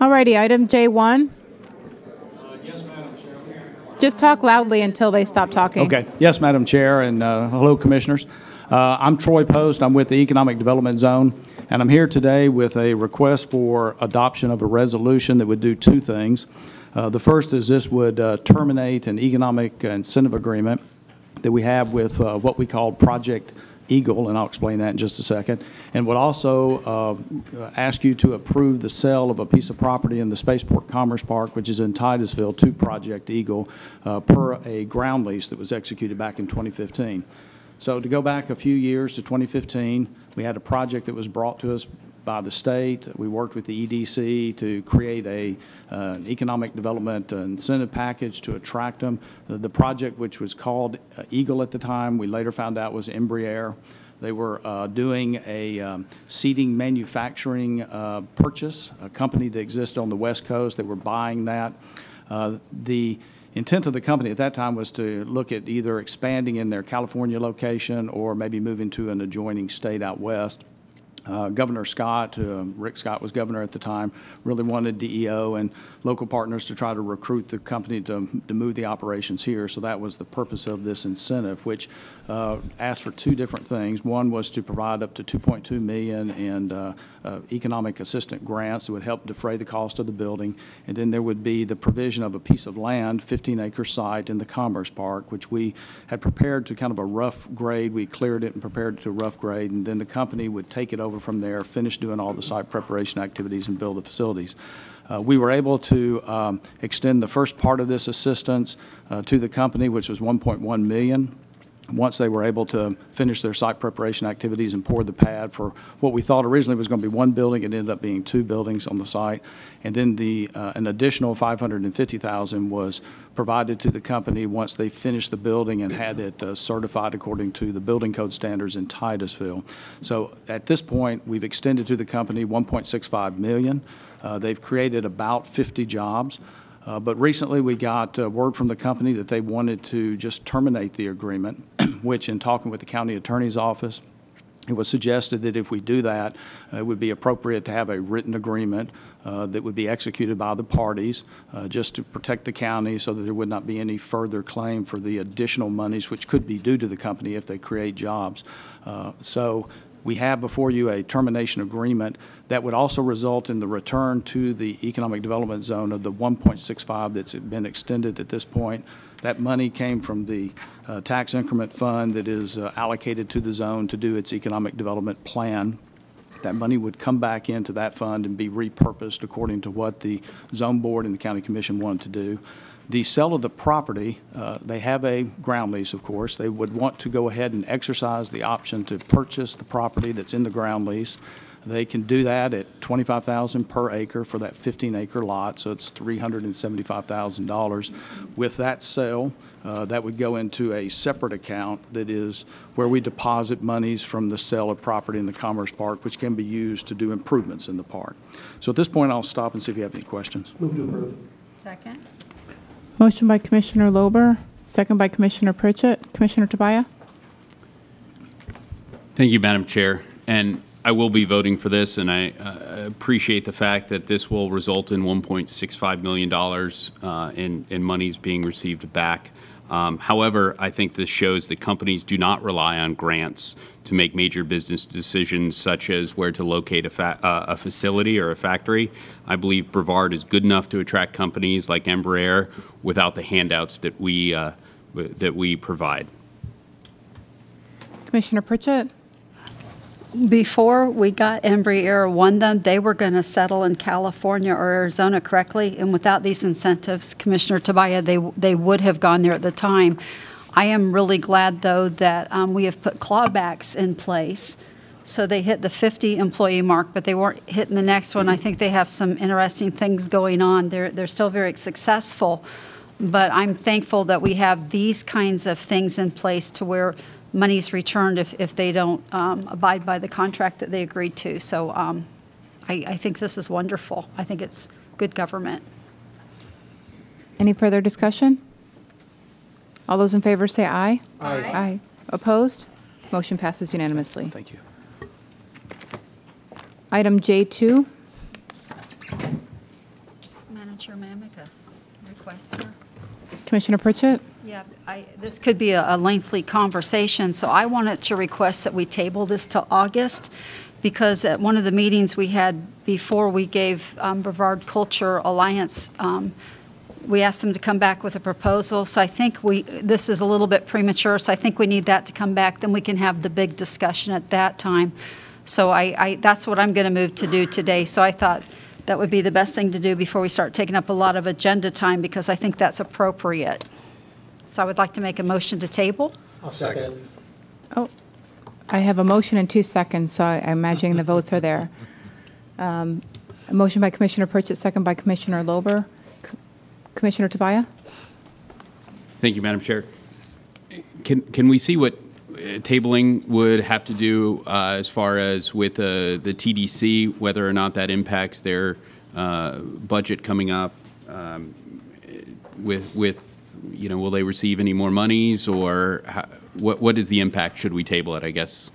All righty, item J1. Just talk loudly until they stop talking. Okay. Yes, Madam Chair, and uh, hello, Commissioners. Uh, I'm Troy Post. I'm with the Economic Development Zone, and I'm here today with a request for adoption of a resolution that would do two things. Uh, The first is this would uh, terminate an economic incentive agreement that we have with uh, what we call Project Eagle, and I'll explain that in just a second, and would also uh, ask you to approve the sale of a piece of property in the Spaceport Commerce Park, which is in Titusville, to Project Eagle, uh, per a ground lease that was executed back in 2015. So to go back a few years to 2015, we had a project that was brought to us by the state. We worked with the EDC to create a, uh, an economic development incentive package to attract them. The, the project, which was called uh, Eagle at the time, we later found out was Embraer. They were uh, doing a um, seating manufacturing uh, purchase, a company that existed on the West Coast. They were buying that. Uh, the intent of the company at that time was to look at either expanding in their California location or maybe moving to an adjoining state out west. Uh, Governor Scott, uh, Rick Scott was governor at the time, really wanted DEO and local partners to try to recruit the company to, to move the operations here. So that was the purpose of this incentive, which uh, asked for two different things. One was to provide up to 2.2 million in uh, uh, economic assistance grants that would help defray the cost of the building, and then there would be the provision of a piece of land, 15-acre site in the Commerce Park, which we had prepared to kind of a rough grade. We cleared it and prepared it to a rough grade, and then the company would take it over from there, finish doing all the site preparation activities, and build the facilities. Uh, we were able to um, extend the first part of this assistance uh, to the company, which was 1.1 million once they were able to finish their site preparation activities and pour the pad for what we thought originally was going to be one building, it ended up being two buildings on the site. And then the, uh, an additional 550,000 was provided to the company once they finished the building and had it uh, certified according to the building code standards in Titusville. So at this point, we've extended to the company 1.65 million. Uh, they've created about 50 jobs. Uh, But recently, we got uh, word from the company that they wanted to just terminate the agreement, which in talking with the county attorney's office, it was suggested that if we do that, uh, it would be appropriate to have a written agreement uh, that would be executed by the parties, uh, just to protect the county so that there would not be any further claim for the additional monies which could be due to the company if they create jobs. Uh, So we have before you a termination agreement that would also result in the return to the economic development zone of the 1.65 that's been extended at this point. That money came from the uh, tax increment fund that is uh, allocated to the zone to do its economic development plan. That money would come back into that fund and be repurposed according to what the zone board and the county commission wanted to do. The sale of the property, uh, they have a ground lease, of course. They would want to go ahead and exercise the option to purchase the property that's in the ground lease. They can do that at 25000 per acre for that 15-acre lot, so it's $375,000. With that sale, uh, that would go into a separate account that is where we deposit monies from the sale of property in the Commerce Park, which can be used to do improvements in the park. So at this point, I'll stop and see if you have any questions. Move to approve. Second? Motion by Commissioner Lober, second by Commissioner Pritchett. Commissioner Tobia? Thank you, Madam Chair. And I will be voting for this, and I uh, appreciate the fact that this will result in $1.65 million uh, in, in monies being received back. Um, However, I think this shows that companies do not rely on grants to make major business decisions such as where to locate a, fa- uh, a facility or a factory. I believe Brevard is good enough to attract companies like Embraer without the handouts that we, uh, that we provide. Commissioner Pritchett? Before we got Embraer won them, they were going to settle in California or Arizona correctly, and without these incentives, Commissioner Tobia, they, they would have gone there at the time. I am really glad, though, that um, we have put clawbacks in place. So they hit the 50 employee mark, but they weren't hitting the next one. I think they have some interesting things going on. They're, they're still very successful, but I'm thankful that we have these kinds of things in place to where money's returned if, if they don't um, abide by the contract that they agreed to. So um, I, I think this is wonderful. I think it's good government. Any further discussion? All those in favor say aye. Aye. Aye. Opposed? Motion passes unanimously. Thank you. Item J2, Chair, may I make a request here? Commissioner Pritchett? Yeah, I, this could be a a lengthy conversation, so I wanted to request that we table this till August, because at one of the meetings we had before we gave um, Brevard Cultural Alliance, um, we asked them to come back with a proposal, so I think we, this is a little bit premature, so I think we need that to come back, then we can have the big discussion at that time. So I, I, that's what I'm going to move to do today, so I thought that would be the best thing to do before we start taking up a lot of agenda time, because I think that's appropriate. So I would like to make a motion to table. I'll second. Oh, I have a motion in two seconds, so I'm imagining the votes are there. Um, A motion by Commissioner Pritchett, second by Commissioner Lober. C- Commissioner Tobia? Thank you, Madam Chair. Can, can we see what uh, tabling would have to do uh, as far as with uh, the TDC, whether or not that impacts their uh, budget coming up? um, With, with, you know, will they receive any more monies, or how- what, what is the impact, should we table it, I guess?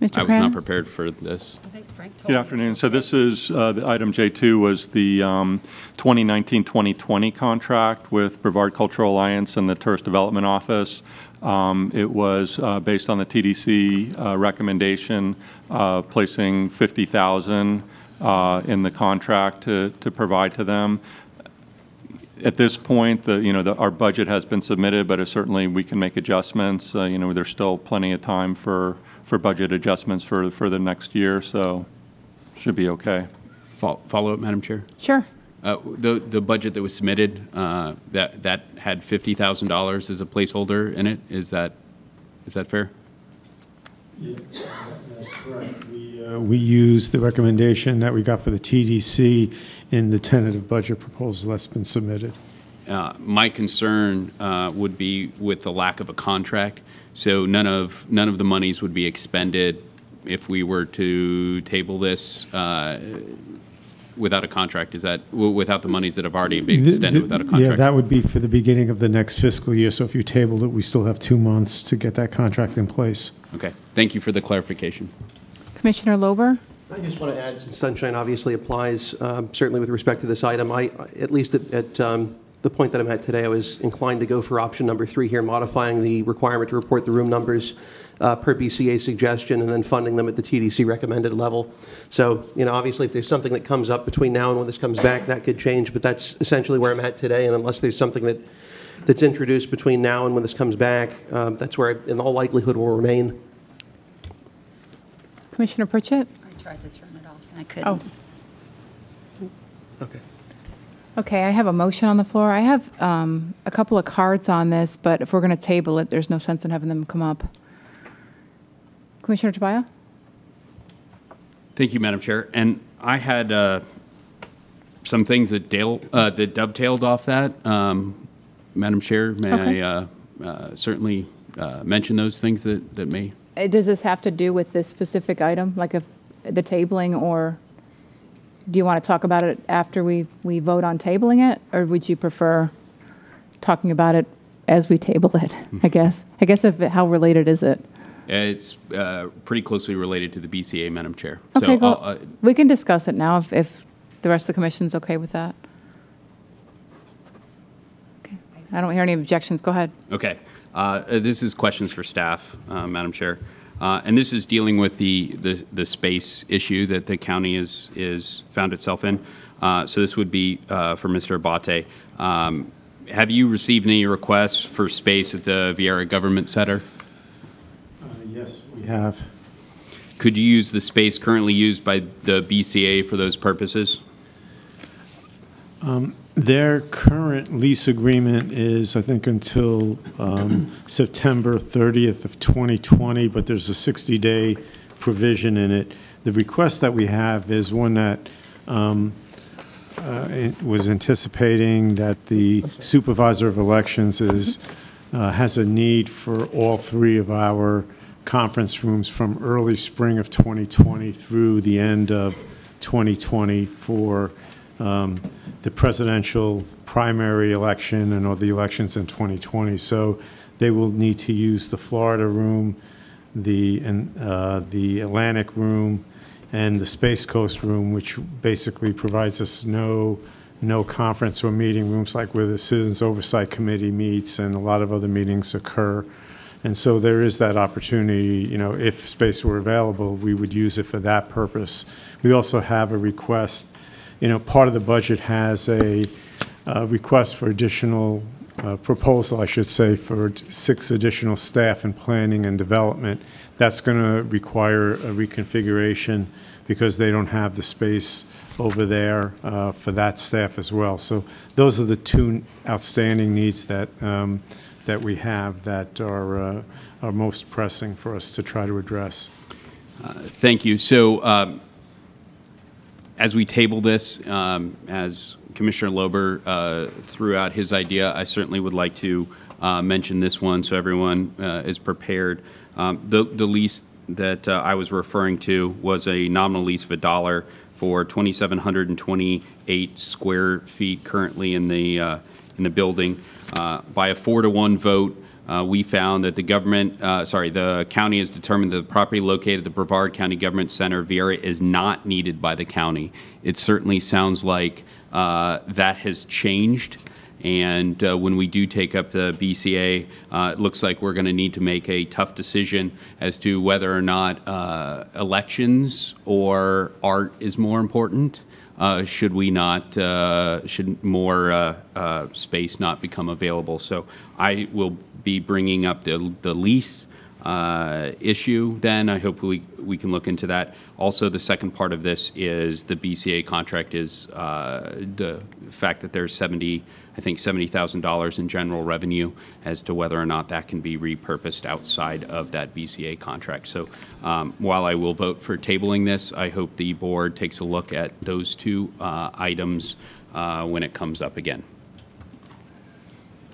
Mr. I was not Kranz? prepared for this. I think Frank told Good afternoon. So this is, uh, the item J2 was the um, 2019-2020 contract with Brevard Cultural Alliance and the Tourist Development Office. Um, It was uh, based on the TDC uh, recommendation, uh, placing 50,000 uh, in the contract to to provide to them. At this point, the, you know, the, our budget has been submitted, but certainly we can make adjustments. Uh, You know, there's still plenty of time for, for budget adjustments for, for the next year, so should be okay. Fol- Follow up, Madam Chair? Sure. Uh, The, the budget that was submitted, uh, that, that had $50,000 as a placeholder in it, is that, is that fair? Yeah, That's correct. We, uh, We used the recommendation that we got for the TDC in the tentative budget proposal that's been submitted. Uh, My concern uh, would be with the lack of a contract, so none of, none of the monies would be expended if we were to table this uh, without a contract, is that, w- without the monies that have already been The- extended the- without a contract? Yeah, that would be for the beginning of the next fiscal year, so if you tabled it, we still have two months to get that contract in place. Okay, thank you for the clarification. Commissioner Lober? I just want to add, since sunshine obviously applies, um, certainly with respect to this item, I, at least at, at um, the point that I'm at today, I was inclined to go for option number three here, modifying the requirement to report the room numbers uh, per BCA suggestion, and then funding them at the TDC recommended level. So, you know, obviously, if there's something that comes up between now and when this comes back, that could change, but that's essentially where I'm at today, and unless there's something that, that's introduced between now and when this comes back, um, that's where, I, in all likelihood, will remain. Commissioner Pritchett? I tried to turn it off and I Oh, couldn't. Okay. okay, I have a motion on the floor. I have um, a couple of cards on this, but if we're going to table it, there's no sense in having them come up. Commissioner Tobia? Thank you, Madam Chair. And I had uh, some things that Dale, uh, that dovetailed off that. Um, Madam Chair, may Okay. I uh, uh, certainly uh, mention those things that, that may? Uh, Does this have to do with this specific item, like if the tabling, or do you want to talk about it after we, we vote on tabling it? Or would you prefer talking about it as we table it, I guess? I guess if, it- how related is it? It's uh, pretty closely related to the BCA, Madam Chair. Okay, So go, I'll, uh, we can discuss it now if, if the rest of the commission's okay with that. Okay. I don't hear any objections, go ahead. Okay. Uh, This is questions for staff, uh, Madam Chair. Uh, And this is dealing with the, the, the space issue that the county is, is found itself in. Uh, So this would be uh, for Mr. Abbate. Um, Have you received any requests for space at the Viera Government Center? Uh, Yes, we have. Could you use the space currently used by the BCA for those purposes? Their current lease agreement is, I think, until um, September 30th of 2020, but there's a 60-day provision in it. The request that we have is one that um, uh, was anticipating that the supervisor of elections is, uh, has a need for all three of our conference rooms from early spring of 2020 through the end of 2020 for um, the presidential primary election and all the elections in 2020. So they will need to use the Florida room, the, and, uh, the Atlantic room, and the Space Coast room, which basically provides us no no conference or meeting rooms like where the Citizens Oversight Committee meets and a lot of other meetings occur. And so there is that opportunity, you know, if space were available, we would use it for that purpose. We also have a request, you know, part of the budget has a uh, request for additional, uh, proposal, I should say, for six additional staff in planning and development. That's going to require a reconfiguration because they don't have the space over there uh, for that staff as well. So those are the two outstanding needs that, um, that we have that are, uh, are most pressing for us to try to address. Thank you. So um, as we table this, um, as Commissioner Lober uh, threw out his idea, I certainly would like to uh, mention this one so everyone uh, is prepared. Um, The the lease that uh, I was referring to was a nominal lease of a dollar for 2,728 square feet currently in the, uh, in the building. Uh, By a four to one vote, uh, we found that the government, uh, sorry, the county has determined that the property located at the Brevard County Government Center, Viera, is not needed by the county. It certainly sounds like uh, that has changed. And uh, when we do take up the BCA, uh, it looks like we're going to need to make a tough decision as to whether or not uh, elections or art is more important. Uh, should we not, uh, should more uh, uh, space not become available? So I will be bringing up the, the lease uh, issue then. I hope we, we can look into that. Also, the second part of this is the BCA contract is uh, the fact that there's 70, I think $70,000 in general revenue as to whether or not that can be repurposed outside of that BCA contract. So um, while I will vote for tabling this, I hope the board takes a look at those two uh, items uh, when it comes up again.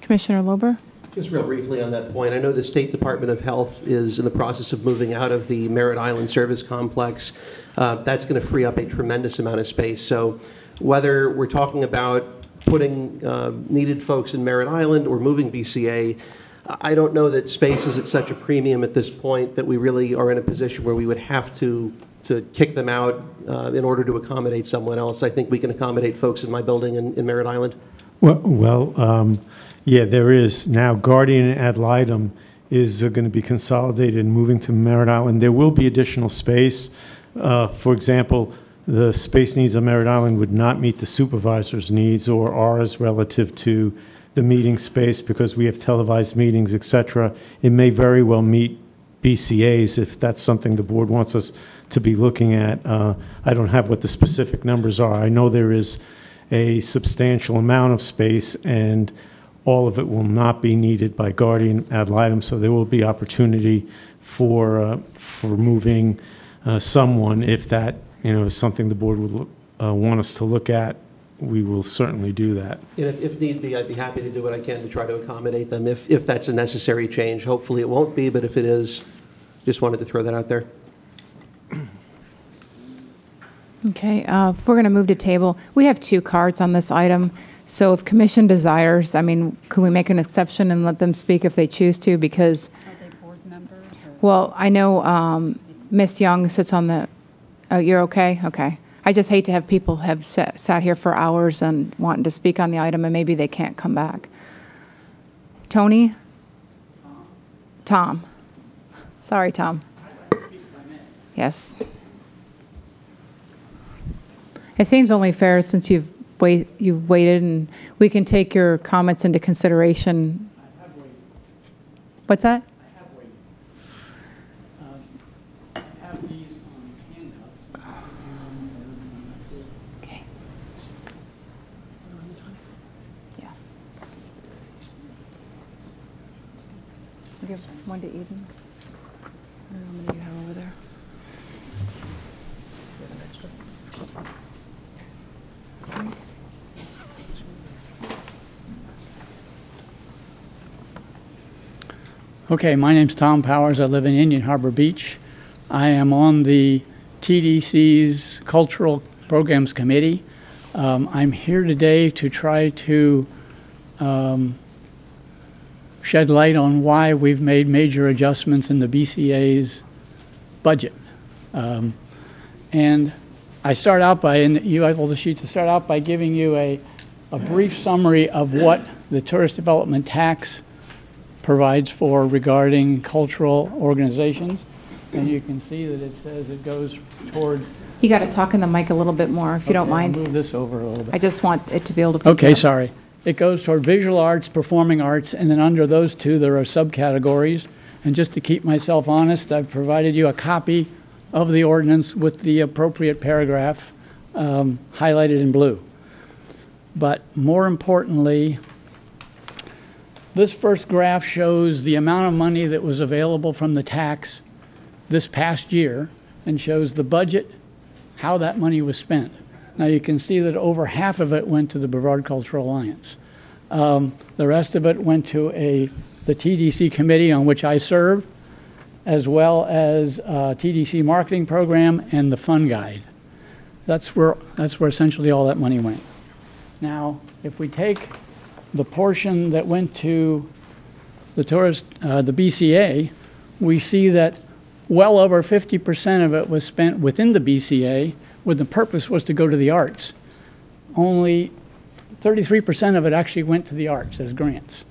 Commissioner Lober? Just real briefly on that point, I know the State Department of Health is in the process of moving out of the Merritt Island Service Complex. Uh, That's going to free up a tremendous amount of space. So whether we're talking about putting uh, needed folks in Merritt Island or moving BCA, I don't know that space is at such a premium at this point that we really are in a position where we would have to, to kick them out uh, in order to accommodate someone else. I think we can accommodate folks in my building in in Merritt Island. Well, well, um, yeah, there is. Now, Guardian ad litem is going to be consolidated and moving to Merritt Island. There will be additional space. Uh, For example, the space needs of Merritt Island would not meet the supervisor's needs or ours relative to the meeting space because we have televised meetings, et cetera. It may very well meet BCA's if that's something the board wants us to be looking at. Uh, I don't have what the specific numbers are. I know there is a substantial amount of space, and all of it will not be needed by Guardian ad litem, so there will be opportunity for, uh, for moving uh, someone if that, you know, is something the board would look- uh, want us to look at. We will certainly do that. And if, if need be, I'd be happy to do what I can to try to accommodate them if, if that's a necessary change. Hopefully it won't be, but if it is, just wanted to throw that out there. Okay, uh, if we're going to move to table, we have two cards on this item. So if commission desires, I mean, could we make an exception and let them speak if they choose to? Because, Are they board members or? well, I know um, Ms. Young sits on the, oh, you're okay? Okay. I just hate to have people have sat, sat here for hours and wanting to speak on the item and maybe they can't come back. Tony? Tom? Sorry, Tom. Yes. It seems only fair since you've wait, you've waited and we can take your comments into consideration. What's that? have these on handouts. Okay. Yeah. So give one to Eden. I don't know how many you have over there. Okay, my name's Tom Powers. I live in Indian Harbor Beach. I am on the TDC's Cultural Programs Committee. Um, I'm here today to try to um, shed light on why we've made major adjustments in the BCA's budget. Um, and I start out by, and you have all the sheets, to start out by giving you a a brief summary of what the tourist development tax provides for regarding cultural organizations. And you can see that it says it goes toward. You got to talk in the mic a little bit more, if you don't Okay, I'll mind. Move this over a little bit. I just want it to be able to. Okay, sorry. It goes toward visual arts, performing arts, and then under those two, there are subcategories. And just to keep myself honest, I've provided you a copy of the ordinance with the appropriate paragraph um, highlighted in blue. But more importantly, this first graph shows the amount of money that was available from the tax this past year and shows the budget, how that money was spent. Now, you can see that over half of it went to the Brevard Cultural Alliance. Um, The rest of it went to a, the TDC committee on which I serve, as well as uh, TDC marketing program and the fund guide. That's where, that's where essentially all that money went. Now, if we take the portion that went to the tourist, uh, the BCA, we see that well over 50% of it was spent within the BCA, where the purpose was to go to the arts. Only 33% of it actually went to the arts as grants.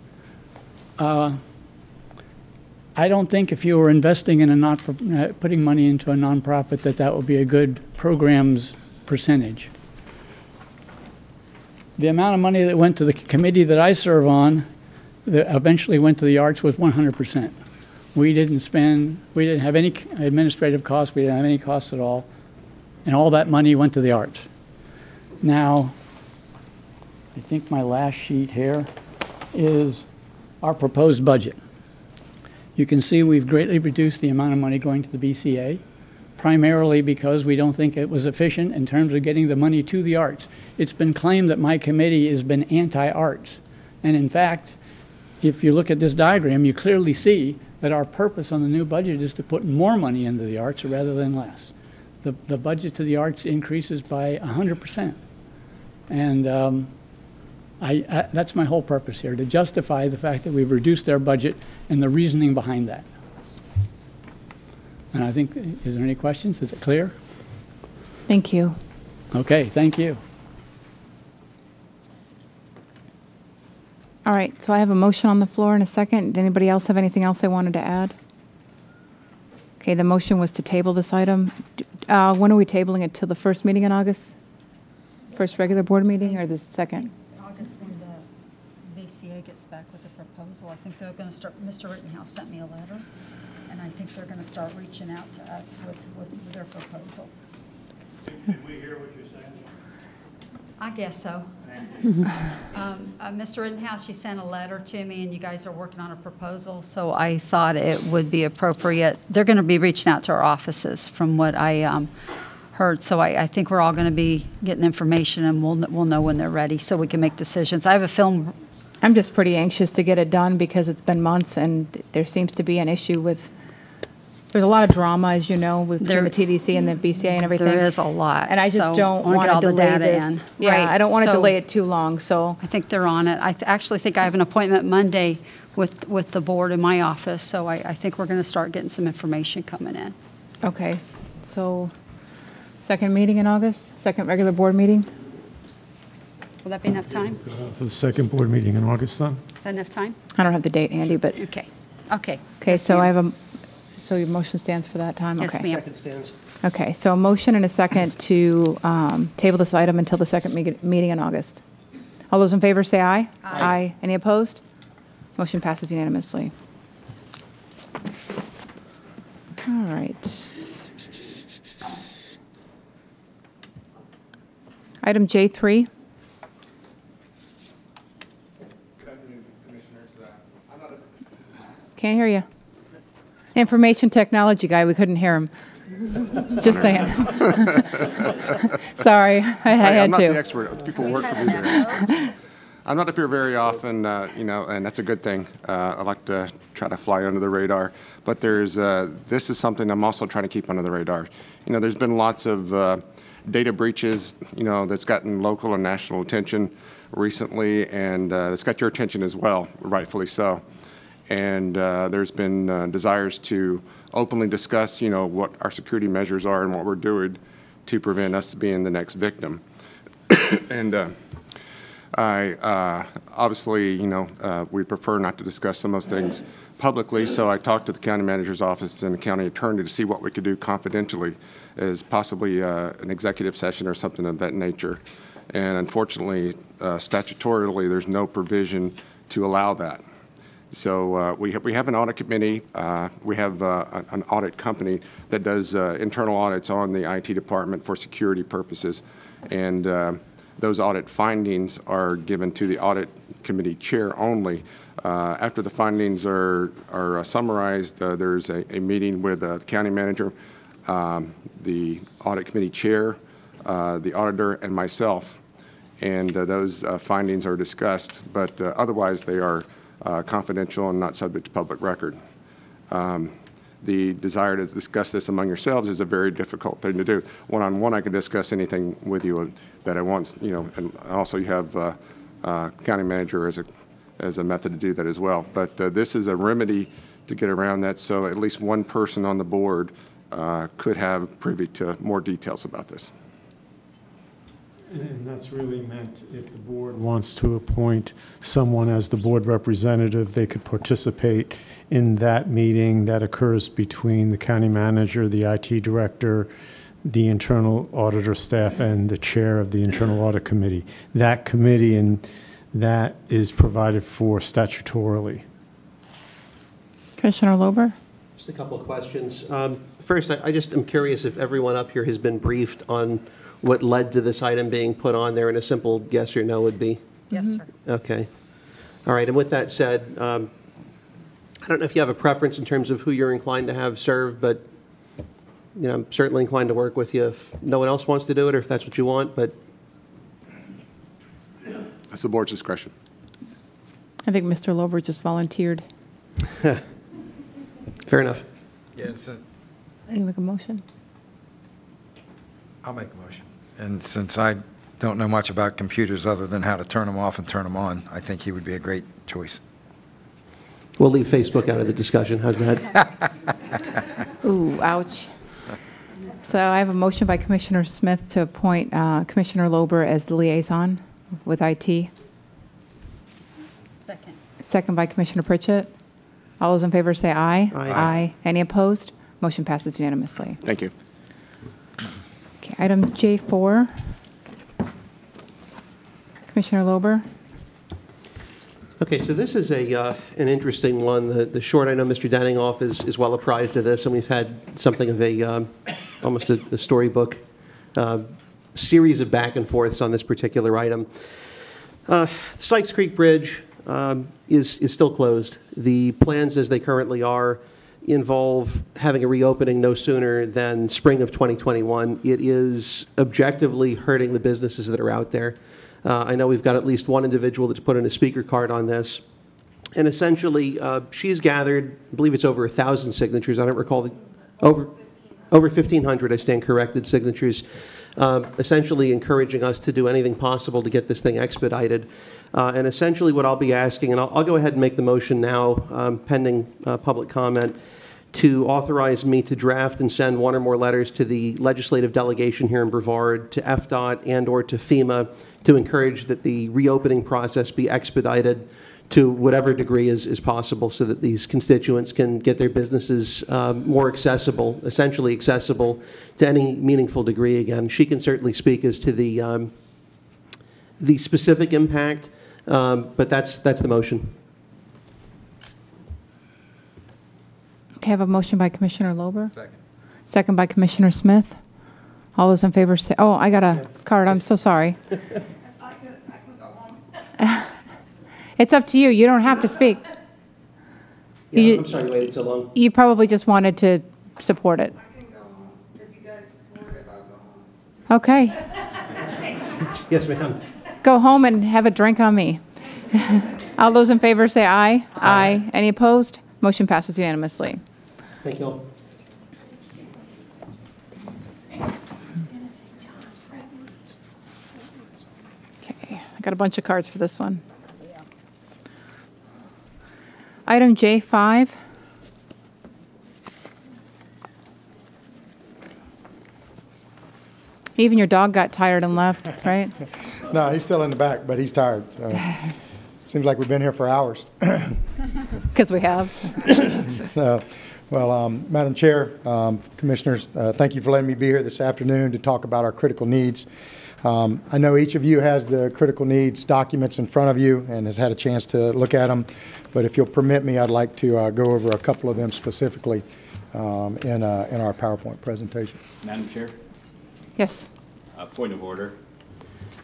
Uh, I don't think if you were investing in a not, for- uh, putting money into a nonprofit, that that would be a good program's percentage. The amount of money that went to the committee that I serve on, that eventually went to the arts was 100%. We didn't spend, we didn't have any administrative costs, we didn't have any costs at all, and all that money went to the arts. Now, I think my last sheet here is our proposed budget. You can see we've greatly reduced the amount of money going to the BCA, primarily because we don't think it was efficient in terms of getting the money to the arts. It's been claimed that my committee has been anti-arts. And in fact, if you look at this diagram, you clearly see that our purpose on the new budget is to put more money into the arts rather than less. The, the budget to the arts increases by 100%. And um, I, I, that's my whole purpose here, to justify the fact that we've reduced their budget and the reasoning behind that. And I think, is there any questions? Is it clear? Thank you. Okay, thank you. All right, so I have a motion on the floor in a second. Did anybody else have anything else they wanted to add? Okay, the motion was to table this item. Uh, when are we tabling it? Till the first meeting in August? First regular board meeting or the second? August, when the BCA gets back with a proposal, I think they're going to start, Mr. Rittenhouse sent me a letter, and I think they're going to start reaching out to us with, with their proposal. Did we hear what you're saying? I guess so. Um, uh, Mr. Rittenhouse, you sent a letter to me, and you guys are working on a proposal, so I thought it would be appropriate. They're going to be reaching out to our offices, from what I um, heard, so I, I think we're all going to be getting information, and we'll, we'll know when they're ready, so we can make decisions. I have a film, I'm just pretty anxious to get it done because it's been months and there seems to be an issue with, there's a lot of drama, as you know, with There- the TDC and the BCA and everything. there is a lot. And I so just don't wanna want all the delay data this. in. Yeah, Right, I don't want to so- delay it too long, so, I think they're on it. I th- actually think I have an appointment Monday with, with the board in my office, so I, I think we're going to start getting some information coming in. okay. So, second meeting in August? Second regular board meeting? Will that be enough time? For the second board meeting in August, then? Is that enough time? I don't have the date handy, but, Okay, okay. okay, Yes, so I have a, so your motion stands for that time? Yes, Okay. ma'am. Second stands. Okay, so a motion and a second to um, table this item until the second me- meeting in August. All those in favor say aye. Aye. Any opposed? Motion passes unanimously. All right. Item J3. Can't hear you. Information technology guy, we couldn't hear him. Just saying. Sorry, I I Hey, had I'm not the to. expert. People work for me there. I'm not up here very often, uh, you know, and that's a good thing. Uh, I like to try to fly under the radar. But there's, uh, this is something I'm also trying to keep under the radar. You know, there's been lots of uh, data breaches, you know, that's gotten local and national attention recently, and uh, it's got your attention as well, rightfully so. And uh, there's been uh, desires to openly discuss, you know, what our security measures are and what we're doing to prevent us being the next victim. and uh, I, uh, obviously, you know, uh, we prefer not to discuss some of those things publicly, so I talked to the county manager's office and the county attorney to see what we could do confidentially as possibly uh, an executive session or something of that nature. And unfortunately, statutorily, there's no provision to allow that. So uh, we have, we have an audit committee. Uh, we have uh, an audit company that does uh, internal audits on the IT department for security purposes. And uh, those audit findings are given to the audit committee chair only. Uh, After the findings are, are summarized, there's a, a meeting with the county manager, um, the audit committee chair, the auditor, and myself and those findings are discussed, but otherwise they are uh, confidential and not subject to public record. Um, The desire to discuss this among yourselves is a very difficult thing to do. One-on-one, I can discuss anything with you that I want, you know, and also you have uh, uh, county manager as a, as a method to do that as well. But uh, this is a remedy to get around that, so at least one person on the board uh, could have privy to more details about this. And that's really meant if the board wants to appoint someone as the board representative, they could participate in that meeting that occurs between the county manager, the IT director, the internal auditor staff, and the chair of the internal audit committee. That committee and that is provided for statutorily. Commissioner Lober? Just a couple of questions. Um, First, I I just am curious if everyone up here has been briefed on what led to this item being put on there, and a simple yes or no would be? Yes, sir. Okay. All right, and with that said, um, I don't know if you have a preference in terms of who you're inclined to have serve, but, you know, I'm certainly inclined to work with you if no one else wants to do it, or if that's what you want, but That's the board's discretion. I think Mr. Lober just volunteered. fair enough. Yeah, so You make a motion? I'll make a motion. And since I don't know much about computers other than how to turn them off and turn them on, I think he would be a great choice. We'll leave Facebook out of the discussion, how's that? Ooh, ouch. So I have a motion by Commissioner Smith to appoint uh, Commissioner Lober as the liaison with IT. Second. Second by Commissioner Pritchett. All those in favor say aye. Aye. Aye. Any opposed? Motion passes unanimously. Thank you. Item J4. Commissioner Lober? Okay, so this is a, uh, an interesting one. The, the short, I know Mr. Denninghoff is, is well apprised of this, and we've had something of a, um, almost a, a storybook uh, series of back and forths on this particular item. Uh, Sykes Creek Bridge um, is, is still closed. The plans as they currently are involve having a reopening no sooner than spring of 2021. It is objectively hurting the businesses that are out there. Uh, I know we've got at least one individual that's put in a speaker card on this. And essentially, uh, she's gathered, I believe it's over a 1,000 signatures. I don't recall the, over, over 1,500, I stand corrected, signatures, uh, essentially encouraging us to do anything possible to get this thing expedited. Uh, And essentially, what I'll be asking, and I'll, I'll go ahead and make the motion now, um, pending uh, public comment, to authorize me to draft and send one or more letters to the legislative delegation here in Brevard, to FDOT and/or to FEMA, to encourage that the reopening process be expedited to whatever degree is, is possible so that these constituents can get their businesses um, more accessible, essentially accessible to any meaningful degree again. She can certainly speak as to the, um, the specific impact, um, but that's, that's the motion. Okay, I have a motion by Commissioner Lober. Second. Second by Commissioner Smith. All those in favor say, oh, I got a card, I'm so sorry. It's up to you, you don't have to speak. Yeah, You- I'm sorry you waited so long. You probably just wanted to support it. Okay, Yes, ma'am. Go home and have a drink on me. All those in favor say aye. Aye. Any opposed? Motion passes unanimously. Thank you all. Okay, I got a bunch of cards for this one. Item J5. Even your dog got tired and left, right? No, he's still in the back, but he's tired. So. Seems like we've been here for hours. Because we have. So, well, um, Madam Chair, um, Commissioners, uh, thank you for letting me be here this afternoon to talk about our critical needs. Um, I know each of you has the critical needs documents in front of you and has had a chance to look at them, but if you'll permit me, I'd like to uh, go over a couple of them specifically um, in, uh, in our PowerPoint presentation. Madam Chair? Yes. Uh, Point of order.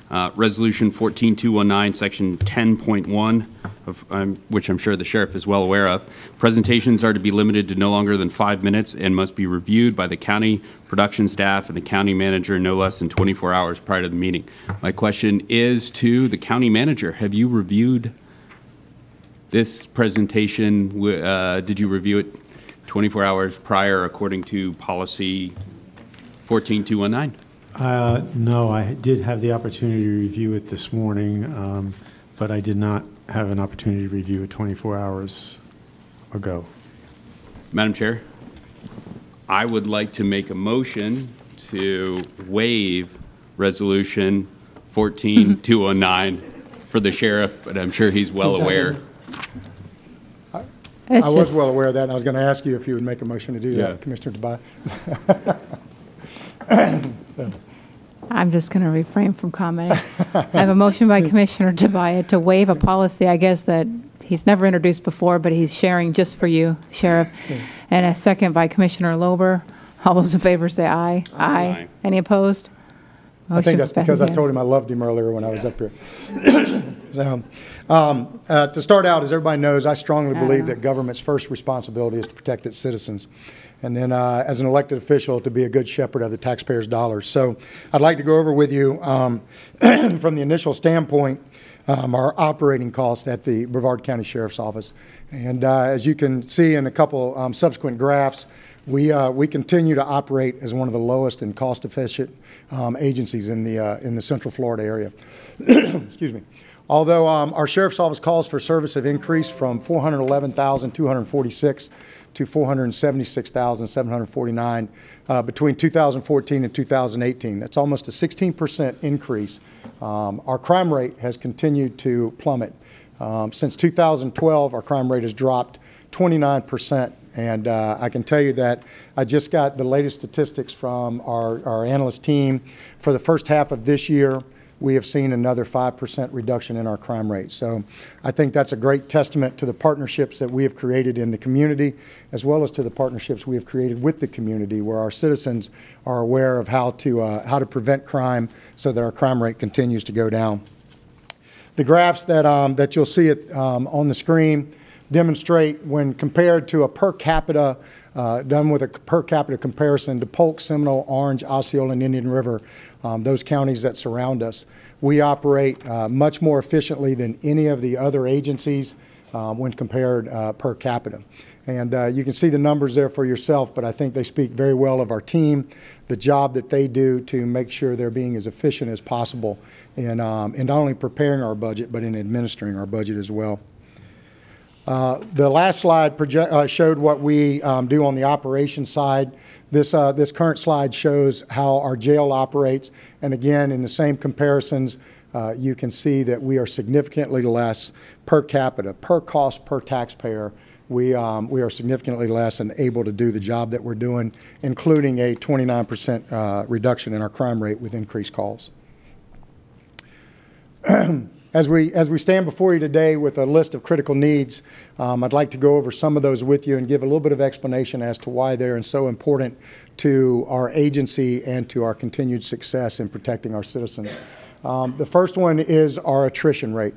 Uh, Resolution 14219, Section 10.1, of, um, which I'm sure the sheriff is well aware of. Presentations are to be limited to no longer than five minutes and must be reviewed by the county production staff and the county manager no less than 24 hours prior to the meeting. My question is to the county manager. Have you reviewed this presentation? uh, Did you review it 24 hours prior according to policy 14219? Uh, No, I did have the opportunity to review it this morning, um, but I did not have an opportunity to review it 24 hours ago. Madam Chair, I would like to make a motion to waive Resolution 14209 for the sheriff, but I'm sure he's well aware. It's I was just- well aware of that, and I was going to ask you if you would make a motion to do Yeah. that, Commissioner Tobia. I'm just going to refrain from commenting. I have a motion by Commissioner Tobia to waive a policy, I guess, that he's never introduced before, but he's sharing just for you, Sheriff. And a second by Commissioner Lober. All those in favor say aye. Aye. Any opposed? I think that's because I told him I loved him earlier when I was up here. So, um, uh, To start out, as everybody knows, I strongly believe that government's first responsibility is to protect its citizens, and then uh, as an elected official, to be a good shepherd of the taxpayers' dollars. So I'd like to go over with you, um, from the initial standpoint, um, our operating costs at the Brevard County Sheriff's Office. And uh, as you can see in a couple um, subsequent graphs, we, uh, we continue to operate as one of the lowest and cost-efficient um, agencies in the, uh, in the Central Florida area. Excuse me. Although um, our sheriff's office calls for service have increased from 411,246 to 476,749 uh, between 2014 and 2018. That's almost a 16% increase. Um, Our crime rate has continued to plummet. Um, Since 2012, our crime rate has dropped 29%. And uh, I can tell you that I just got the latest statistics from our, our analyst team. For the first half of this year, we have seen another 5% reduction in our crime rate. So I think that's a great testament to the partnerships that we have created in the community, as well as to the partnerships we have created with the community, where our citizens are aware of how to, uh, how to prevent crime so that our crime rate continues to go down. The graphs that, um, that you'll see it, um, on the screen demonstrate when compared to a per capita, uh, done with a per capita comparison to Polk, Seminole, Orange, Osceola, and Indian River, um, those counties that surround us. We operate uh, much more efficiently than any of the other agencies uh, when compared uh, per capita. And uh, you can see the numbers there for yourself, but I think they speak very well of our team, the job that they do to make sure they're being as efficient as possible in, um, in not only preparing our budget, but in administering our budget as well. Uh, The last slide uh, showed what we um, do on the operations side. This, uh, this current slide shows how our jail operates. And again, in the same comparisons, uh, you can see that we are significantly less per capita, per cost per taxpayer. We, um, we are significantly less and able to do the job that we're doing, including a 29% uh, reduction in our crime rate with increased calls. As we, as we stand before you today with a list of critical needs, um, I'd like to go over some of those with you and give a little bit of explanation as to why they're so important to our agency and to our continued success in protecting our citizens. Um, the first one is our attrition rate.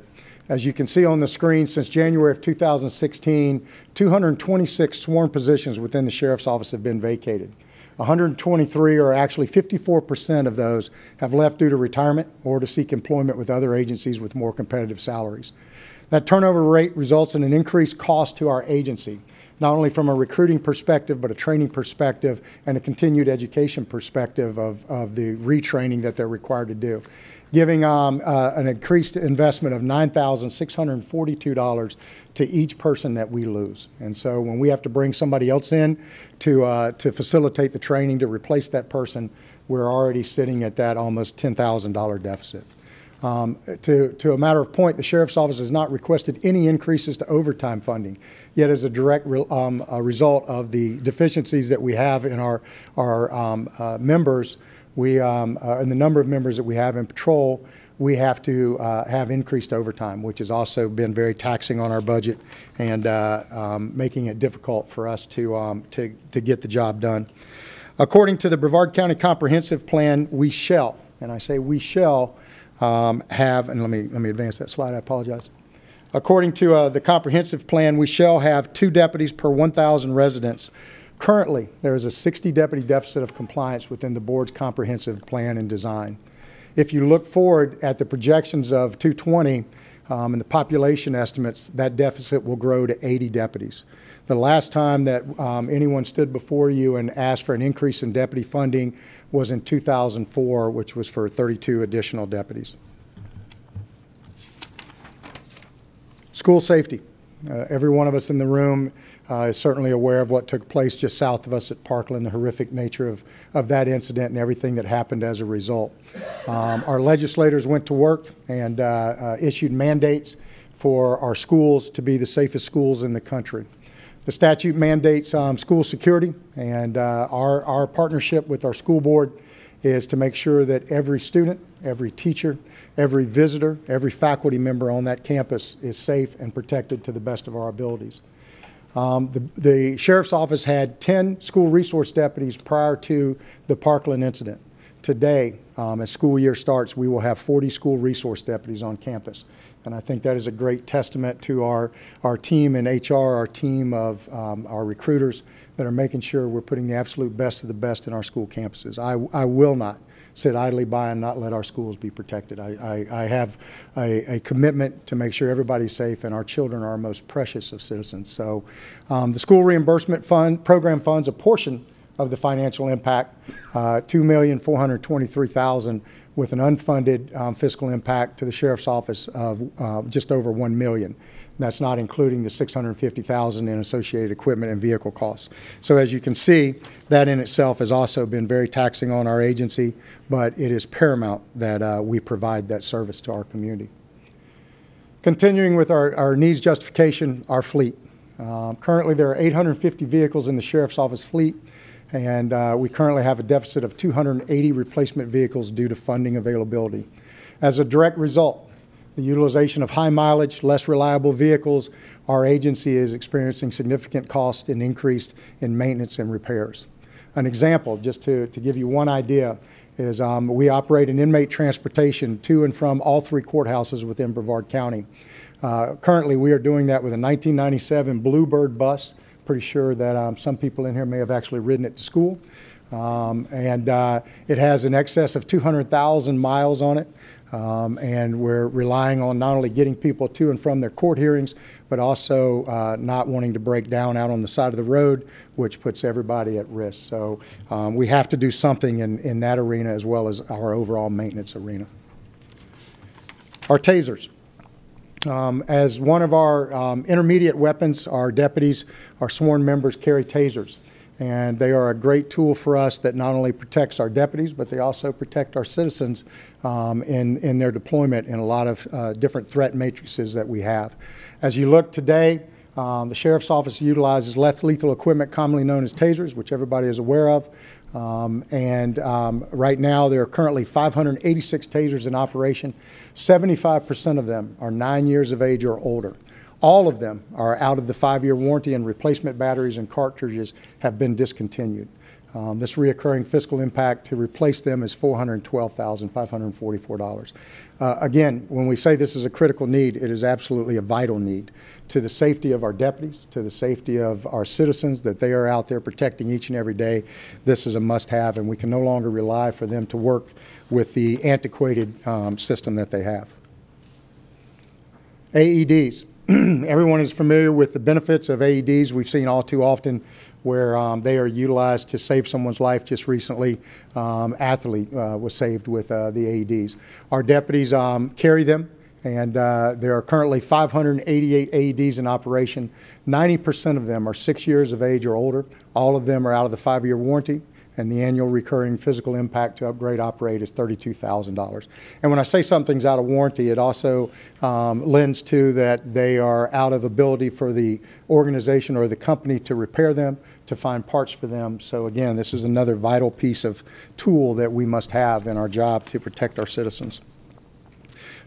As you can see on the screen, since January of 2016, 226 sworn positions within the sheriff's office have been vacated. 123, or actually 54% of those, have left due to retirement or to seek employment with other agencies with more competitive salaries. That turnover rate results in an increased cost to our agency, not only from a recruiting perspective, but a training perspective and a continued education perspective of, of the retraining that they're required to do, giving um, uh, an increased investment of $9,642 to each person that we lose. And so when we have to bring somebody else in to, uh, to facilitate the training to replace that person, we're already sitting at that almost $10,000 deficit. Um, To, to a matter of point, the sheriff's office has not requested any increases to overtime funding, yet as a direct re- um, a result of the deficiencies that we have in our, our um, uh, members, we, um, uh, and the number of members that we have in patrol, we have to uh, have increased overtime, which has also been very taxing on our budget and uh, um, making it difficult for us to, um, to, to get the job done. According to the Brevard County Comprehensive Plan, we shall, and I say we shall, um, have, and let me, let me advance that slide, I apologize. According to uh, the comprehensive plan, we shall have two deputies per 1,000 residents. Currently, there is a 60 deputy deficit of compliance within the board's comprehensive plan and design. If you look forward at the projections of 220 um, and the population estimates, that deficit will grow to 80 deputies. The last time that um, anyone stood before you and asked for an increase in deputy funding was in 2004, which was for 32 additional deputies. School safety. Uh, every one of us in the room uh, is certainly aware of what took place just south of us at Parkland, the horrific nature of, of that incident and everything that happened as a result. Um, our legislators went to work and uh, uh, issued mandates for our schools to be the safest schools in the country. The statute mandates um, school security, and uh, our, our partnership with our school board is to make sure that every student, every teacher, every visitor, every faculty member on that campus is safe and protected to the best of our abilities. Um, the, the sheriff's office had 10 school resource deputies prior to the Parkland incident. Today, um, as school year starts, we will have 40 school resource deputies on campus. And I think that is a great testament to our, our team in HR, our team of um, our recruiters that are making sure we're putting the absolute best of the best in our school campuses. I, I will not sit idly by and not let our schools be protected. I, I, I have a, a, commitment to make sure everybody's safe and our children are our most precious of citizens. So um, the school reimbursement fund program funds a portion of the financial impact, uh, 2423000 with an unfunded um, fiscal impact to the sheriff's office of uh, just over 1 million. That's not including the 650,000 in associated equipment and vehicle costs. So as you can see, that in itself has also been very taxing on our agency, but it is paramount that uh, we provide that service to our community. Continuing with our, our needs justification, our fleet. Um, currently, there are 850 vehicles in the sheriff's office fleet, and uh, we currently have a deficit of 280 replacement vehicles due to funding availability. As a direct result, the utilization of high mileage, less reliable vehicles, our agency is experiencing significant cost and increase in maintenance and repairs. An example, just to, to give you one idea, is um, we operate an inmate transportation to and from all three courthouses within Brevard County. Uh, currently, we are doing that with a 1997 Bluebird bus. Pretty sure that um, some people in here may have actually ridden it to school. Um, and uh, it has an excess of 200,000 miles on it. Um, and we're relying on not only getting people to and from their court hearings, but also uh, not wanting to break down out on the side of the road, which puts everybody at risk. So um, we have to do something in, in that arena as well as our overall maintenance arena. Our tasers. Um, as one of our um, intermediate weapons, our deputies, our sworn members carry tasers. And they are a great tool for us that not only protects our deputies, but they also protect our citizens um, in, in their deployment in a lot of uh, different threat matrices that we have. As you look today, um, the Sheriff's Office utilizes less lethal equipment commonly known as tasers, which everybody is aware of. Um, and um, right now, there are currently 586 tasers in operation. 75% of them are nine years of age or older. All of them are out of the five-year warranty and replacement batteries and cartridges have been discontinued. Um, this reoccurring fiscal impact to replace them is $412,544. Uh, again, when we say this is a critical need, it is absolutely a vital need to the safety of our deputies, to the safety of our citizens, that they are out there protecting each and every day. This is a must-have, and we can no longer rely for them to work with the antiquated um, system that they have. AEDs. Everyone is familiar with the benefits of AEDs. We've seen all too often where um, they are utilized to save someone's life. Just recently, um, athlete uh, was saved with uh, the AEDs. Our deputies um, carry them, and uh, there are currently 588 AEDs in operation. 90% of them are six years of age or older. All of them are out of the five-year warranty and the annual recurring physical impact to upgrade operate is $32,000. And when I say something's out of warranty, it also um, lends to that they are out of ability for the organization or the company to repair them, to find parts for them. So again, this is another vital piece of tool that we must have in our job to protect our citizens.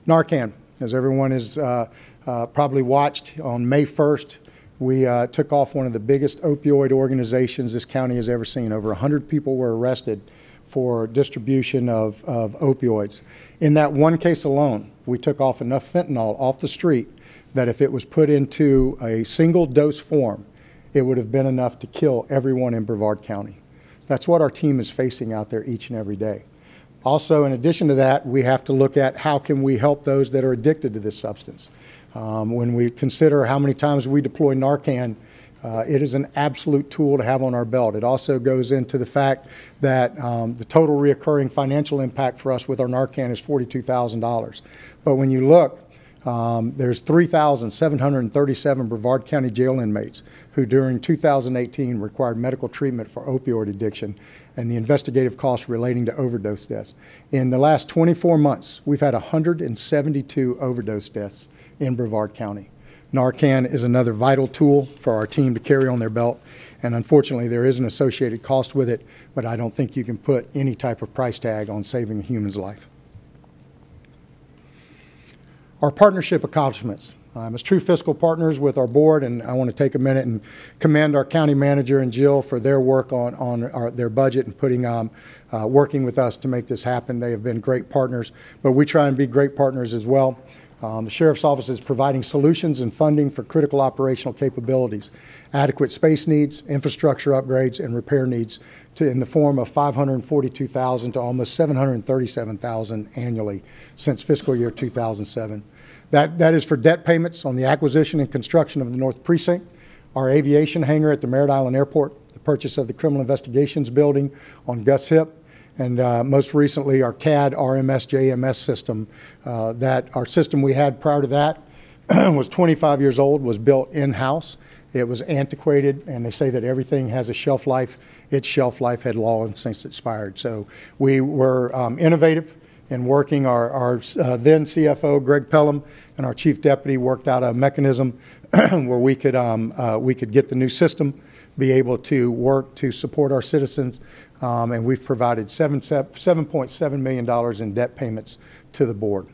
Narcan, as everyone has uh, uh, probably watched, on May 1st, we uh, took off one of the biggest opioid organizations this county has ever seen. Over 100 people were arrested for distribution of, of opioids. In that one case alone, we took off enough fentanyl off the street that if it was put into a single dose form, it would have been enough to kill everyone in Brevard County. That's what our team is facing out there each and every day. Also, in addition to that, we have to look at how can we help those that are addicted to this substance. Um, when we consider how many times we deploy Narcan, uh, it is an absolute tool to have on our belt. It also goes into the fact that um, the total reoccurring financial impact for us with our Narcan is $42,000. But when you look, um, there's 3,737 Brevard County jail inmates who during 2018 required medical treatment for opioid addiction and the investigative costs relating to overdose deaths. In the last 24 months, we've had 172 overdose deaths in Brevard County. Narcan is another vital tool for our team to carry on their belt, and unfortunately, there is an associated cost with it, but I don't think you can put any type of price tag on saving a human's life. Our partnership accomplishments. Um, as true fiscal partners with our board, and I want to take a minute and commend our county manager and Jill for their work on, on our, their budget and putting, um, uh, working with us to make this happen. They have been great partners, but we try and be great partners as well. Um, the Sheriff's Office is providing solutions and funding for critical operational capabilities, adequate space needs, infrastructure upgrades, and repair needs to, in the form of 542,000 to almost 737,000 annually since fiscal year 2007. That, that is for debt payments on the acquisition and construction of the North Precinct, our aviation hangar at the Merritt Island Airport, the purchase of the Criminal Investigations Building on Gus Hipp, and uh, most recently our CAD RMS JMS system. Uh, that our system we had prior to that was 25 years old, was built in-house. It was antiquated, and they say that everything has a shelf life. Its shelf life had long since expired. So we were um, innovative in working. Our, our uh, then CFO, Greg Pelham, and our chief deputy worked out a mechanism where we could, um, uh, we could get the new system, be able to work to support our citizens, um, and we've provided $7.7 million in debt payments to the board.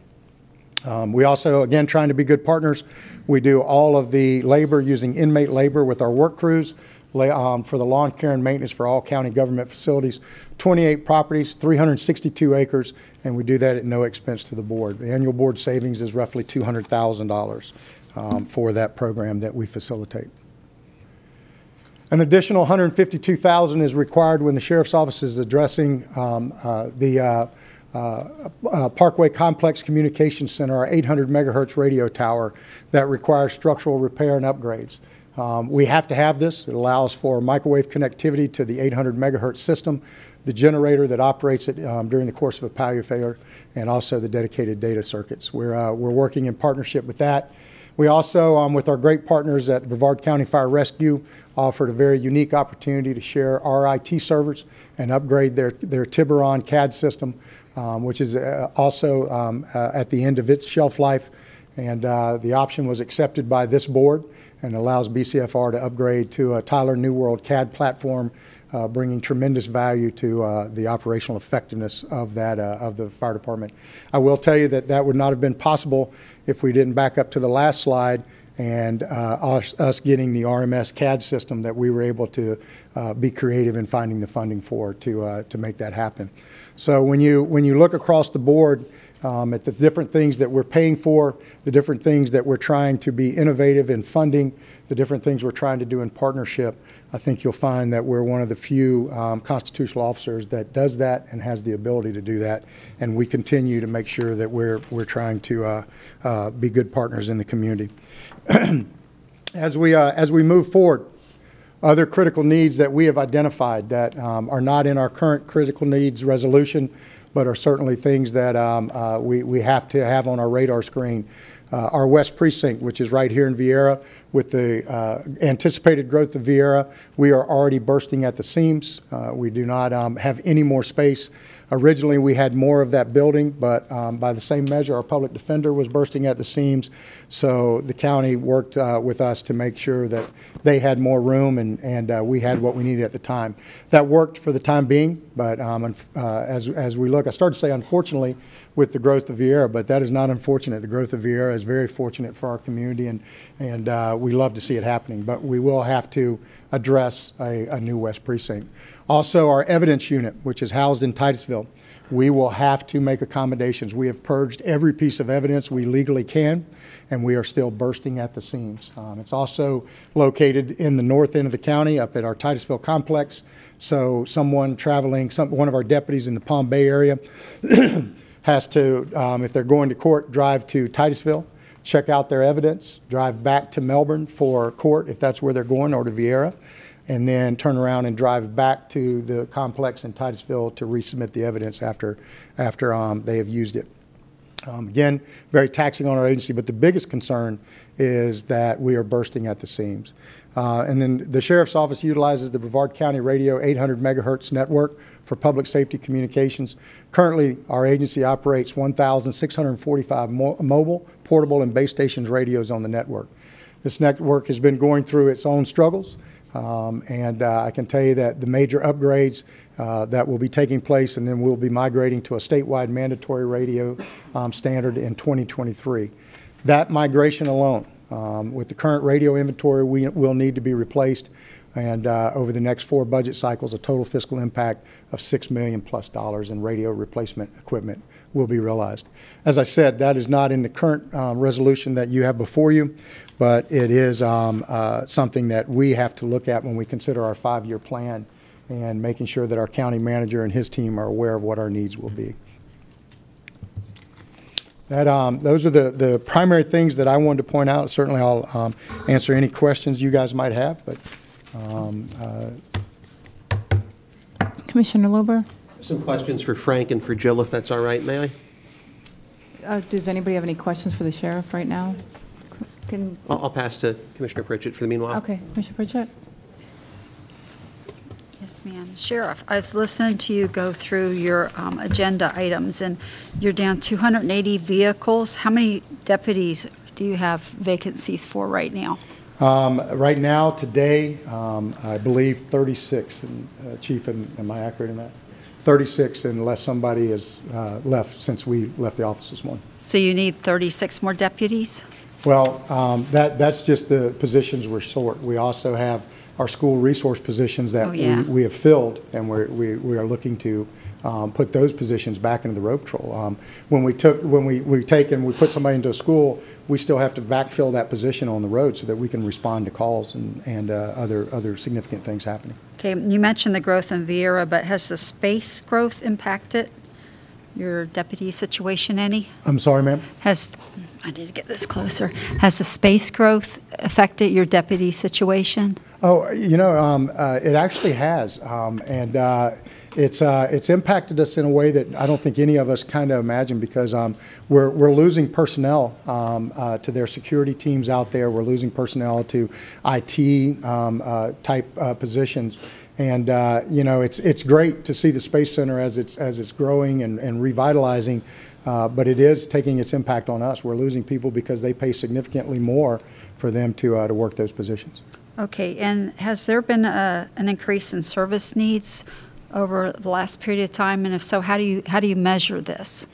Um, we also, again, trying to be good partners. We do all of the labor using inmate labor with our work crews um, for the lawn care and maintenance for all county government facilities. 28 properties, 362 acres, and we do that at no expense to the board. The annual board savings is roughly $200,000 um, for that program that we facilitate. An additional 152,000 is required when the sheriff's office is addressing um, uh, the uh, uh, uh Parkway Complex Communications Center, our 800 megahertz radio tower that requires structural repair and upgrades. Um, we have to have this. It allows for microwave connectivity to the 800 megahertz system, the generator that operates it um, during the course of a power failure, and also the dedicated data circuits. We're, uh, we're working in partnership with that. We also, um, with our great partners at Brevard County Fire Rescue, offered a very unique opportunity to share our IT servers and upgrade their, their Tiburon CAD system, um, which is uh, also um, uh, at the end of its shelf life. And uh, the option was accepted by this board and allows BCFR to upgrade to a Tyler New World CAD platform, uh, bringing tremendous value to uh, the operational effectiveness of that uh, of the fire department. I will tell you that that would not have been possible if we didn't back up to the last slide and uh, us, us, getting the RMS CAD system that we were able to uh, be creative in finding the funding for to uh, to make that happen. So when you when you look across the board um, at the different things that we're paying for, the different things that we're trying to be innovative in funding, the different things we're trying to do in partnership, I think you'll find that we're one of the few um, constitutional officers that does that and has the ability to do that. And we continue to make sure that we're, we're trying to uh, uh, be good partners in the community. as, we, uh, as we move forward, other critical needs that we have identified that um, are not in our current critical needs resolution but are certainly things that um, uh, we, we have to have on our radar screen. Uh, Our West Precinct, which is right here in Viera, with the uh, anticipated growth of Viera, we are already bursting at the seams. Uh, We do not um, have any more space. Originally, we had more of that building, but um, by the same measure, our public defender was bursting at the seams. So the county worked uh, with us to make sure that they had more room and, and uh, we had what we needed at the time. That worked for the time being, but um, uh, as, as we look, I started to say unfortunately with the growth of Viera, but that is not unfortunate. The growth of Viera is very fortunate for our community and, and uh, we love to see it happening. But we will have to address a, a new West Precinct. Also, our evidence unit, which is housed in Titusville, we will have to make accommodations. We have purged every piece of evidence we legally can, and we are still bursting at the seams. Um, It's also located in the north end of the county, up at our Titusville complex. So someone traveling, some, one of our deputies in the Palm Bay area has to, um, if they're going to court, drive to Titusville, check out their evidence, drive back to Melbourne for court, if that's where they're going, or to Viera, and then turn around and drive back to the complex in Titusville to resubmit the evidence after, after um, they have used it. Um, Again, very taxing on our agency, but the biggest concern is that we are bursting at the seams. Uh, And then the sheriff's office utilizes the Brevard County Radio 800 megahertz network for public safety communications. Currently, our agency operates 1,645 mo- mobile, portable, and base stations radios on the network. This network has been going through its own struggles, um, and uh, I can tell you that the major upgrades uh, that will be taking place, and then we'll be migrating to a statewide mandatory radio um, standard in 2023. That migration alone, um, with the current radio inventory, we will need to be replaced, and uh, over the next four budget cycles, a total fiscal impact of 6 million plus dollars in radio replacement equipment will be realized. As I said, that is not in the current um, resolution that you have before you, but it is um, uh, something that we have to look at when we consider our five-year plan and making sure that our county manager and his team are aware of what our needs will be. That, um, those are the, the primary things that I wanted to point out. Certainly, I'll um, answer any questions you guys might have, but um, uh, Commissioner Lober? Some questions for Frank and for Jill, if that's all right, may I? Uh, Does anybody have any questions for the sheriff right now? Can, I'll I'll pass to Commissioner Pritchett for the meanwhile. okay, Commissioner Pritchett? Yes, ma'am. Sheriff, I was listening to you go through your um, agenda items, and you're down 280 vehicles. How many deputies do you have vacancies for right now? Um, Right now, today, um, I believe 36, and uh, Chief, am am I accurate in that? 36 unless somebody has uh, left since we left the office this morning. So you need 36 more deputies? Well, um, that, that's just the positions we're short. We also have our school resource positions that Oh, we yeah. we have filled, and we're, we we are looking to um, put those positions back into the road patrol. Um, When we took, when we, we take and we put somebody into a school, we still have to backfill that position on the road so that we can respond to calls and, and uh, other, other significant things happening. Okay, you mentioned the growth in Viera, but has the space growth impacted your deputy situation any? I'm sorry, ma'am? Has, I need to get this closer. Has the space growth affected your deputy situation? Oh, you know, um, uh, it actually has, um, and uh, it's uh, it's impacted us in a way that I don't think any of us kind of imagined because um, we're we're losing personnel um, uh, to their security teams out there. We're losing personnel to IT um, uh, type uh, positions. And uh, you know, it's it's great to see the Space Center as it's as it's growing and, and revitalizing, uh, but it is taking its impact on us. We're losing people because they pay significantly more for them to to work those positions. Okay, and has there been a, an increase in service needs over the last period of time? And if so, how do you, how do you measure this?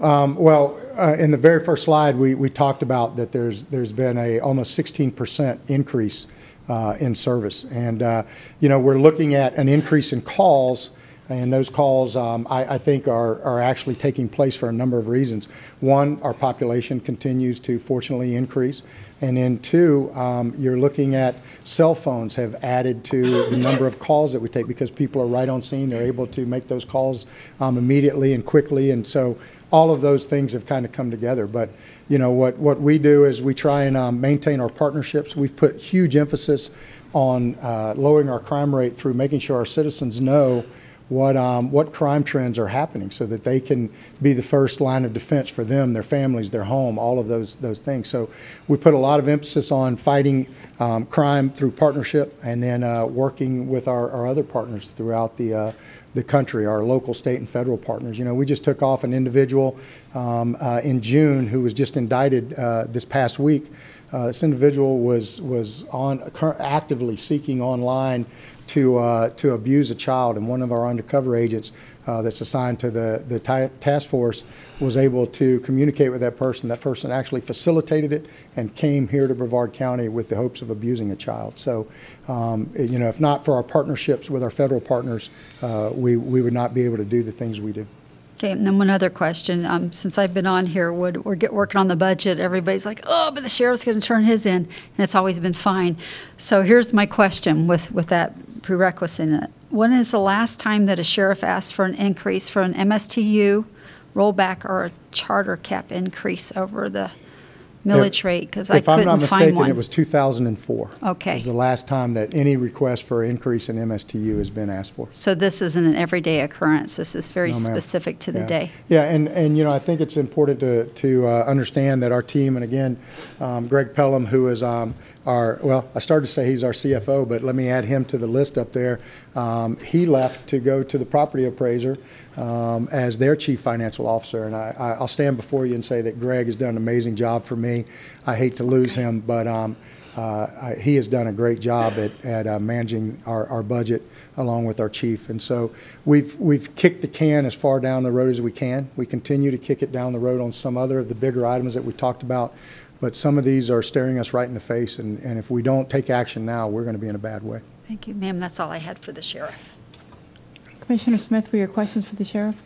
Um, Well, uh, in the very first slide, we, we talked about that there's, there's been a almost 16% increase uh, in service. And, uh, you know, we're looking at an increase in calls, and those calls, um, I, I think, are, are actually taking place for a number of reasons. One, our population continues to fortunately increase. And then two, um, you're looking at cell phones have added to the number of calls that we take because people are right on scene. They're able to make those calls um, immediately and quickly. And so all of those things have kind of come together. But, you know, what, what we do is we try and um, maintain our partnerships. We've put huge emphasis on uh, lowering our crime rate through making sure our citizens know what, um, what crime trends are happening so that they can be the first line of defense for them, their families, their home, all of those, those things. So we put a lot of emphasis on fighting um, crime through partnership and then uh, working with our, our other partners throughout the, uh, the country, our local, state, and federal partners. You know, we just took off an individual um, uh, in June who was just indicted uh, this past week. Uh, this individual was was on actively seeking online to uh, to abuse a child, and one of our undercover agents uh, that's assigned to the the ta- task force was able to communicate with that person. That person actually facilitated it and came here to Brevard County with the hopes of abusing a child. So, um, you know, if not for our partnerships with our federal partners, uh, we we would not be able to do the things we do. Okay, and then one other question. Um, since I've been on here, would, we're get, working on the budget, everybody's like, oh, but the sheriff's going to turn his in, and it's always been fine. So here's my question with, with that prerequisite in it. When is the last time that a sheriff asked for an increase for an MSTU rollback or a charter cap increase over the millage rate? Because I If I'm not mistaken, one. it was 2004. Okay. It Was the last time that any request for increase in MSTU has been asked for. So this isn't an everyday occurrence. This is very No, specific to the Yeah. day. Yeah, and, and, you know, I think it's important to, to uh, understand that our team, and again, um, Greg Pelham, who is um, our, well, I started to say he's our CFO, but let me add him to the list up there. Um, He left to go to the property appraiser um, as their chief financial officer, and I, I- I'll stand before you and say that Greg has done an amazing job for me. I hate to lose him, but um, uh, he has done a great job at, at uh, managing our, our budget along with our chief. And so we've, we've kicked the can as far down the road as we can. We continue to kick it down the road on some other of the bigger items that we talked about. But some of these are staring us right in the face, and, and if we don't take action now, we're going to be in a bad way. Thank you, ma'am. That's all I had for the sheriff. Commissioner Smith, were your questions for the sheriff?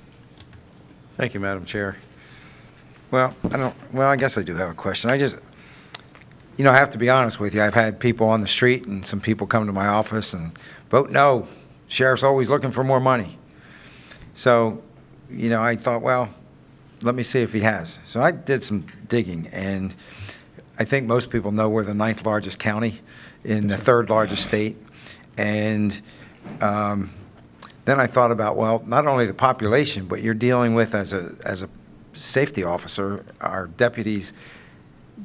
Thank you, Madam Chair. Well, I don't, well, I guess I do have a question. I just, you know, I have to be honest with you. I've had people on the street and some people come to my office and vote no. Sheriff's always looking for more money. So, you know, I thought, well, let me see if he has. So I did some digging, and I think most people know we're the ninth largest county in the third largest state. And um, then I thought about, well, not only the population, but you're dealing with, as a, as a safety officer, our deputies,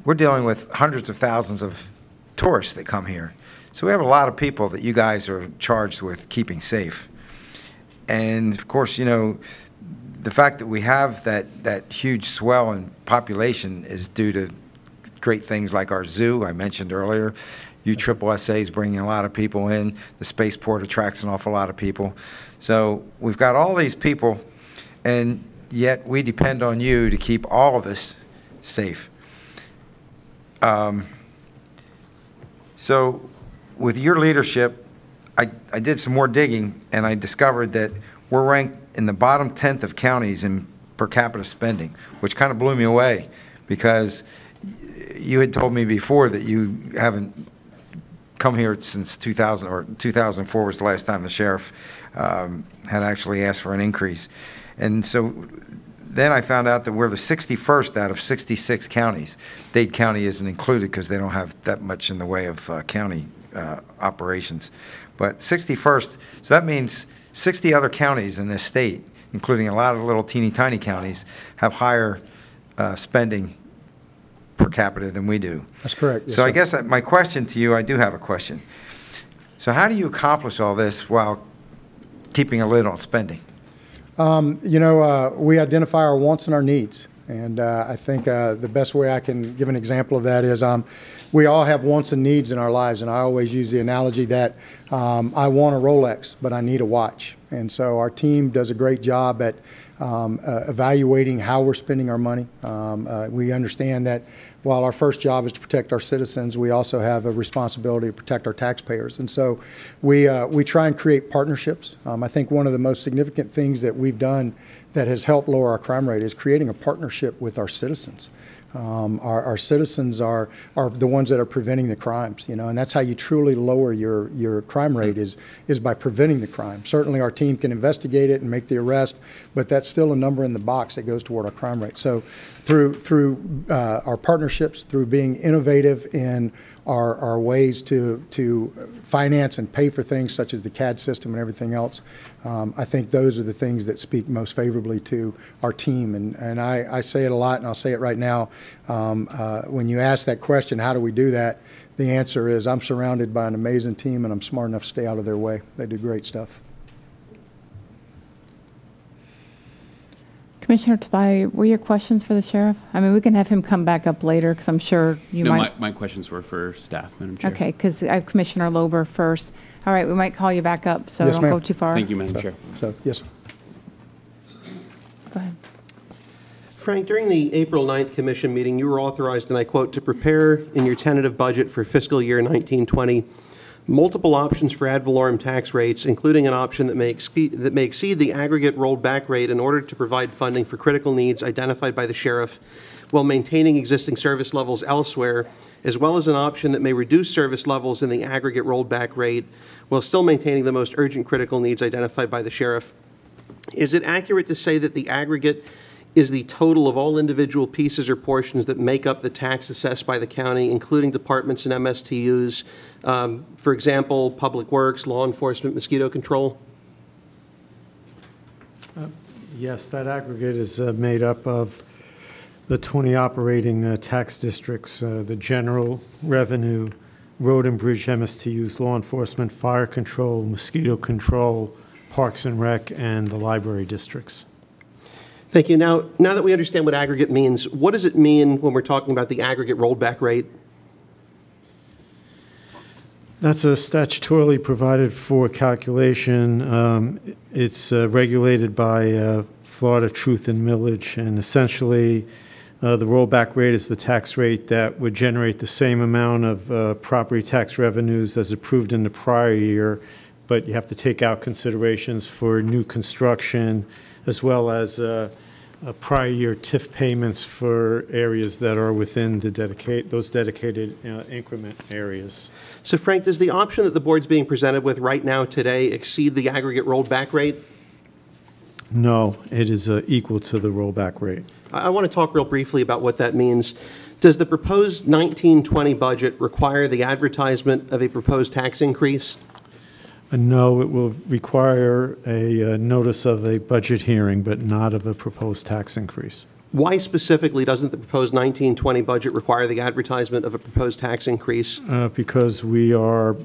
we're dealing with hundreds of thousands of tourists that come here. So we have a lot of people that you guys are charged with keeping safe. And of course, you know, the fact that we have that, that huge swell in population is due to great things like our zoo, I mentioned earlier. USSSA is bringing a lot of people in. The spaceport attracts an awful lot of people. So we've got all these people, and yet we depend on you to keep all of us safe. Um, So with your leadership, I, I did some more digging, and I discovered that we're ranked in the bottom tenth of counties in per capita spending, which kind of blew me away, because you had told me before that you haven't come here since 2000, or 2004 was the last time the sheriff um, had actually asked for an increase. And so then I found out that we're the 61st out of 66 counties. Dade County isn't included because they don't have that much in the way of uh, county uh, operations. But 61st, so that means 60 other counties in this state, including a lot of little teeny tiny counties, have higher uh, spending per capita than we do. That's correct. Yes, So I guess my question to you, I do have a question. So how do you accomplish all this while keeping a lid on spending? Um, You know, uh, we identify our wants and our needs. And uh, I think uh, the best way I can give an example of that is um, we all have wants and needs in our lives. And I always use the analogy that um, I want a Rolex, but I need a watch. And so our team does a great job at um, uh, evaluating how we're spending our money. Um, uh, we understand that while our first job is to protect our citizens, we also have a responsibility to protect our taxpayers. And so we, uh, we try and create partnerships. Um, I think one of the most significant things that we've done that has helped lower our crime rate is creating a partnership with our citizens. Um, our, our citizens are, are the ones that are preventing the crimes, you know, and that's how you truly lower your, your crime rate is, is by preventing the crime. Certainly, our team can investigate it and make the arrest, but that's still a number in the box that goes toward our crime rate. So through, through uh, our partnerships, through being innovative in our, are ways to, to finance and pay for things such as the CAD system and everything else. Um, I think those are the things that speak most favorably to our team. And, and I, I say it a lot, and I'll say it right now. Um, uh, when you ask that question, how do we do that? The answer is I'm surrounded by an amazing team, and I'm smart enough to stay out of their way. They do great stuff. Commissioner Tobia, were your questions for the sheriff? I mean, we can have him come back up later, because I'm sure you No, my, might. my questions were for staff, Madam Chair. Okay, because I have Commissioner Lober first. All right, we might call you back up, so Yes, don't go too far. Thank you, Madam Chair. So, yes. Go ahead. Frank, during the April 9th commission meeting, you were authorized, and I quote, "to prepare in your tentative budget for fiscal year 1920 multiple options for ad valorem tax rates, including an option that may exceed, that may exceed the aggregate rolled back rate in order to provide funding for critical needs identified by the sheriff while maintaining existing service levels elsewhere, as well as an option that may reduce service levels in the aggregate rolled back rate while still maintaining the most urgent critical needs identified by the sheriff." Is it accurate to say that the aggregate is the total of all individual pieces or portions that make up the tax assessed by the county, including departments and MSTUs? Um, For example, Public Works, Law Enforcement, Mosquito Control? Yes, that aggregate is uh, made up of the 20 operating uh, tax districts, uh, the general revenue, road and bridge MSTUs, law enforcement, fire control, mosquito control, parks and rec, and the library districts. Thank you. Now, now that we understand what aggregate means, what does it mean when we're talking about the aggregate rollback rate? That's a statutorily provided for calculation. Um, It's uh, regulated by uh, Florida Truth and Millage, and essentially, uh, the rollback rate is the tax rate that would generate the same amount of uh, property tax revenues as approved in the prior year, but you have to take out considerations for new construction, as well as uh, uh, prior year TIF payments for areas that are within the dedicate, those dedicated uh, increment areas. So Frank, does the option that the board's being presented with right now today exceed the aggregate rollback rate? No, it is uh, equal to the rollback rate. I, I want to talk real briefly about what that means. Does the proposed 1920 budget require the advertisement of a proposed tax increase? No, it will require a uh, notice of a budget hearing, but not of a proposed tax increase. Why specifically doesn't the proposed 1920 budget require the advertisement of a proposed tax increase? Uh, Because we are,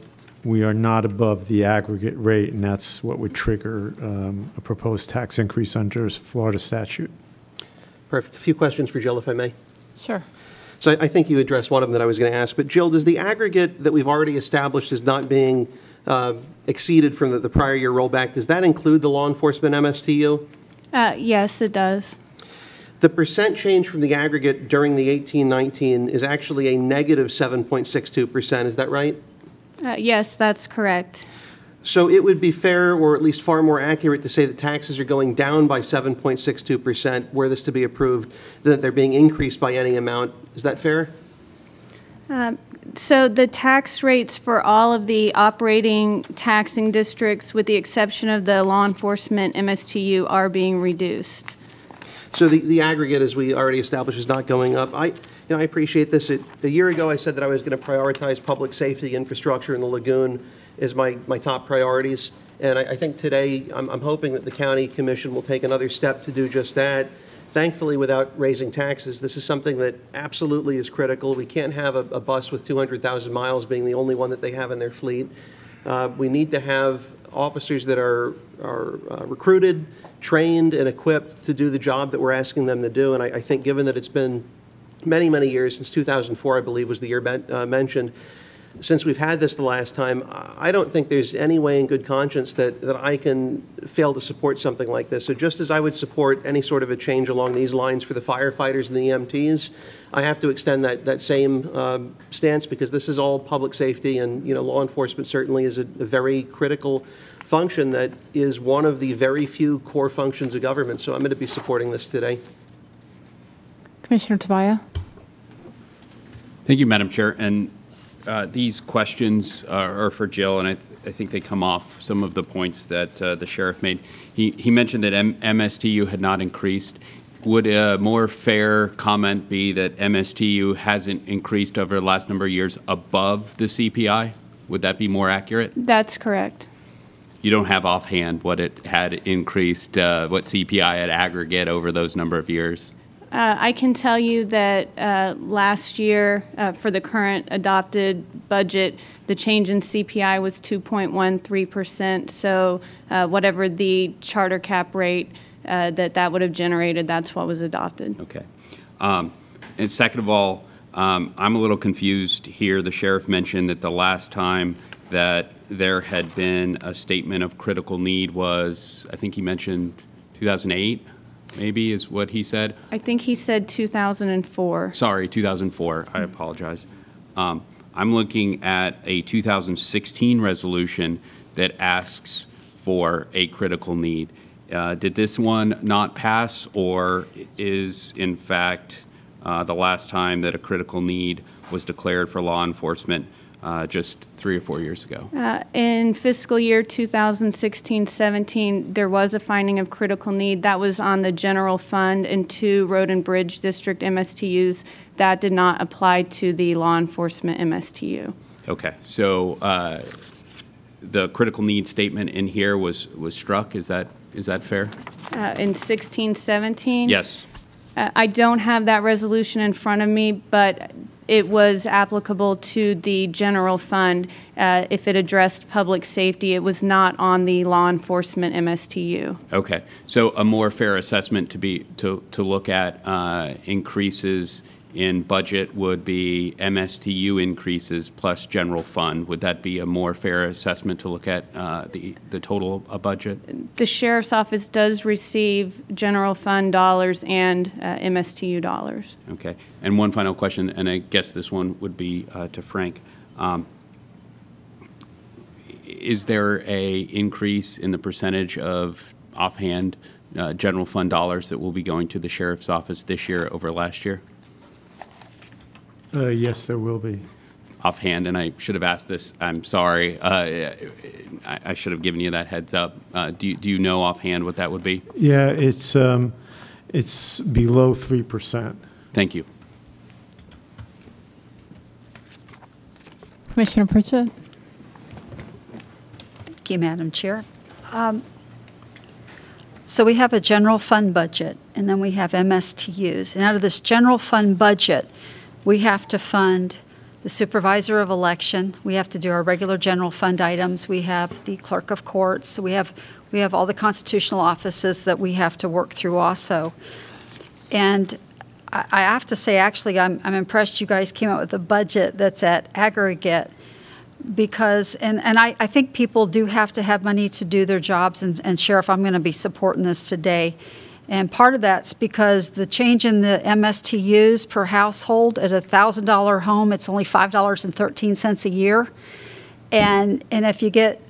we are not above the aggregate rate, and that's what would trigger um, a proposed tax increase under Florida statute. Perfect. A few questions for Jill, if I may. Sure. So I I think you addressed one of them that I was going to ask. But Jill, does the aggregate that we've already established as not being uh, exceeded from the- the prior year rollback, does that include the law enforcement MSTU? Uh, yes, it does. The percent change from the aggregate during the 1819 is actually a negative 7.62%, is that right? Uh, yes, that's correct. So it would be fair, or at least far more accurate, to say that taxes are going down by 7.62% were this to be approved, than that they're being increased by any amount. Is that fair? Um, So the tax rates for all of the operating taxing districts, with the exception of the law enforcement MSTU, are being reduced. So the, the aggregate, as we already established, is not going up. I, you know, I appreciate this. It- A year ago, I said that I was going to prioritize public safety infrastructure in the lagoon as my, my top priorities. And I, I think today, I'm, I'm hoping that the county commission will take another step to do just that. Thankfully, without raising taxes, this is something that absolutely is critical. We can't have a, a bus with 200,000 miles being the only one that they have in their fleet. Uh, We need to have officers that are, are uh, recruited, trained, and equipped to do the job that we're asking them to do. And I, I think, given that it's been many, many years, since 2004, I believe was the year uh, mentioned, since we've had this the last time, I don't think there's any way in good conscience that, that I can fail to support something like this. So just as I would support any sort of a change along these lines for the firefighters and the EMTs, I have to extend that, that same um, stance because this is all public safety and, you know, law enforcement certainly is a, a very critical function that is one of the very few core functions of government. So I'm going to be supporting this today. Commissioner Tobia? Thank you, Madam Chair. And uh, these questions are are for Jill, and I, th- I think they come off some of the points that uh, the sheriff made. He, he mentioned that M- MSTU had not increased. Would a more fair comment be that MSTU hasn't increased over the last number of years above the CPI? Would that be more accurate? That's correct. You don't have offhand what it had increased, uh, what CPI had aggregate over those number of years? Uh, I can tell you that uh, last year, uh, for the current adopted budget, the change in CPI was 2.13%. So uh, whatever the charter cap rate uh, that that would have generated, that's what was adopted. Okay. Um, And second of all, um, I'm a little confused here. The sheriff mentioned that the last time that there had been a statement of critical need was, I think he mentioned 2008, maybe, is what he said. I think he said 2004. Sorry, 2004. I apologize. Um, I'm looking at a 2016 resolution that asks for a critical need. Uh, Did this one not pass, or is, in fact, uh, the last time that a critical need was declared for law enforcement uh, just three or four years ago? Uh, In fiscal year 2016-17, there was a finding of critical need. That was on the general fund and two road and bridge district MSTUs. That did not apply to the law enforcement MSTU. Okay, so uh, the critical need statement in here was, was struck, is that, is that fair? Uh, In 16-17? Yes. Uh, I don't have that resolution in front of me, but it was applicable to the general fund. Uh, If it addressed public safety, it was not on the law enforcement MSTU. Okay, so a more fair assessment to be, to, to look at uh, increases in budget would be MSTU increases plus general fund. Would that be a more fair assessment to look at uh, the, the total uh, budget? The sheriff's office does receive general fund dollars and uh, MSTU dollars. Okay, and one final question, and I guess this one would be uh, to Frank. Um, Is there a increase in the percentage of offhand uh, general fund dollars that will be going to the sheriff's office this year over last year? Uh, Yes, there will be. offhand, and I should have asked this, I'm sorry, uh, I I should have given you that heads up. Uh, Do you, do you know offhand what that would be? Yeah, it's, um, it's below 3%. Thank you. Commissioner Pritchett? Thank you, Madam Chair. Um, So we have a general fund budget, and then we have MSTUs. And out of this general fund budget, we have to fund the supervisor of election, we have to do our regular general fund items, we have the clerk of courts, we have, we have all the constitutional offices that we have to work through also. And I I have to say, actually, I'm, I'm impressed you guys came up with a budget that's at aggregate because, and, and I, I think people do have to have money to do their jobs, and, and Sheriff, I'm going to be supporting this today. And part of that's because the change in the MSTUs per household at a $1,000 home, it's only $5.13 a year. And, and if you get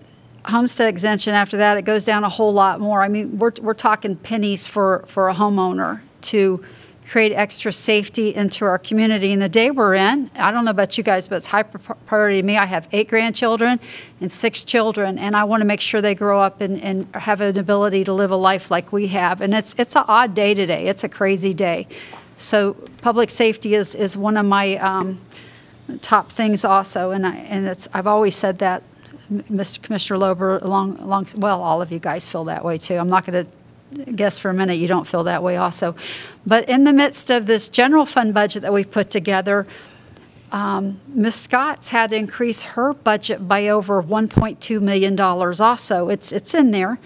homestead exemption after that, it goes down a whole lot more. I mean, we're, we're talking pennies for, for a homeowner to create extra safety into our community. And the day we're in, I don't know about you guys, but it's high priority to me. I have eight grandchildren and six children, and I want to make sure they grow up and, and have an ability to live a life like we have. And it's, it's an odd day today. It's a crazy day. So public safety is, is one of my um, top things also, and I, and it's, I've always said that, Mr. Commissioner Lober, along, along, well, all of you guys feel that way too. I'm not going to guess for a minute you don't feel that way also. But in the midst of this general fund budget that we've put together, um, Ms. Scott's had to increase her budget by over $1.2 million also. It's, it's in there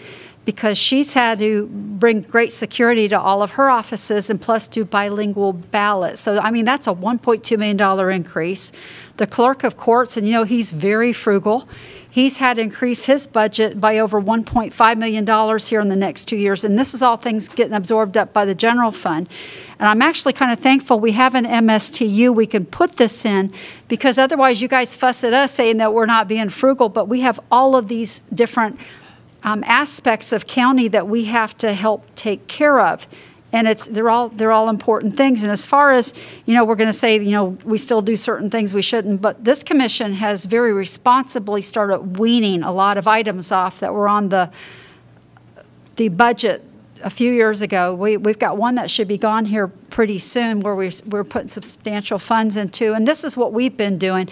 because she's had to bring great security to all of her offices and plus do bilingual ballots. So, I mean, that's a $1.2 million increase. The clerk of courts, and you know, he's very frugal. He's had to increase his budget by over $1.5 million here in the next two years. And this is all things getting absorbed up by the general fund. And I'm actually kind of thankful we have an MSTU we can put this in because otherwise you guys fuss at us saying that we're not being frugal, but we have all of these different um, aspects of county that we have to help take care of. And it's they're all they're all important things. And as far as you know, we're going to say you know we still do certain things we shouldn't, but this commission has very responsibly started weaning a lot of items off that were on the the budget a few years ago. We, we've got one that should be gone here pretty soon where we're, we're putting substantial funds into, and this is what we've been doing.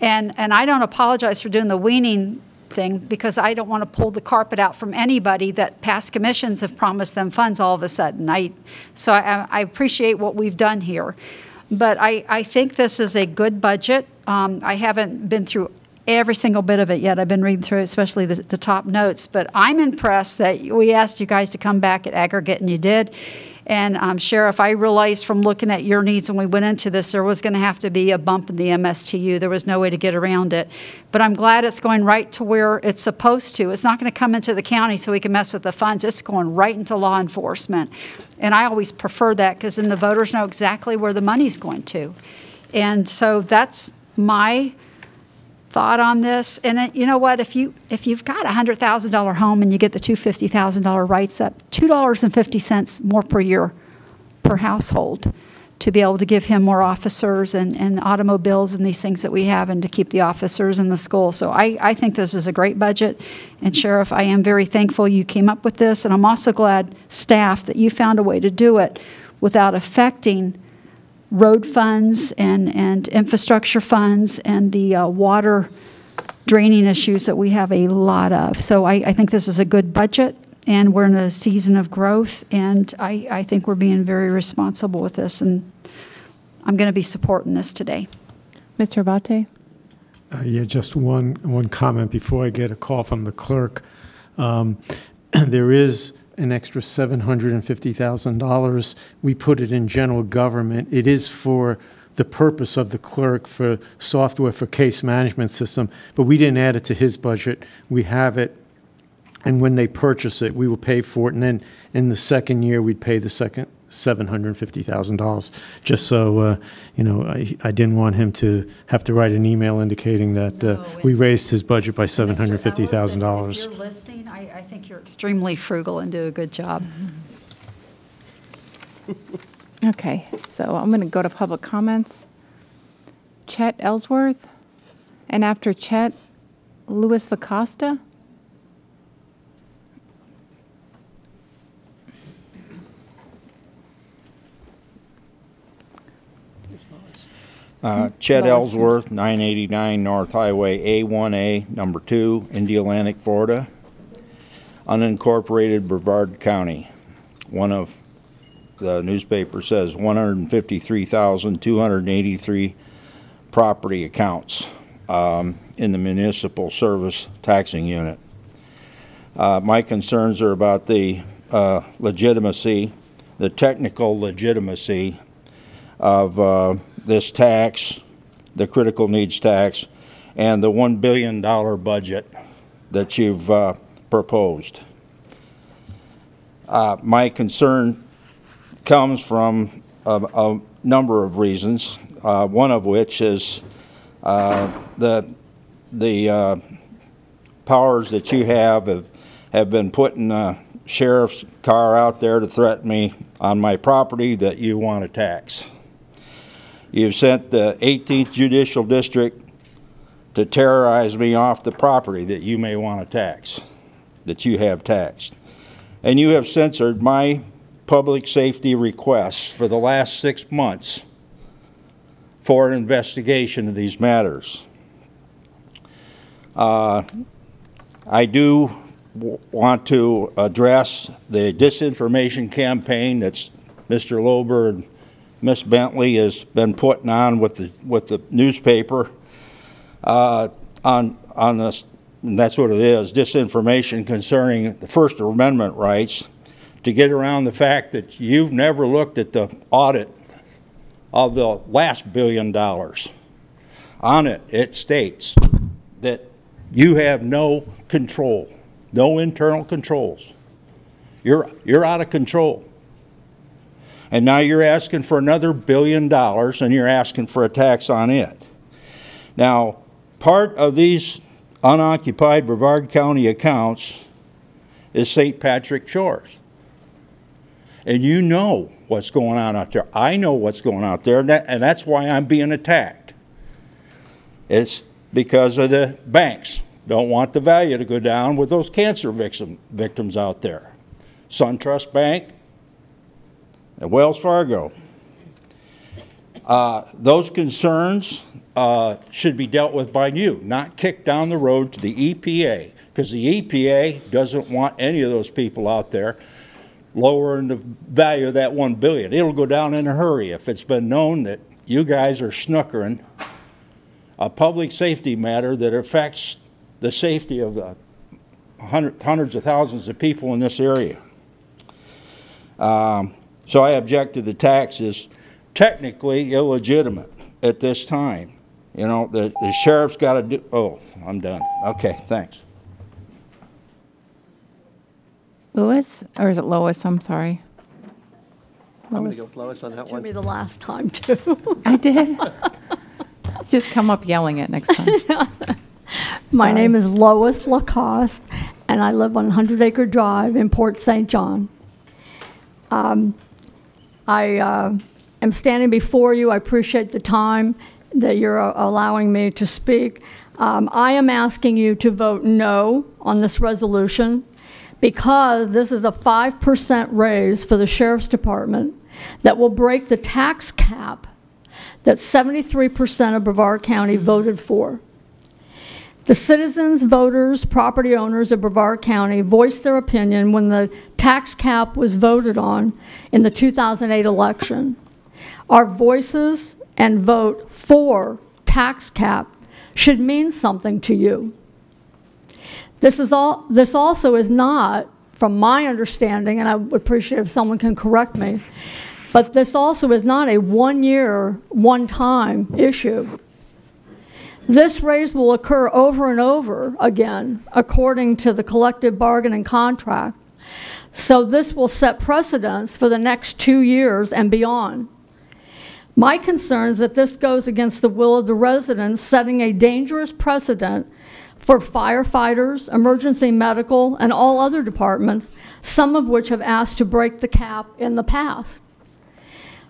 And, and I don't apologize for doing the weaning thing because I don't want to pull the carpet out from anybody that past commissions have promised them funds all of a sudden. I, so I, I appreciate what we've done here. But I, I think this is a good budget. Um, I haven't been through every single bit of it yet. I've been reading through especially the, the top notes. But I'm impressed that we asked you guys to come back at aggregate, and you did. And um, Sheriff, I realized from looking at your needs when we went into this, there was going to have to be a bump in the MSTU. There was no way to get around it. But I'm glad it's going right to where it's supposed to. It's not going to come into the county so we can mess with the funds. It's going right into law enforcement. And I always prefer that because then the voters know exactly where the money's going to. And so that's my thought on this. And you know what? If you if you've got a hundred thousand dollar home and you get the two fifty thousand dollar rights up, two dollars and fifty cents more per year per household to be able to give him more officers and, and automobiles and these things that we have and to keep the officers in the school. So I, I think this is a great budget. And Sheriff, I am very thankful you came up with this. And I'm also glad, staff, that you found a way to do it without affecting road funds and, and infrastructure funds and the uh, water draining issues that we have a lot of. So I, I think this is a good budget, and we're in a season of growth, and I, I think we're being very responsible with this, and I'm going to be supporting this today. Mr. Abbate? Uh, Yeah, just one, one comment before I get a call from the clerk. Um, There is an extra $750,000. We put it in general government. It is for the purpose of the clerk for software for case management system, but we didn't add it to his budget. We have it, and when they purchase it, we will pay for it, and then in the second year, we'd pay the second $750,000. Just so, uh, you know, I, I didn't want him to have to write an email indicating that uh, No, we raised his budget by Mr. Ellis, If $750,000. you're listening, I, I think you're extremely frugal and do a good job. Okay, so I'm going to go to public comments. Chet Ellsworth, and after Chet, Louis Lacosta. Uh, Chet Ellsworth, 989 North Highway A1A, number 2, Indialantic, Florida. Unincorporated Brevard County. One of the newspaper says 153,283 property accounts um, in the municipal service taxing unit. Uh, My concerns are about the uh, legitimacy, the technical legitimacy of uh, this tax, the critical needs tax, and the $1 billion budget that you've uh, proposed. Uh, My concern comes from a, a number of reasons, uh, one of which is uh, the, the uh, powers that you have have, have been putting a sheriff's car out there to threaten me on my property that you want to tax. You've sent the 18th Judicial District to terrorize me off the property that you may want to tax, that you have taxed. And you have censored my public safety requests for the last six months for an investigation of these matters. Uh, I do want to address the disinformation campaign that Mr. Lober and Ms. Bentley has been putting on with the, with the newspaper uh, on, on this, and that's what it is, disinformation concerning the First Amendment rights to get around the fact that you've never looked at the audit of the last billion dollars. On it, it states that you have no control, no internal controls. You're, you're out of control. And now you're asking for another billion dollars and you're asking for a tax on it. Now, part of these unoccupied Brevard County accounts is St. Patrick Shores. And you know what's going on out there. I know what's going on out there, and, that, and that's why I'm being attacked. It's because of the banks don't want the value to go down with those cancer victim, victims out there. SunTrust Bank, and Wells Fargo. Uh, Those concerns uh, should be dealt with by you, not kicked down the road to the EPA, because the EPA doesn't want any of those people out there lowering the value of that one billion. It'll go down in a hurry if it's been known that you guys are snookering a public safety matter that affects the safety of the hundred, hundreds of thousands of people in this area. Um, so I object to the taxes, technically illegitimate at this time. You know, the, the sheriff's got to do, oh, I'm done. Okay, thanks. Louis, or is it Lois? I'm sorry. I'm going to go with Lois on that To one. me the last time, too. I did. Just come up yelling it next time. My Sorry. name is Lois Lacoste, and I live on 100 Acre Drive in Port St. John. Um, I uh, am standing before you. I appreciate the time that you're uh, allowing me to speak. Um, I am asking you to vote no on this resolution because this is a 5% raise for the Sheriff's Department that will break the tax cap that 73% of Brevard County voted for. The citizens, voters, property owners of Brevard County voiced their opinion when the tax cap was voted on in the 2008 election. Our voices and vote for tax cap should mean something to you. This is all, this also is not, from my understanding, and I would appreciate if someone can correct me, but this also is not a one-year, one-time issue. This raise will occur over and over again, according to the collective bargaining contract. So this will set precedents for the next two years and beyond. My concern is that this goes against the will of the residents, setting a dangerous precedent for firefighters, emergency medical, and all other departments, some of which have asked to break the cap in the past.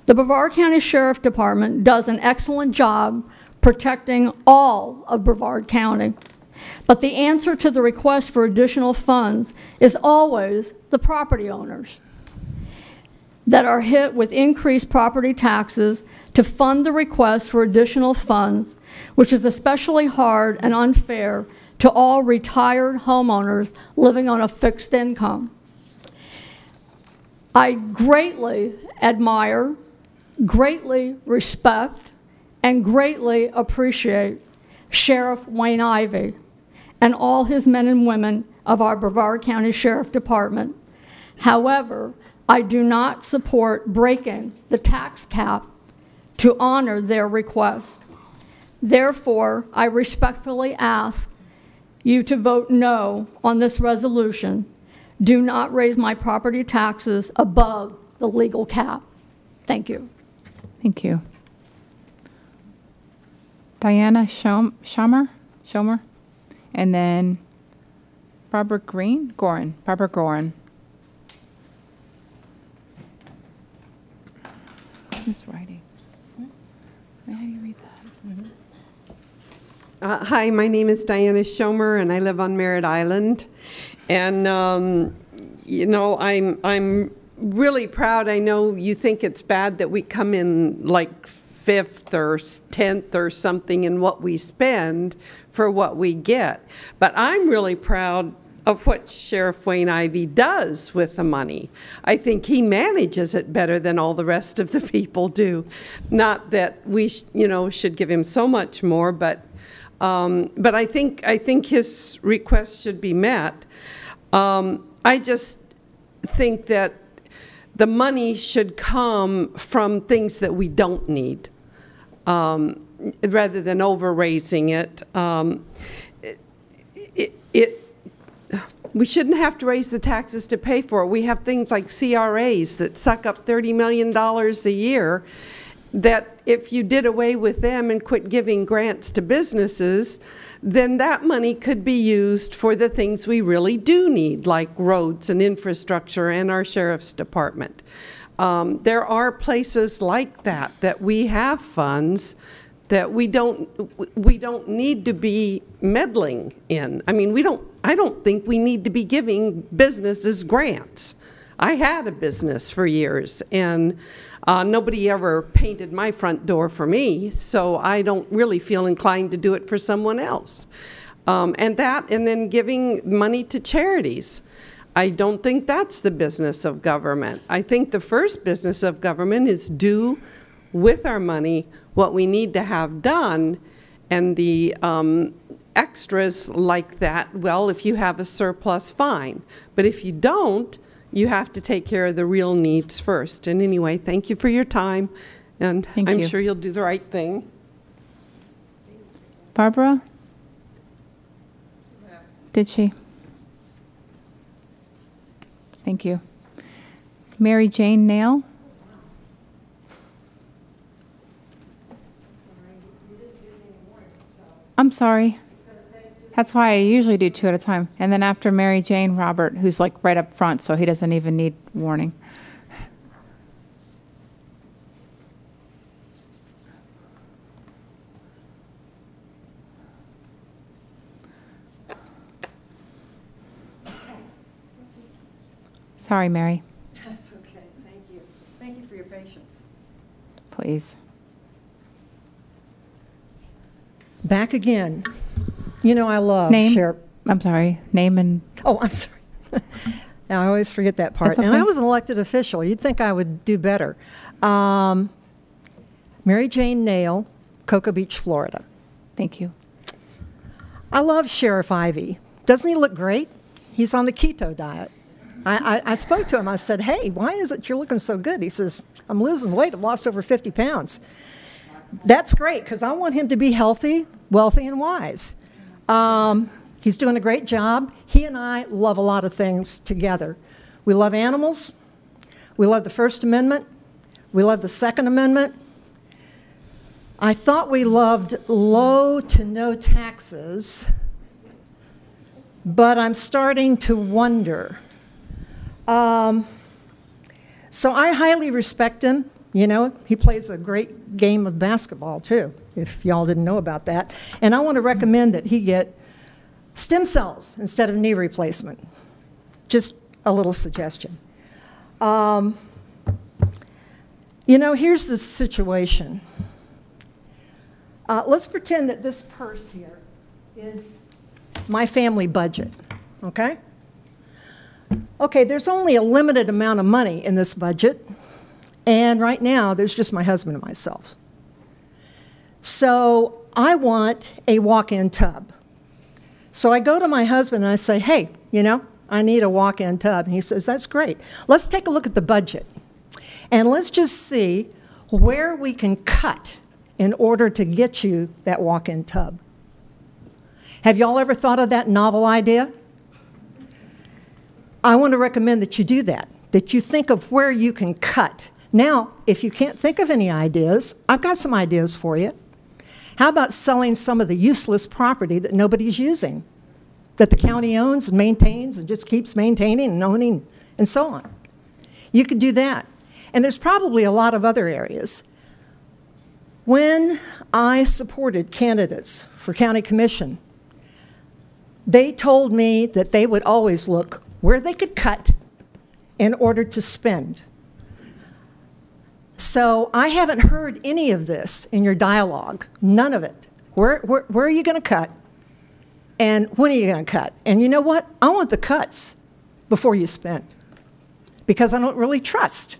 The Brevard County Sheriff Department does an excellent job protecting all of Brevard County. But the answer to the request for additional funds is always the property owners that are hit with increased property taxes to fund the request for additional funds, which is especially hard and unfair to all retired homeowners living on a fixed income. I greatly admire, greatly respect, and greatly appreciate Sheriff Wayne Ivey and all his men and women of our Brevard County Sheriff Department. However, I do not support breaking the tax cap to honor their request. Therefore, I respectfully ask you to vote no on this resolution. Do not raise my property taxes above the legal cap. Thank you. Thank you. Diana Shom- Schomer, Schomer, and then Barbara Green, Gorin, Barbara Gorin. Miss writing. How do you read that? Uh, Hi, my name is Diana Schomer, and I live on Merritt Island. And, um, you know, I'm, I'm really proud. I know you think it's bad that we come in like fifth or 10th or something in what we spend for what we get. But I'm really proud of what Sheriff Wayne Ivey does with the money. I think he manages it better than all the rest of the people do. Not that we, you know, should give him so much more, but, um, but I think, I think his request should be met. Um, I just think that the money should come from things that we don't need, um, rather than over-raising it. Um, it, it, we shouldn't have to raise the taxes to pay for it. We have things like CRAs that suck up $30 million a year, that if you did away with them and quit giving grants to businesses, then that money could be used for the things we really do need, like roads and infrastructure and our sheriff's department. Um, there are places like that that we have funds that we don't we don't need to be meddling in. I mean, we don't I don't think we need to be giving businesses grants. I had a business for years, and uh, nobody ever painted my front door for me, so I don't really feel inclined to do it for someone else. Um, and that, and then giving money to charities. I don't think that's the business of government. I think the first business of government is do with our money what we need to have done, and the um, extras like that, well, if you have a surplus, fine. But if you don't, you have to take care of the real needs first. And anyway, thank you for your time, and Thank I'm you. sure you'll do the right thing. Barbara? Did she? Thank you. Mary Jane Nail? I'm sorry. That's why I usually do two at a time. And then after Mary Jane, Robert, who's like right up front, so he doesn't even need warning. Sorry, Mary, That's okay, thank you. Thank you for your patience. please. Back again. You know I love Name? Sheriff. I'm sorry. Name and Oh, I'm sorry. Now, I always forget that part. That's And I was an elected official. You'd think I would do better. Um, Mary Jane Nail, Cocoa Beach, Florida. Thank you. I love Sheriff Ivey. Doesn't he look great? He's on the keto diet. I, I, I spoke to him. I said, Hey, why is it you're looking so good? He says, I'm losing weight. I've lost over 50 pounds. That's great because I want him to be healthy, wealthy, and wise. Um, he's doing a great job. He and I love a lot of things together. We love animals. We love the First Amendment. We love the Second Amendment. I thought we loved low to no taxes, but I'm starting to wonder. Um, so I highly respect him. You know, he plays a great game of basketball too, if y'all didn't know about that. And I want to recommend that he get stem cells instead of knee replacement. Just a little suggestion. Um, you know, here's the situation. Uh, let's pretend that this purse here is my family budget, okay? Okay, there's only a limited amount of money in this budget, and right now there's just my husband and myself. So I want a walk in tub. So I go to my husband and I say, hey, you know, I need a walk in tub. And he says, that's great. Let's take a look at the budget and let's just see where we can cut in order to get you that walk in tub. Have y'all ever thought of that novel idea? I want to recommend that you do that, that you think of where you can cut. Now, if you can't think of any ideas, I've got some ideas for you. How about selling some of the useless property that nobody's using, that the county owns and maintains and just keeps maintaining and owning and so on? You could do that. And there's probably a lot of other areas. When I supported candidates for county commission, they told me that they would always look where they could cut in order to spend. So I haven't heard any of this in your dialogue, none of it. Where, where, where are you going to cut? And when are you going to cut? And you know what? I want the cuts before you spend because I don't really trust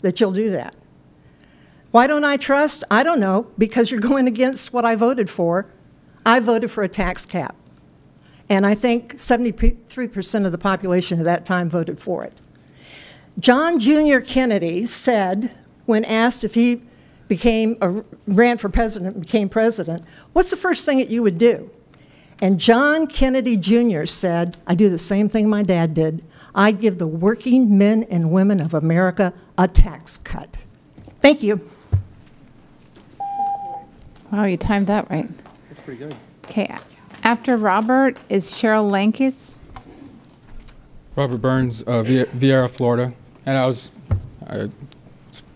that you'll do that. Why don't I trust? I don't know, because you're going against what I voted for. I voted for a tax cap. And I think 73% of the population at that time voted for it. John Jr. Kennedy said, when asked if he became a, ran for president and became president, what's the first thing that you would do? And John Kennedy Jr. said, I do the same thing my dad did. I'd give the working men and women of America a tax cut. Thank you. Wow, you timed that right. That's pretty good. Okay, after Robert is Cheryl Lankis. Robert Burns, uh, Viera, Florida. And I was uh,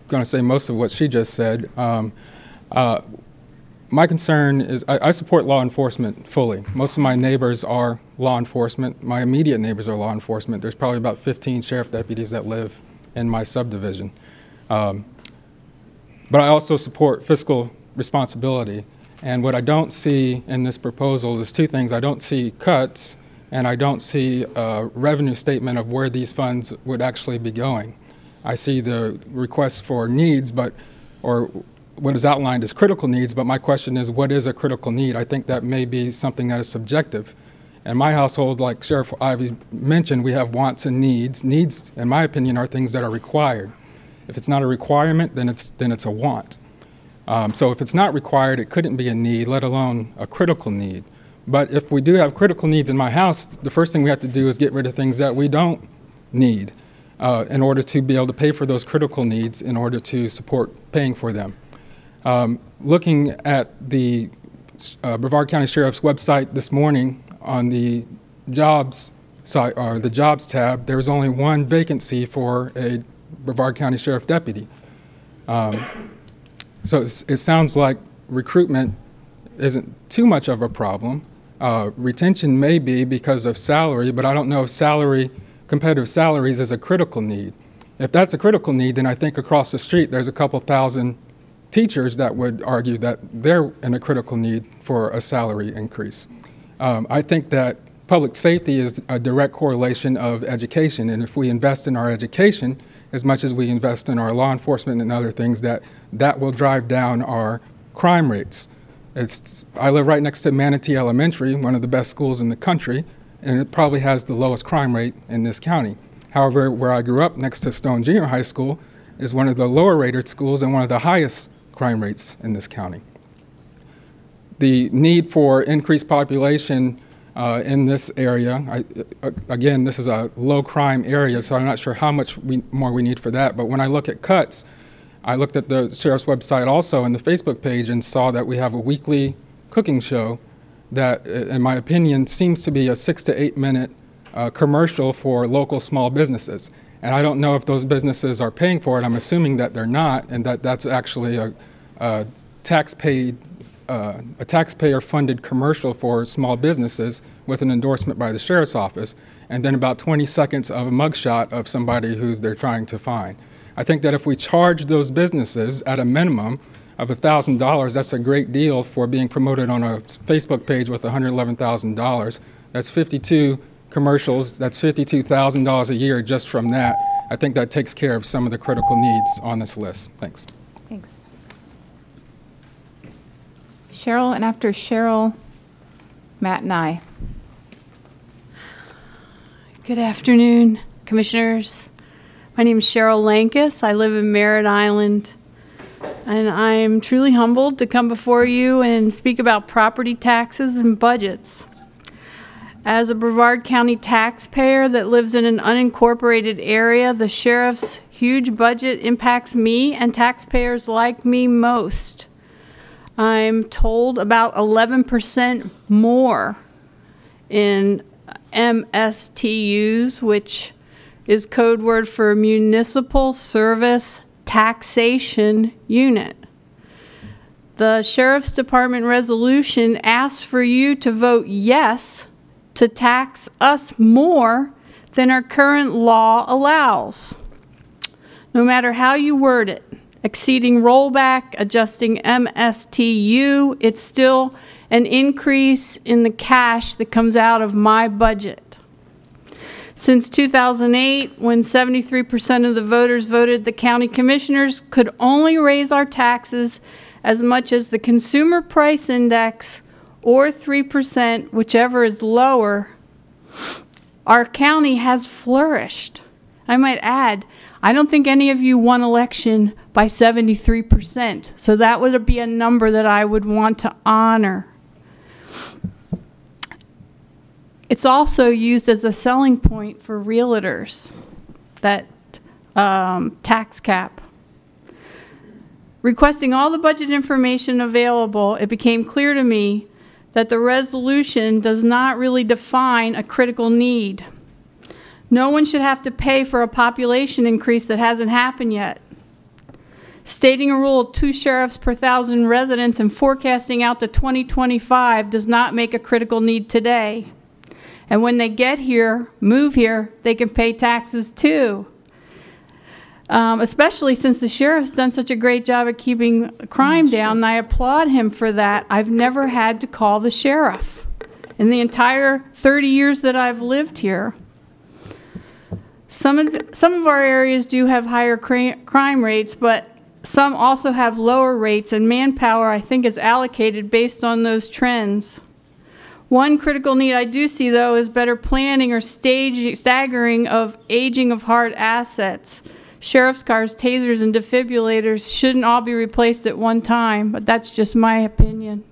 going to say most of what she just said. Um, uh, my concern is I, I support law enforcement fully. Most of my neighbors are law enforcement. My immediate neighbors are law enforcement. There's probably about 15 sheriff deputies that live in my subdivision. Um, but I also support fiscal responsibility. And what I don't see in this proposal is two things. I don't see cuts, and I don't see a revenue statement of where these funds would actually be going. I see the request for needs, but or what is outlined as critical needs, but my question is, what is a critical need? I think that may be something that is subjective. In my household, like Sheriff Ivey mentioned, we have wants and needs. Needs, in my opinion, are things that are required. If it's not a requirement, then it's, then it's a want. Um, so if it's not required, it couldn't be a need, let alone a critical need. But if we do have critical needs in my house, the first thing we have to do is get rid of things that we don't need uh, in order to be able to pay for those critical needs in order to support paying for them. Um, looking at the uh, Brevard County Sheriff's website this morning on the jobs site or the jobs tab, there was only one vacancy for a Brevard County Sheriff deputy. Um, so it sounds like recruitment isn't too much of a problem. Uh, retention may be because of salary, but I don't know if salary, competitive salaries is a critical need. If that's a critical need, then I think across the street there's a couple thousand teachers that would argue that they're in a critical need for a salary increase. Um, I think that public safety is a direct correlation of education, and if we invest in our education as much as we invest in our law enforcement and other things, that that will drive down our crime rates. It's, I live right next to Manatee Elementary, one of the best schools in the country, and it probably has the lowest crime rate in this county. However, where I grew up next to Stone Junior High School is one of the lower rated schools and one of the highest crime rates in this county. The need for increased population uh, in this area, I, uh, again, this is a low crime area, so I'm not sure how much we, more we need for that. But when I look at cuts, I looked at the sheriff's website also and the Facebook page and saw that we have a weekly cooking show that, in my opinion, seems to be a six to eight minute uh, commercial for local small businesses. And I don't know if those businesses are paying for it. I'm assuming that they're not, and that that's actually a, a tax-paid, uh, a taxpayer-funded commercial for small businesses with an endorsement by the sheriff's office, and then about 20 seconds of a mugshot of somebody who they're trying to find. I think that if we charge those businesses at a minimum of $1,000, that's a great deal for being promoted on a Facebook page with $111,000. That's 52 commercials, that's $52,000 a year just from that. I think that takes care of some of the critical needs on this list. Thanks. Thanks. Cheryl, and after Cheryl, Matt Nye. Good afternoon, Commissioners. My name is Cheryl Lankus. I live in Merritt Island, and I'm truly humbled to come before you and speak about property taxes and budgets. As a Brevard County taxpayer that lives in an unincorporated area, the sheriff's huge budget impacts me and taxpayers like me most. I'm told about 11% more in MSTUs, which is code word for Municipal Service Taxation Unit. The Sheriff's Department resolution asks for you to vote yes to tax us more than our current law allows. No matter how you word it, exceeding rollback, adjusting MSTU, it's still an increase in the cash that comes out of my budget. Since 2008, when 73% of the voters voted the county commissioners could only raise our taxes as much as the consumer price index or 3%, whichever is lower, our county has flourished. I might add, I don't think any of you won election by 73%, so that would be a number that I would want to honor. It's also used as a selling point for realtors, that um, tax cap. Requesting all the budget information available, it became clear to me that the resolution does not really define a critical need. No one should have to pay for a population increase that hasn't happened yet. Stating a rule of two sheriffs per thousand residents and forecasting out to 2025 does not make a critical need today. And when they get here, move here, they can pay taxes too. Um, especially since the sheriff's done such a great job at keeping crime down, and I applaud him for that. I've never had to call the sheriff in the entire 30 years that I've lived here. Some of, the, some of our areas do have higher cri- crime rates, but some also have lower rates, and manpower, I think, is allocated based on those trends. One critical need I do see, though, is better planning or stage, staggering of aging of hard assets. Sheriff's cars, tasers, and defibrillators shouldn't all be replaced at one time, but that's just my opinion.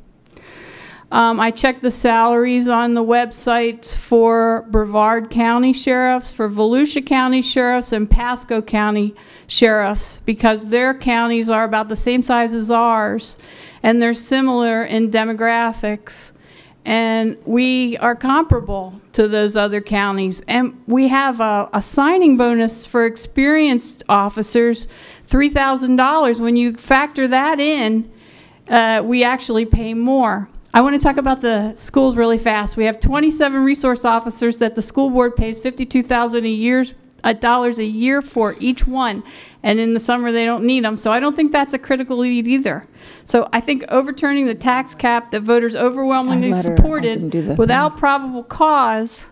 Um, I checked the salaries on the websites for Brevard County sheriffs, for Volusia County sheriffs, and Pasco County sheriffs because their counties are about the same size as ours and they're similar in demographics. And we are comparable to those other counties. And we have a, a signing bonus for experienced officers $3,000. When you factor that in, uh, we actually pay more. I want to talk about the schools really fast. We have 27 resource officers that the school board pays 52,000 a year dollars a year for each one, and in the summer they don't need them. So I don't think that's a critical need either. So I think overturning the tax cap that voters overwhelmingly her- supported didn't do the without probable cause.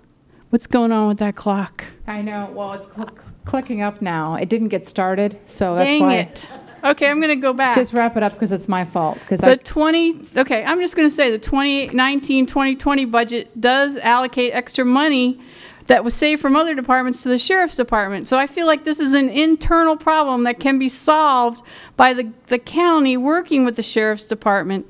What's going on with that clock? I know, well, it's cl- clicking up now. It didn't get started, so that's Dang why. it. Okay, I'm going to go back. Just wrap it up because it's my fault. Because The I, 20, okay, I'm just going to say the 2019 2020 budget does allocate extra money that was saved from other departments to the sheriff's department. So I feel like this is an internal problem that can be solved by the, the county working with the sheriff's department.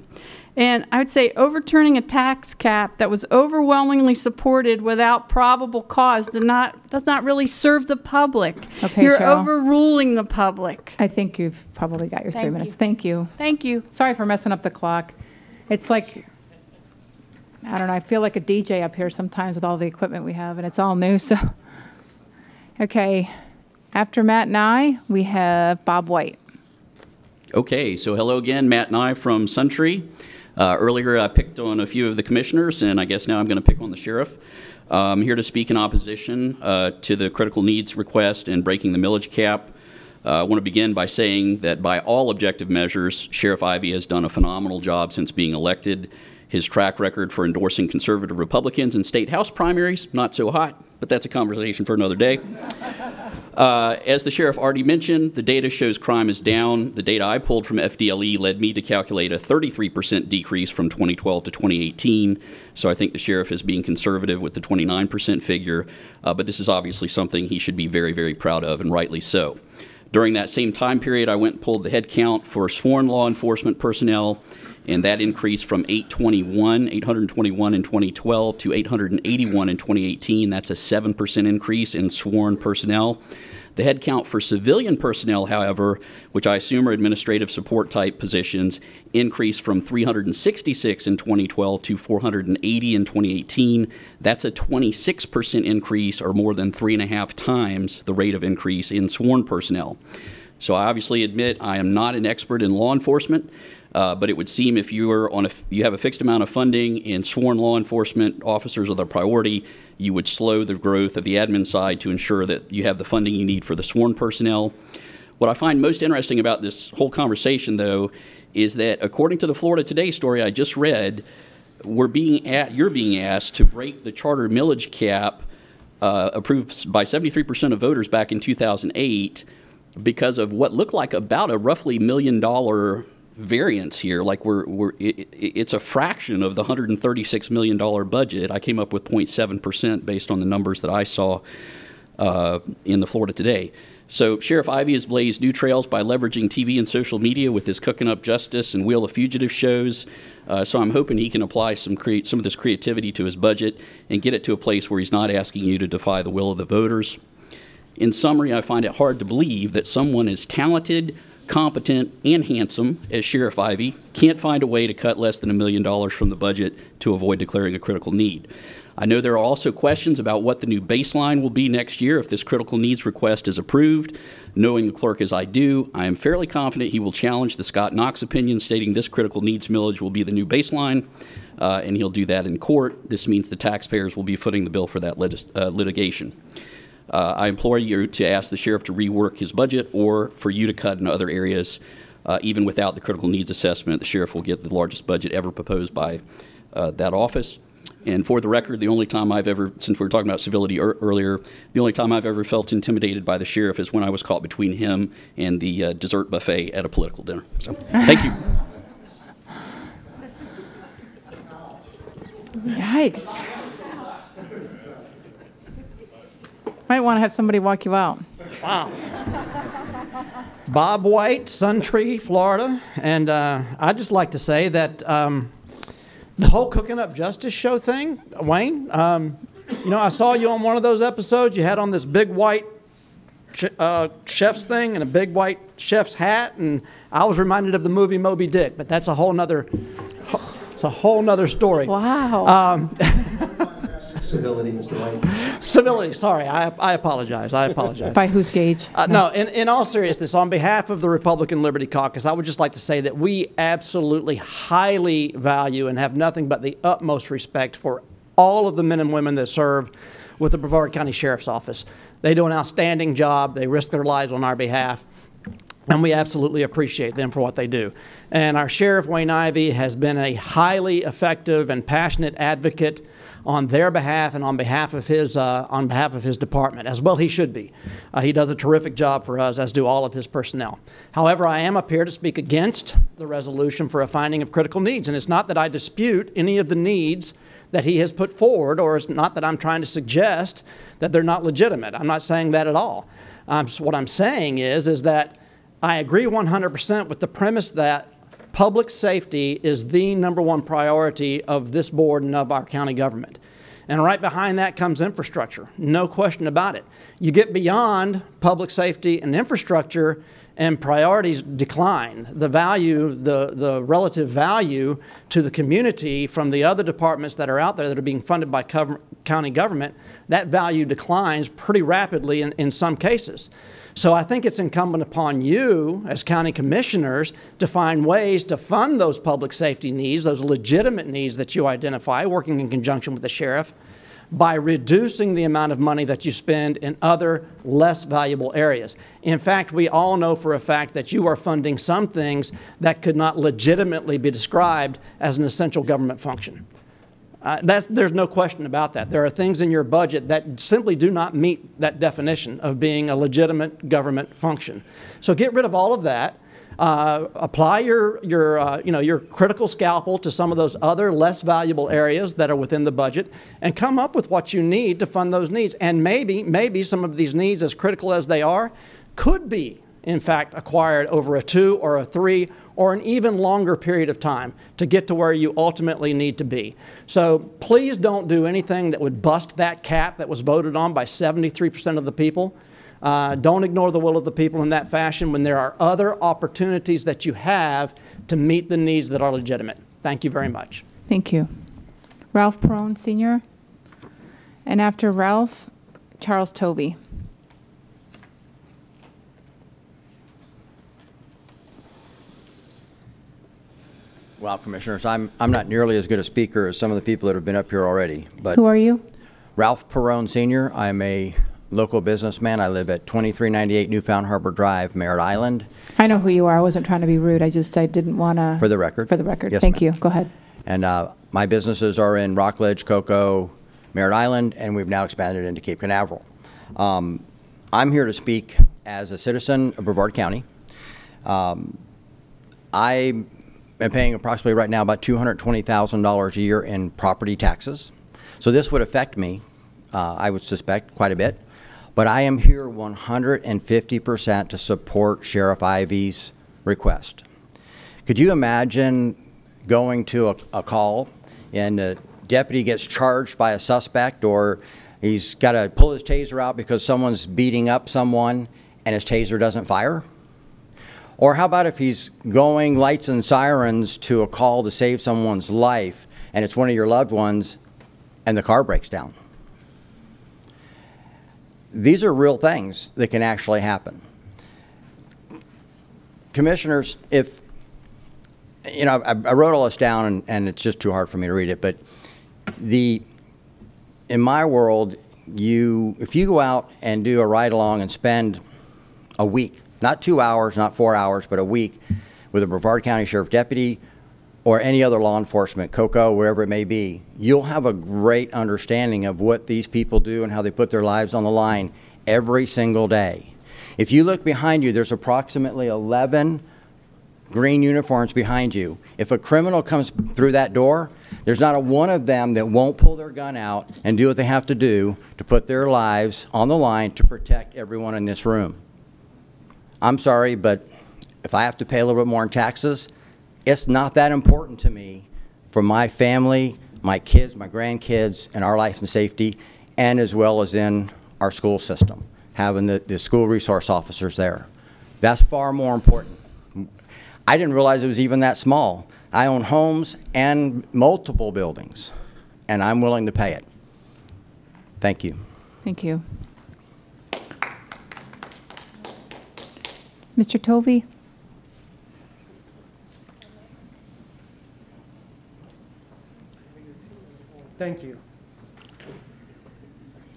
And I would say overturning a tax cap that was overwhelmingly supported without probable cause did not, does not really serve the public. Okay, You're Cheryl. overruling the public. I think you've probably got your three minutes. you. Thank you. Thank you. Sorry for messing up the clock. It's like, I don't know, I feel like a DJ up here sometimes with all the equipment we have, and it's all new, so. Okay, after Matt Nye, we have Bob White. Okay, so hello again, Matt Nye from Suntree. Uh, earlier, I picked on a few of the commissioners, and I guess now I'm going to pick on the sheriff. Uh, I'm here to speak in opposition uh, to the critical needs request and breaking the millage cap. Uh, I want to begin by saying that by all objective measures, Sheriff Ivey has done a phenomenal job since being elected. His track record for endorsing conservative Republicans in state house primaries, not so hot, but that's a conversation for another day. Uh, as the sheriff already mentioned, the data shows crime is down. The data I pulled from FDLE led me to calculate a 33% decrease from 2012 to 2018. So I think the sheriff is being conservative with the 29% figure, uh, but this is obviously something he should be very, very proud of, and rightly so. During that same time period, I went and pulled the head count for sworn law enforcement personnel, and that increased from 821, 821 in 2012 to 881 in 2018. That's a 7% increase in sworn personnel. The headcount for civilian personnel, however, which I assume are administrative support type positions, increased from 366 in 2012 to 480 in 2018. That's a 26% increase, or more than three and a half times the rate of increase in sworn personnel. So I obviously admit I am not an expert in law enforcement. Uh, but it would seem if you are on a, you have a fixed amount of funding and sworn law enforcement officers are the priority, you would slow the growth of the admin side to ensure that you have the funding you need for the sworn personnel. What I find most interesting about this whole conversation, though, is that according to the Florida Today story I just read, we're being at, you're being asked to break the charter millage cap uh, approved by 73% of voters back in 2008 because of what looked like about a roughly million dollar variance here. Like we're, we're it, it's a fraction of the 136 million dollar budget. I came up with 0.7 percent based on the numbers that I saw uh, in the Florida Today. So Sheriff Ivey has blazed new trails by leveraging TV and social media with his Cooking Up Justice and Wheel of Fugitive shows. Uh, so I'm hoping he can apply some create some of this creativity to his budget and get it to a place where he's not asking you to defy the will of the voters. In summary, I find it hard to believe that someone as talented, competent, and handsome as Sheriff Ivey can't find a way to cut less than a million dollars from the budget to avoid declaring a critical need. I know there are also questions about what the new baseline will be next year if this critical needs request is approved. Knowing the clerk as I do, I am fairly confident he will challenge the Scott Knox opinion stating this critical needs millage will be the new baseline, uh, and he'll do that in court. This means the taxpayers will be footing the bill for that legis- uh, litigation. Uh, I implore you to ask the sheriff to rework his budget or for you to cut in other areas. Uh, even without the critical needs assessment, the sheriff will get the largest budget ever proposed by uh, that office. And for the record, the only time I've ever, since we were talking about civility er earlier, the only time I've ever felt intimidated by the sheriff is when I was caught between him and the uh, dessert buffet at a political dinner. So, thank you. Yikes. Might want to have somebody walk you out. Wow. Bob White, Suntree, Florida. And uh, I'd just like to say that um, the whole Cooking Up Justice show thing, Wayne, um, you know, I saw you on one of those episodes. You had on this big white uh, chef's thing and a big white chef's hat. And I was reminded of the movie Moby Dick, but that's a whole nother, it's a whole nother story. Wow. Um, Civility, Mr. White. civility, sorry, I, I apologize. I apologize. By whose gauge? Uh, no, in, in all seriousness, on behalf of the Republican Liberty Caucus, I would just like to say that we absolutely highly value and have nothing but the utmost respect for all of the men and women that serve with the Brevard County Sheriff's Office. They do an outstanding job, they risk their lives on our behalf. And we absolutely appreciate them for what they do. And our Sheriff Wayne Ivey has been a highly effective and passionate advocate on their behalf and on behalf of his uh, on behalf of his department, as well he should be. Uh, he does a terrific job for us, as do all of his personnel. However, I am up here to speak against the resolution for a finding of critical needs, and it's not that I dispute any of the needs that he has put forward, or it's not that I'm trying to suggest that they're not legitimate. I'm not saying that at all. Um, so what I'm saying is, is that I agree 100% with the premise that public safety is the number one priority of this board and of our county government. And right behind that comes infrastructure, no question about it. You get beyond public safety and infrastructure, and priorities decline. The value, the, the relative value to the community from the other departments that are out there that are being funded by county government, that value declines pretty rapidly in, in some cases. So I think it's incumbent upon you as county commissioners to find ways to fund those public safety needs, those legitimate needs that you identify, working in conjunction with the sheriff, by reducing the amount of money that you spend in other less valuable areas. In fact, we all know for a fact that you are funding some things that could not legitimately be described as an essential government function. Uh, there's no question about that. There are things in your budget that simply do not meet that definition of being a legitimate government function. So get rid of all of that. Uh, apply your, your, uh, you know, your critical scalpel to some of those other less valuable areas that are within the budget and come up with what you need to fund those needs. And maybe, maybe some of these needs, as critical as they are, could be, in fact, acquired over a two or a three or an even longer period of time to get to where you ultimately need to be. So please don't do anything that would bust that cap that was voted on by 73% of the people. Uh, don't ignore the will of the people in that fashion when there are other opportunities that you have to meet the needs that are legitimate. Thank you very much. Thank you. Ralph Perone, Sr. And after Ralph, Charles Tovey. Well, Commissioners, I'm, I'm not nearly as good a speaker as some of the people that have been up here already, but. Who are you? Ralph Perone Sr. I'm a local businessman. I live at 2398 Newfound Harbor Drive, Merritt Island. I know who you are. I wasn't trying to be rude. I just, I didn't want to. For the record. For the record. Yes, Thank you. Go ahead. And uh, my businesses are in Rockledge, Cocoa, Merritt Island, and we've now expanded into Cape Canaveral. Um, I'm here to speak as a citizen of Brevard County. Um, I paying approximately right now about $220,000 a year in property taxes. So this would affect me, uh, I would suspect, quite a bit. But I am here 150% to support Sheriff Ivey's request. Could you imagine going to a, a call and a deputy gets charged by a suspect or he's got to pull his taser out because someone's beating up someone and his taser doesn't fire? Or how about if he's going lights and sirens to a call to save someone's life, and it's one of your loved ones, and the car breaks down? These are real things that can actually happen. Commissioners, if, you know, I, I wrote all this down, and, and it's just too hard for me to read it, but the, in my world, you, if you go out and do a ride-along and spend a week, not two hours, not four hours, but a week with a Brevard County Sheriff Deputy or any other law enforcement, Cocoa, wherever it may be, you'll have a great understanding of what these people do and how they put their lives on the line every single day. If you look behind you, there's approximately 11 green uniforms behind you. If a criminal comes through that door, there's not a one of them that won't pull their gun out and do what they have to do to put their lives on the line to protect everyone in this room. I'm sorry, but if I have to pay a little bit more in taxes, it's not that important to me for my family, my kids, my grandkids, and our life and safety, and as well as in our school system, having the, the school resource officers there. That's far more important. I didn't realize it was even that small. I own homes and multiple buildings, and I'm willing to pay it. Thank you. Thank you. Mr. Tovey? Thank you.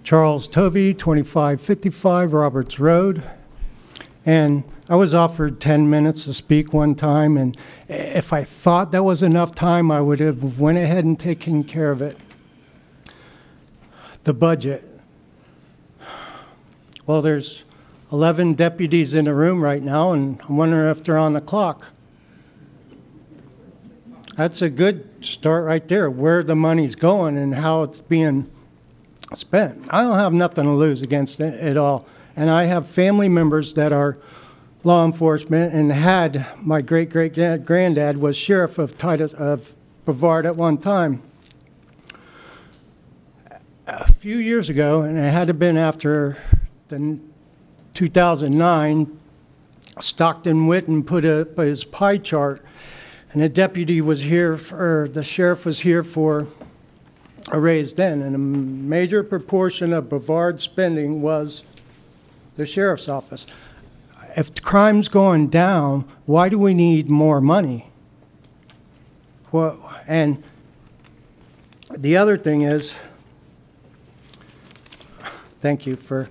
Charles Tovey, 2555 Roberts Road. And I was offered 10 minutes to speak one time, and if I thought that was enough time, I would have went ahead and taken care of it. The budget. Well, there's 11 deputies in the room right now, and I'm wondering if they're on the clock. That's a good start right there, where the money's going and how it's being spent. I don't have nothing to lose against it at all. And I have family members that are law enforcement and had, my great great granddad was sheriff of Titus, of Brevard at one time. A few years ago, and it had to been after the 2009, Stockton Whitten put up his pie chart, and the deputy was here, for, the sheriff was here for a raise then, and a major proportion of Brevard spending was the sheriff's office. If crime's going down, why do we need more money? Well, and the other thing is, thank you for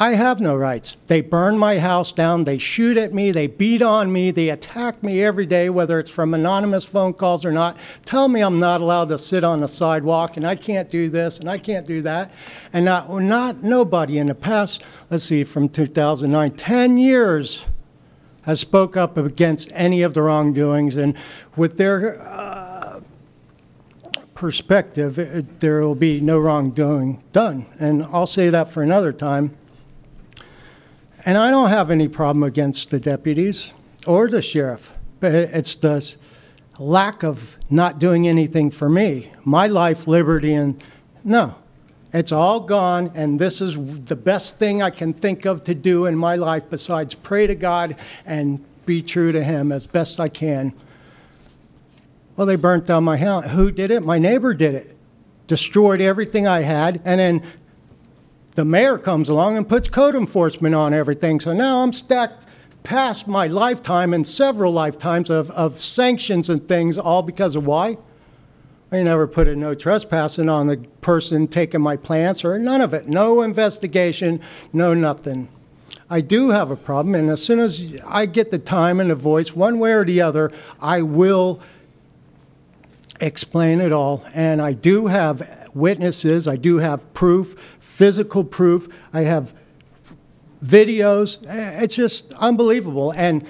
I have no rights. They burn my house down, they shoot at me, they beat on me, they attack me every day, whether it's from anonymous phone calls or not. Tell me I'm not allowed to sit on the sidewalk and I can't do this and I can't do that. And not, not nobody in the past, let's see, from 2009, 10 years has spoke up against any of the wrongdoings. And with their uh, perspective, it, there will be no wrongdoing done. And I'll say that for another time. And I don't have any problem against the deputies or the sheriff, but it's the lack of not doing anything for me. My life, liberty, and no, it's all gone, and this is the best thing I can think of to do in my life besides pray to God and be true to Him as best I can. Well, they burnt down my house. Who did it? My neighbor did it. Destroyed everything I had, and then the mayor comes along and puts code enforcement on everything. So now I'm stacked past my lifetime and several lifetimes of, of sanctions and things, all because of why? I never put a no trespassing on the person taking my plants or none of it. No investigation, no nothing. I do have a problem, and as soon as I get the time and the voice, one way or the other, I will explain it all. And I do have witnesses, I do have proof physical proof. I have videos. It's just unbelievable. And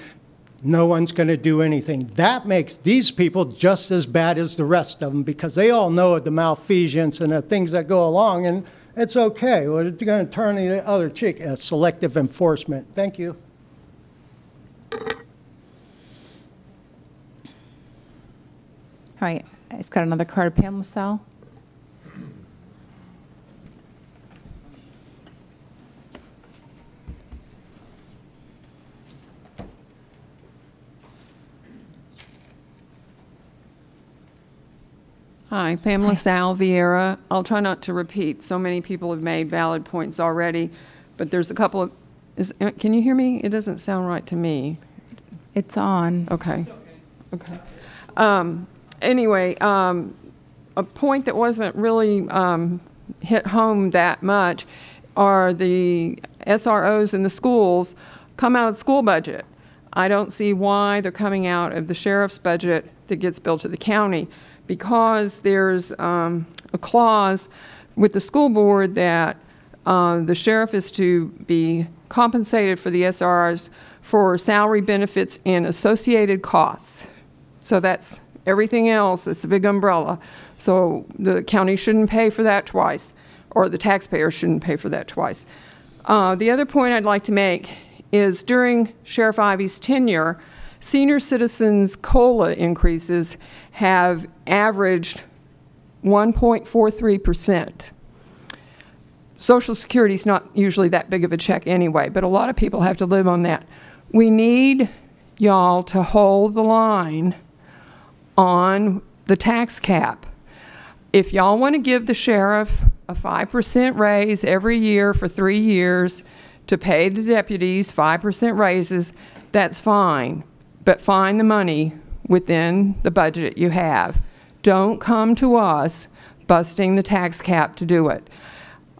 no one's going to do anything. That makes these people just as bad as the rest of them because they all know the malfeasance and the things that go along, and it's okay. We're going to turn the other cheek. Uh, selective enforcement. Thank you. All right, it's got another card. Pam LaSalle. Hi, Pamela Sal Viera. I'll try not to repeat. So many people have made valid points already, but there's a couple of, is, uh, can you hear me? It doesn't sound right to me. It's on. Okay. Okay. Um, anyway, um, a point that wasn't really um, hit home that much are the SROs in the schools come out of the school budget. I don't see why they're coming out of the sheriff's budget that gets billed to the county because there's um, a clause with the school board that uh, the sheriff is to be compensated for the SRs for salary benefits and associated costs. So that's everything else. It's a big umbrella. So the county shouldn't pay for that twice, or the taxpayer shouldn't pay for that twice. Uh, the other point I'd like to make is during Sheriff Ivey's tenure, senior citizens' COLA increases have averaged 1.43%. Social Security is not usually that big of a check anyway, but a lot of people have to live on that. We need y'all to hold the line on the tax cap. If y'all want to give the sheriff a 5% raise every year for three years to pay the deputies 5% raises, that's fine. But find the money within the budget you have. Don't come to us busting the tax cap to do it.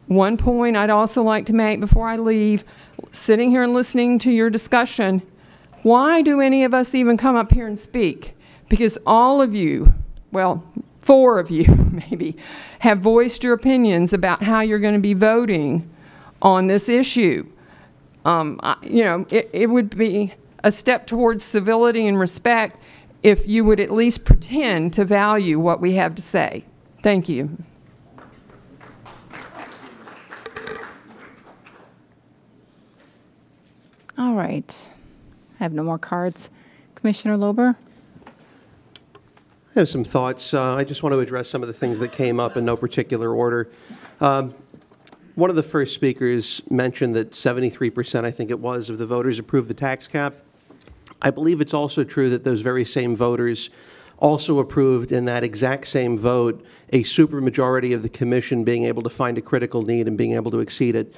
One point I'd also like to make before I leave, sitting here and listening to your discussion, why do any of us even come up here and speak? Because all of you, well, four of you maybe, have voiced your opinions about how you're going to be voting on this issue. Um, I, you know, it, it would be a step towards civility and respect if you would at least pretend to value what we have to say. Thank you. All right. I have no more cards. Commissioner Lober? I have some thoughts. Uh, I just want to address some of the things that came up in no particular order. Um, one of the first speakers mentioned that 73%, I think it was, of the voters approved the tax cap. I believe it's also true that those very same voters also approved in that exact same vote a supermajority of the commission being able to find a critical need and being able to exceed it.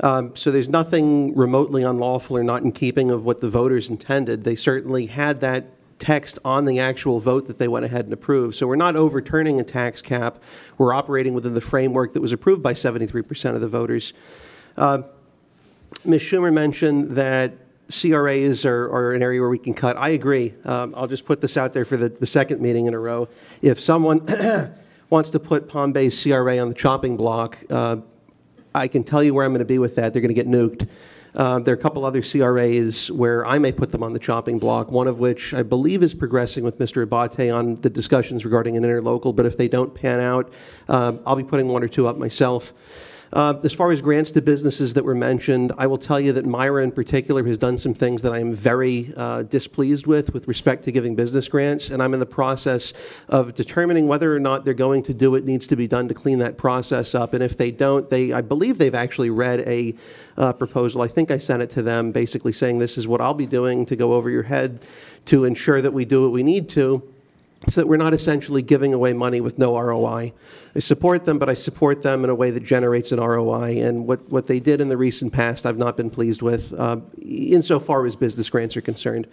Um, so there's nothing remotely unlawful or not in keeping of what the voters intended. They certainly had that text on the actual vote that they went ahead and approved. So we're not overturning a tax cap. We're operating within the framework that was approved by 73% of the voters. Uh, Ms. Schumer mentioned that CRAs are, are, an area where we can cut. I agree. Um, I'll just put this out there for the, the second meeting in a row. If someone wants to put Palm Bay's CRA on the chopping block, uh, I can tell you where I'm going to be with that. They're going to get nuked. Uh, there are a couple other CRAs where I may put them on the chopping block, one of which I believe is progressing with Mr. Abbate on the discussions regarding an interlocal, but if they don't pan out, uh, I'll be putting one or two up myself. Uh, as far as grants to businesses that were mentioned, I will tell you that MIRA in particular has done some things that I am very uh, displeased with with respect to giving business grants, and I'm in the process of determining whether or not they're going to do what needs to be done to clean that process up. And if they don't, they I believe they've actually read a uh, proposal. I think I sent it to them, basically saying this is what I'll be doing to go over your head to ensure that we do what we need to so that we're not essentially giving away money with no ROI. I support them, but I support them in a way that generates an ROI. And what, what they did in the recent past, I've not been pleased with, uh, insofar as business grants are concerned.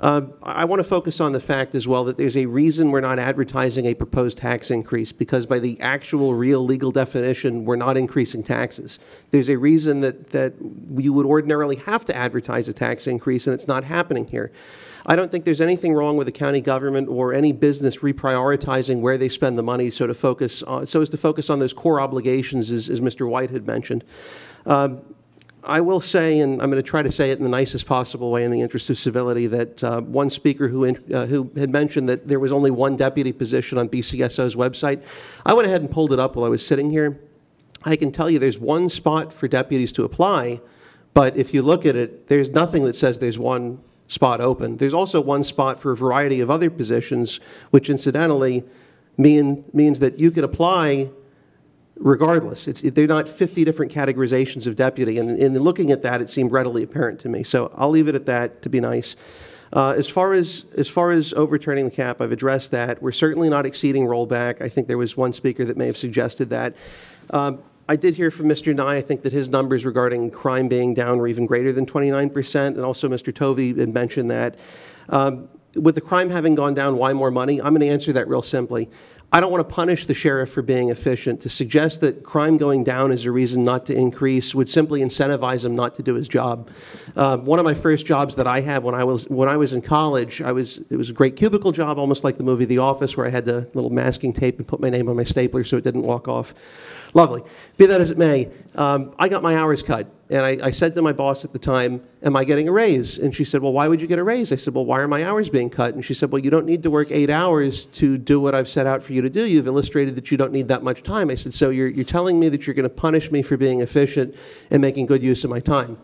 Uh, I want to focus on the fact as well that there's a reason we're not advertising a proposed tax increase because by the actual real legal definition, we're not increasing taxes. There's a reason that, that you would ordinarily have to advertise a tax increase and it's not happening here. I don't think there's anything wrong with the county government or any business reprioritizing where they spend the money so to focus on, so as to focus on those core obligations as, as Mr. White had mentioned. Uh, I will say, and I'm going to try to say it in the nicest possible way in the interest of civility, that uh, one speaker who, uh, who had mentioned that there was only one deputy position on BCSO's website, I went ahead and pulled it up while I was sitting here. I can tell you there's one spot for deputies to apply, but if you look at it, there's nothing that says there's one spot open. There's also one spot for a variety of other positions, which incidentally mean, means that you can apply regardless. It's, they're not 50 different categorizations of deputy. And in looking at that, it seemed readily apparent to me. So I'll leave it at that to be nice. Uh, As far as, as far as overturning the cap, I've addressed that. We're certainly not exceeding rollback. I think there was one speaker that may have suggested that. Um, I did hear from Mr. Nye, I think that his numbers regarding crime being down were even greater than 29%, and also Mr. Tovey had mentioned that. Um, With the crime having gone down, why more money? I'm going to answer that real simply. I don't want to punish the sheriff for being efficient. To suggest that crime going down is a reason not to increase would simply incentivize him not to do his job. Uh, one of my first jobs that I had when I was when I was in college, I was it was a great cubicle job, almost like the movie The Office, where I had the little masking tape and put my name on my stapler so it didn't walk off. Lovely. Be that as it may, um, I got my hours cut. And I, I, said to my boss at the time, Am I getting a raise? And she said, Well, why would you get a raise? I said, Well, why are my hours being cut? And she said, Well, you don't need to work eight hours to do what I've set out for you to do. You've illustrated that you don't need that much time. I said, So you're, you're telling me that you're going to punish me for being efficient and making good use of my time?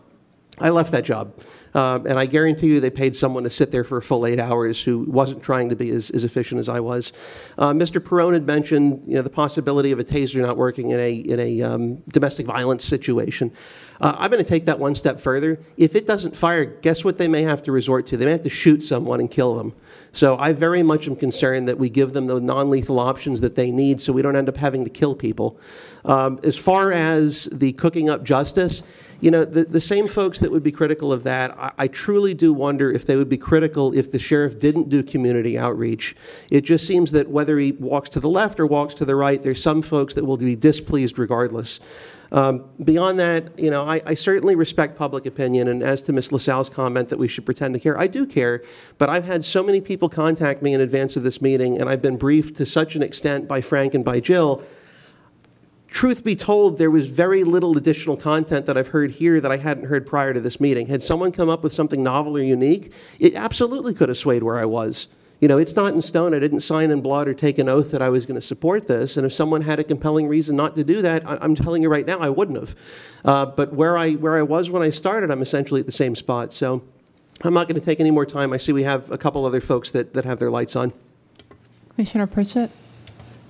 I left that job. Um, and I guarantee you they paid someone to sit there for a full eight hours who wasn't trying to be as, as efficient as I was. Uh, Mr. Perone had mentioned you know, the possibility of a taser not working in a, in a um, domestic violence situation. Uh, I'm going to take that one step further. If it doesn't fire, guess what they may have to resort to? They may have to shoot someone and kill them. So I very much am concerned that we give them the non-lethal options that they need so we don't end up having to kill people. Um, as far as the cooking up justice, you know, the, the same folks that would be critical of that, I, I, truly do wonder if they would be critical if the sheriff didn't do community outreach. It just seems that whether he walks to the left or walks to the right, there's some folks that will be displeased regardless. Um, beyond that, you know, I, I, certainly respect public opinion, and as to Ms. LaSalle's comment that we should pretend to care, I do care, but I've had so many people contact me in advance of this meeting, and I've been briefed to such an extent by Frank and by Jill truth be told, there was very little additional content that I've heard here that I hadn't heard prior to this meeting. Had someone come up with something novel or unique, it absolutely could have swayed where I was. You know, it's not in stone. I didn't sign in blood or take an oath that I was going to support this. And if someone had a compelling reason not to do that, I, am telling you right now, I wouldn't have. Uh, but where I where I was when I started, I'm essentially at the same spot. So I'm not going to take any more time. I see we have a couple other folks that, that have their lights on. Commissioner Pritchett.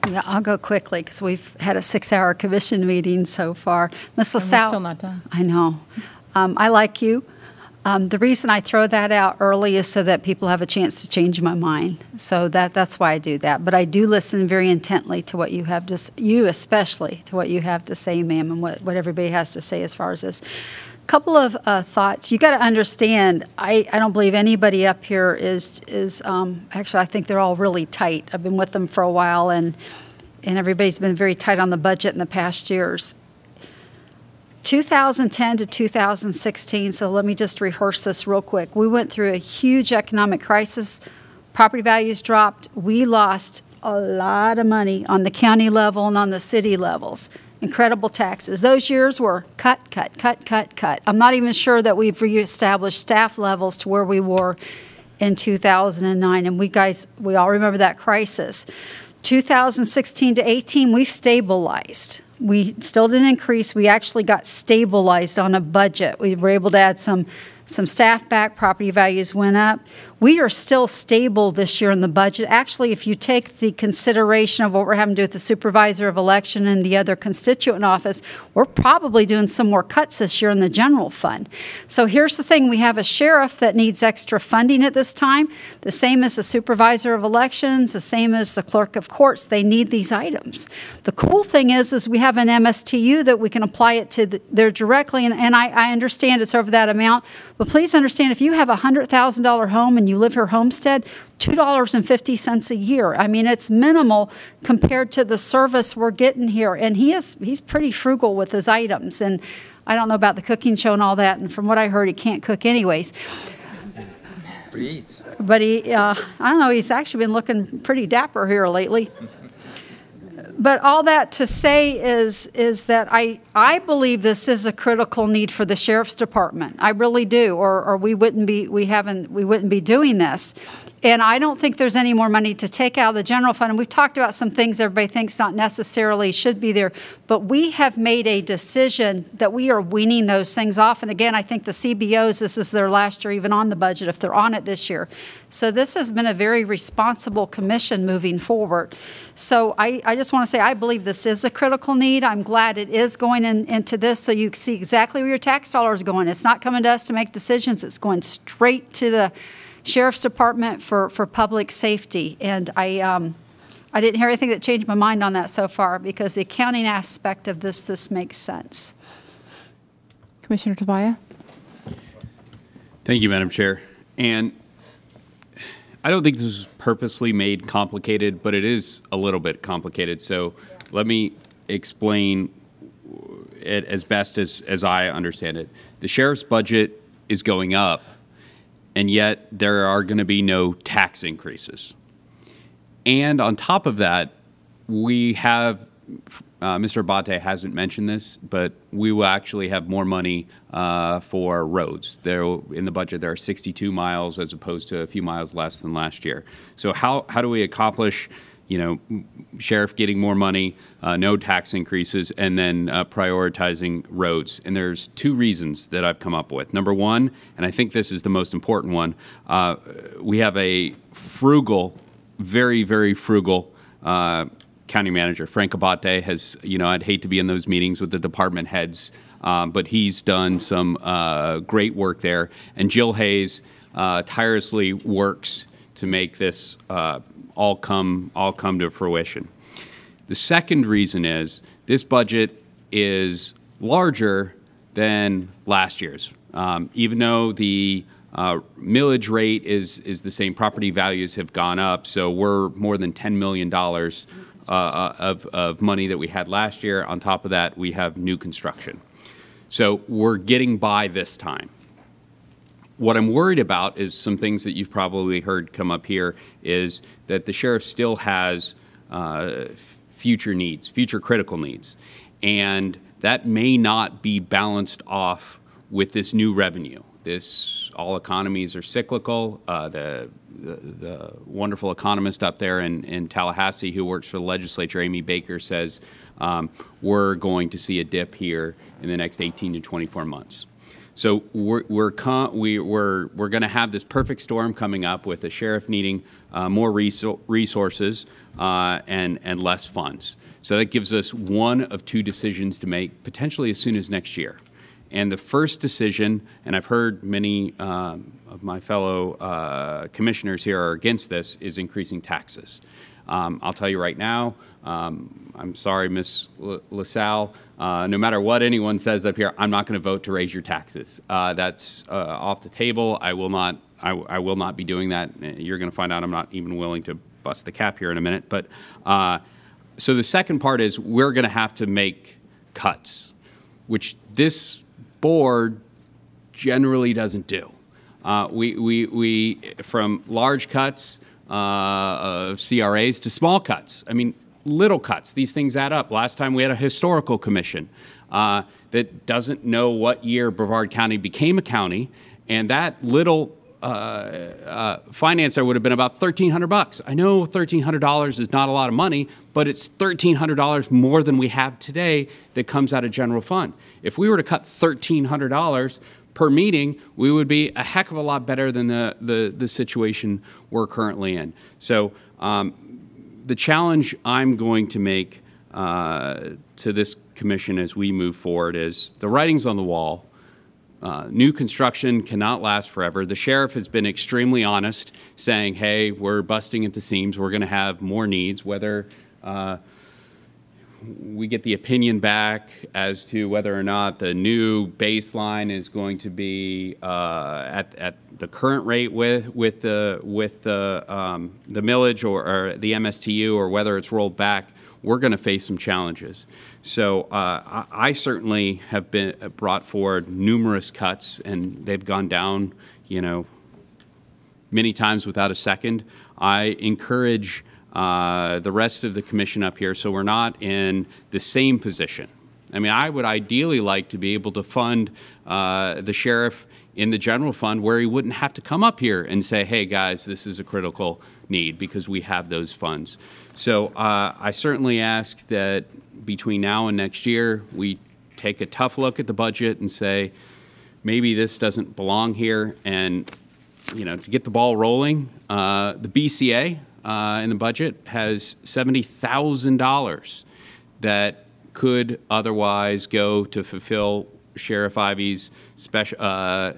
Yeah, I'll go quickly because we've had a six-hour commission meeting so far. Ms. LaSalle. still not done. I know. Um, I like you. Um, the reason I throw that out early is so that people have a chance to change my mind. So that that's why I do that. But I do listen very intently to what you have to, you especially, to what you have to say, ma'am, and what, what everybody has to say as far as this couple of uh, thoughts. You got to understand. I, I don't believe anybody up here is is um, actually. I think they're all really tight. I've been with them for a while, and and everybody's been very tight on the budget in the past years. 2010 to 2016. So let me just rehearse this real quick. We went through a huge economic crisis. Property values dropped. We lost a lot of money on the county level and on the city levels incredible taxes. Those years were cut, cut, cut, cut, cut. I'm not even sure that we've reestablished staff levels to where we were in 2009. And we guys, we all remember that crisis. 2016 to 18, we've stabilized. We still didn't increase. We actually got stabilized on a budget. We were able to add some some staff back, property values went up. We are still stable this year in the budget. Actually, if you take the consideration of what we're having to do with the supervisor of election and the other constituent office, we're probably doing some more cuts this year in the general fund. So here's the thing we have a sheriff that needs extra funding at this time, the same as the supervisor of elections, the same as the clerk of courts. They need these items. The cool thing is, is we have an MSTU that we can apply it to the, there directly, and, and I, I understand it's over that amount, but please understand if you have a $100,000 home and you live here homestead, $2.50 a year. I mean, it's minimal compared to the service we're getting here. And he is he's pretty frugal with his items. And I don't know about the cooking show and all that. And from what I heard, he can't cook anyways. But he eats. But he, uh, I don't know, he's actually been looking pretty dapper here lately but all that to say is is that I I believe this is a critical need for the sheriff's department. I really do, or or we wouldn't be we haven't we wouldn't be doing this. And I don't think there's any more money to take out of the general fund. And we've talked about some things everybody thinks not necessarily should be there, but we have made a decision that we are weaning those things off. And again, I think the CBOs, this is their last year even on the budget if they're on it this year. So this has been a very responsible commission moving forward. So I, I just want to say I believe this is a critical need. I'm glad it is going in, into this so you see exactly where your tax dollars are going. It's not coming to us to make decisions. It's going straight to the Sheriff's Department for, for public safety. And I, um, I didn't hear anything that changed my mind on that so far because the accounting aspect of this, this makes sense. Commissioner Tobia? Thank you, Madam Chair. And I don't think this was purposely made complicated, but it is a little bit complicated. So let me explain it as best as, as I understand it. The sheriff's budget is going up, and yet there are going to be no tax increases. And on top of that, we have, uh, Mr. Abbate hasn't mentioned this, but we will actually have more money uh, for roads. There, in the budget, there are 62 miles as opposed to a few miles less than last year. So how, how do we accomplish, you know, sheriff getting more money, uh, no tax increases, and then uh, prioritizing roads? And there's two reasons that I've come up with. Number one, and I think this is the most important one, uh, we have a frugal very, very frugal uh, county manager. Frank Abbate has, you know, I'd hate to be in those meetings with the department heads, um, but he's done some uh, great work there. And Jill Hayes uh, tirelessly works to make this uh, all come all come to fruition. The second reason is this budget is larger than last year's. Um, even though the uh, millage rate is, is the same. Property values have gone up, so we're more than $10 million uh, of, of money that we had last year. On top of that, we have new construction. So we're getting by this time. What I'm worried about is some things that you've probably heard come up here is that the sheriff still has uh, future needs, future critical needs. And that may not be balanced off with this new revenue. This all economies are cyclical. Uh, the, the, the wonderful economist up there in, in Tallahassee who works for the legislature, Amy Baker, says um, we're going to see a dip here in the next 18 to 24 months. So we're we're we, we're we're going to have this perfect storm coming up with the sheriff needing uh, more resources uh, and and less funds. So that gives us one of two decisions to make potentially as soon as next year. And the first decision, and I've heard many um, of my fellow uh, commissioners here are against this, is increasing taxes. Um, I'll tell you right now, um, I'm sorry, Ms. LaSalle, uh, no matter what anyone says up here, I'm not going to vote to raise your taxes. Uh, that's uh, off the table. I will not. I, I, will not be doing that. You're going to find out I'm not even willing to bust the cap here in a minute. But uh, so the second part is we're going to have to make cuts, which this board generally doesn't do. Uh, we, we, we, from large cuts uh, of CRAs to small cuts. I mean, little cuts. These things add up. Last time we had a historical commission uh, that doesn't know what year Brevard County became a county, and that little uh, uh, financer would have been about thirteen hundred bucks. I know thirteen hundred dollars is not a lot of money, but it's thirteen hundred dollars more than we have today that comes out of general fund. If we were to cut $1,300 per meeting, we would be a heck of a lot better than the, the, the situation we're currently in. So um, the challenge I'm going to make uh, to this commission as we move forward is the writing's on the wall. Uh, new construction cannot last forever. The sheriff has been extremely honest, saying, hey, we're busting at the seams. We're going to have more needs, whether uh, we get the opinion back as to whether or not the new baseline is going to be uh, at, at the current rate with with the with the um, the millage or, or, the MSTU or whether it's rolled back. We're going to face some challenges. So uh, I, I, certainly have been brought forward numerous cuts, and they've gone down. You know, many times without a second. I encourage uh, the rest of the commission up here so we're not in the same position. I mean, I would ideally like to be able to fund uh, the sheriff in the general fund where he wouldn't have to come up here and say, hey, guys, this is a critical need because we have those funds. So uh, I certainly ask that between now and next year, we take a tough look at the budget and say, maybe this doesn't belong here. And, you know, to get the ball rolling, uh, the BCA, uh, in the budget has $70,000 that could otherwise go to fulfill Sheriff Ivey's special, uh,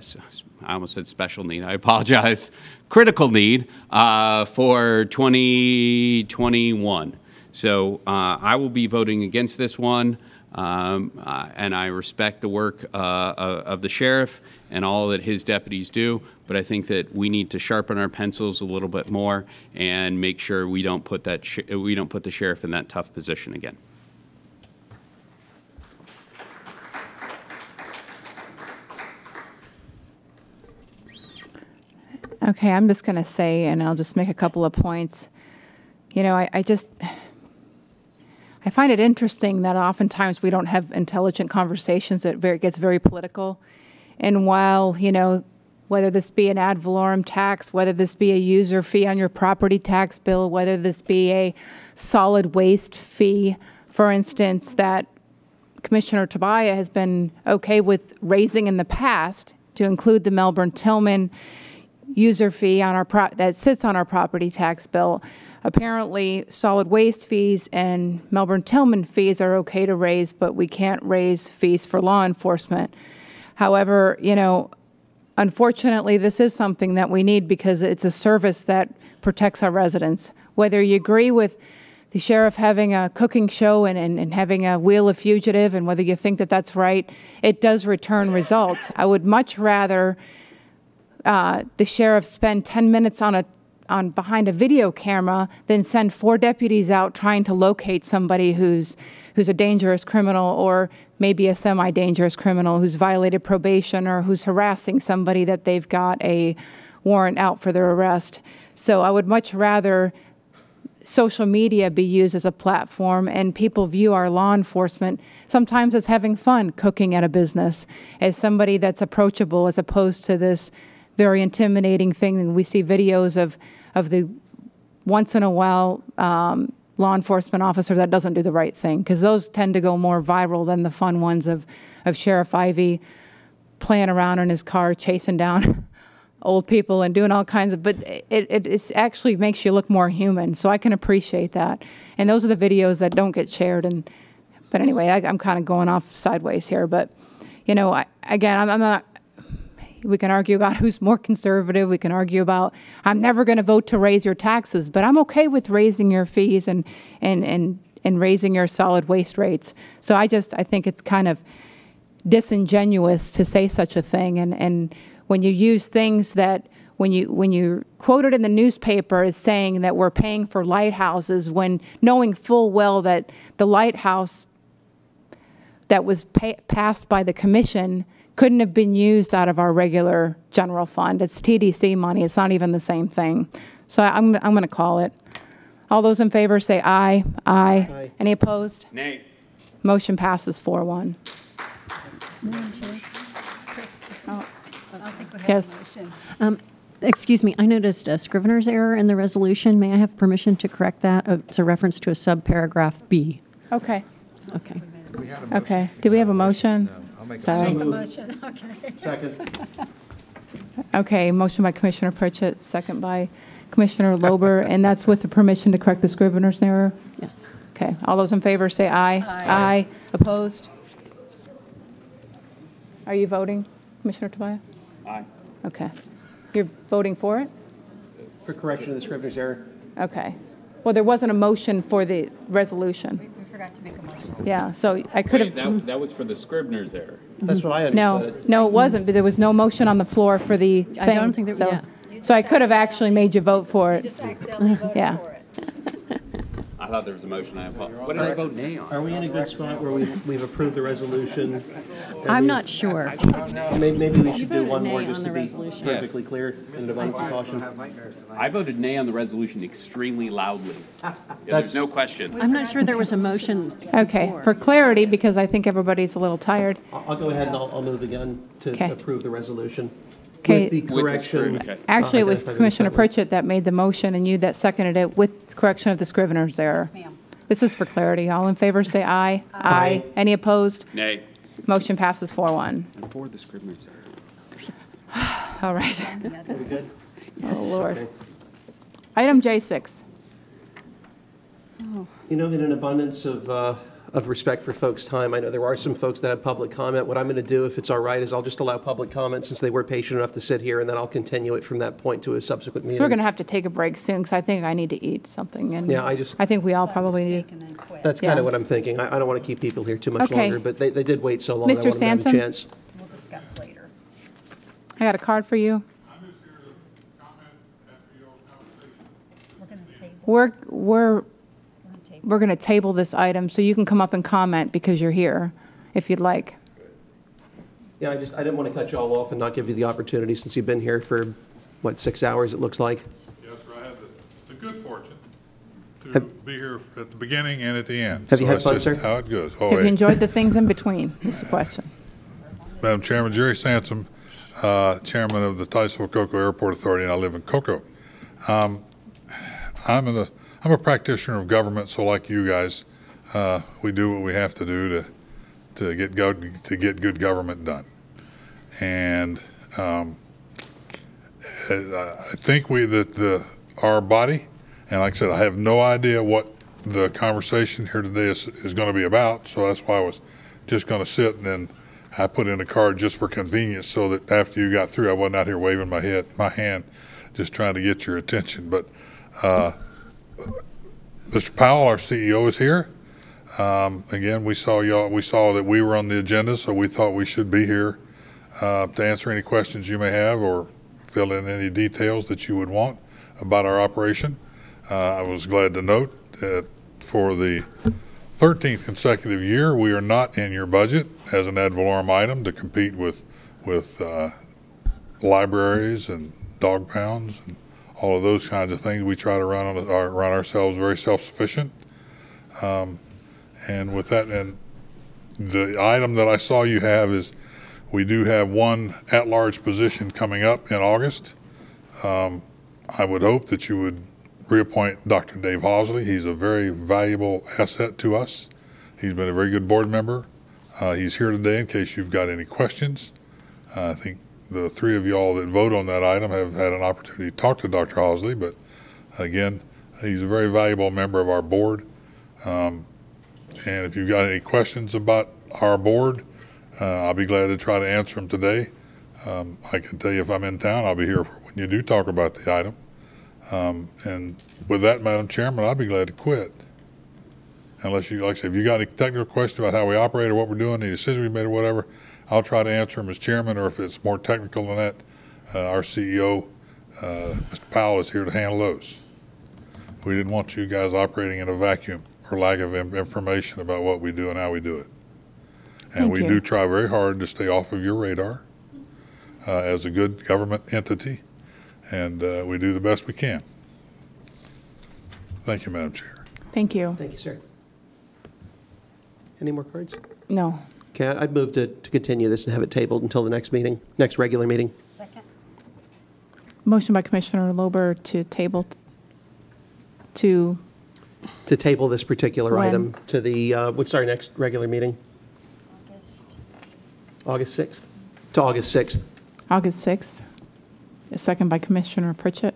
I almost said special need, I apologize, critical need uh, for 2021. So uh, I will be voting against this one, um, uh, and I respect the work uh, of of the sheriff and all that his deputies do, but I think that we need to sharpen our pencils a little bit more and make sure we don't put that, we don't put the sheriff in that tough position again. Okay, I'm just going to say, and I'll just make a couple of points. You know, I, I just, I find it interesting that oftentimes we don't have intelligent conversations. That very gets very political, and while you know, whether this be an ad valorem tax, whether this be a user fee on your property tax bill, whether this be a solid waste fee, for instance, that Commissioner Tobia has been okay with raising in the past to include the Melbourne Tillman user fee on our that sits on our property tax bill. Apparently, solid waste fees and Melbourne Tillman fees are okay to raise, but we can't raise fees for law enforcement. However, you know, unfortunately, this is something that we need because it's a service that protects our residents. Whether you agree with the sheriff having a cooking show and, and, and having a wheel of fugitive, and whether you think that that's right, it does return results. I would much rather uh, the sheriff spend 10 minutes on a on behind a video camera than send four deputies out trying to locate somebody who's who's a dangerous criminal or maybe a semi-dangerous criminal who's violated probation or who's harassing somebody that they've got a warrant out for their arrest. So I would much rather social media be used as a platform and people view our law enforcement sometimes as having fun cooking at a business, as somebody that's approachable as opposed to this very intimidating thing. We see videos of, of the once in a while um, law enforcement officer that doesn't do the right thing because those tend to go more viral than the fun ones of, of Sheriff Ivey playing around in his car chasing down old people and doing all kinds of, but it, it actually makes you look more human. So I can appreciate that. And those are the videos that don't get shared. And, but anyway, I, I'm kind of going off sideways here, but you know, I, again, I'm, I'm not, we can argue about who's more conservative. We can argue about I'm never going to vote to raise your taxes, but I'm okay with raising your fees and and and and raising your solid waste rates. So I just I think it's kind of disingenuous to say such a thing and and when you use things that when you when you quote it in the newspaper as saying that we're paying for lighthouses when knowing full well that the lighthouse that was pa- passed by the commission couldn't have been used out of our regular general fund. It's TDC money. It's not even the same thing. So I'm, I'm going to call it. All those in favor say aye. Aye. Aye. Any opposed? Nay. Motion passes 4-1. Yes. Um, Excuse me, I noticed a Scrivener's error in the resolution. May I have permission to correct that? Uh, It's a reference to a subparagraph B. Okay. Okay. Okay. Do we have a motion? Sorry. motion, okay. Second. Okay, motion by Commissioner Pritchett, second by Commissioner Lober, and that's with the permission to correct the scrivener's error? Yes. Okay, all those in favor say aye. Aye. Opposed? Are you voting, Commissioner Tobia? Aye. Okay. You're voting for it? For correction of the scrivener's error. Okay. Well, there wasn't a motion for the resolution. We forgot to make a motion. Yeah, so I could Wait, have, that, that was for the scrivener's error. That's what I no, understood. no, it wasn't, but there was no motion on the floor for the thing. I don't think that- so- yeah. So I could have actually made you vote for it. Just accidentally voted Yeah. for it. I thought there was a motion. I apologize. What did I vote nay on? Are we in a good spot where we've, we've approved the resolution? I'm not sure. Maybe, maybe we should do voted one more nay just on to the be resolution. perfectly clear in an abundance of caution. I voted nay on the resolution extremely loudly. Yeah, That's- There's no question. I'm not sure there was a motion. Okay, before. for clarity, because I think everybody's a little tired. I'll I'll go ahead and I'll, I'll move again to Okay. approve the resolution. Okay. With the With the correction. scrivener- okay. Actually, it was identified the Commissioner summary. Pritchett that made the motion, and you that seconded it with correction of the scrivener's error. Yes, ma'am. This is for clarity. All in favor, say aye. Aye. Any opposed? Nay. Motion passes 4-1. And for the scrivener's error. All right. We good? Oh, Lord. Okay. Item J6. You know, in an abundance of, uh, of respect for folks' time, I know there are some folks that have public comment. What I'm going to do, if it's all right, is I'll just allow public comment since they were patient enough to sit here, and then I'll continue it from that point to a subsequent meeting. So we're going to have to take a break soon, because I think I need to eat something, and Yeah, I just- I think we all probably do. That's kind of what I'm thinking. I I don't want to keep people here too much Okay. longer, but they they did wait so long. I Mr. wanted to have a Sansom? chance. We'll discuss later. I got a card for you. We're, we're, we're going to table this item, so you can come up and comment because you're here, if you'd like. Yeah, I just, I didn't want to cut you all off and not give you the opportunity since you've been here for, what, six hours, it looks like? Yes, sir, I have the, the good fortune to Have- be here at the beginning and at the end. Have you So had that's fun, just sir? How it goes. Oh, Have you hey. enjoyed the things in between, is the question. Madam Chairman, Jerry Sansom, uh, Chairman of the Titusville Cocoa Airport Authority, and I live in Cocoa. Um, I'm a, I'm a practitioner of government, so like you guys, uh, we do what we have to do to, to get go, to get good government done. And, um, uh, I think we, that the, our body, and like I said, I have no idea what the conversation here today is, is gonna be about, so that's why I was just gonna sit and then I put in a card just for convenience so that after you got through, I wasn't out here waving my head, my hand, just trying to get your attention. But, uh, Mr. Powell, our CEO, is here. Um, again, we saw y'all, we saw that we were on the agenda, so we thought we should be here, uh, to answer any questions you may have or fill in any details that you would want about our operation. Uh, I was glad to note that for the 13th consecutive year, we are not in your budget as an ad valorem item to compete with, with uh, libraries and dog pounds and all of those kinds of things. We try to run, on, our- run ourselves very self-sufficient. Um, And with that, and the item that I saw you have is, we do have one at-large position coming up in August. Um, I would hope that you would reappoint Dr. Dave Hosley. He's a very valuable asset to us. He's been a very good board member. Uh, he's here today in case you've got any questions. Uh, I think the three of y'all that vote on that item have had an opportunity to talk to Dr. Hosley, but again, he's a very valuable member of our board. Um, and if you've got any questions about our board, uh, I'll be glad to try to answer them today. Um, I can tell you if I'm in town, I'll be here when you do talk about the item. Um, and with that, Madam Chairman, I'll be glad to quit. Unless you, like I said, if you got any technical question about how we operate or what we're doing, any decisions we made or whatever, I'll try to answer them as chairman, or if it's more technical than that, uh, our CEO, uh, Mr. Powell is here to handle those. We didn't want you guys operating in a vacuum or lack of information about what we do and how we do it. And Thank we you. do try very hard to stay off of your radar uh, as a good government entity, and uh, we do the best we can. Thank you, Madam Chair. Thank you. Thank you, sir. Any more cards? No. Okay, I'd move to, to continue this and have it tabled until the next meeting, next regular meeting. Second. Motion by Commissioner Lober to table to, To table this particular When? item to the, uh, what's our next regular meeting? August 6th? To August 6th. August 6th. A second by Commissioner Pritchett.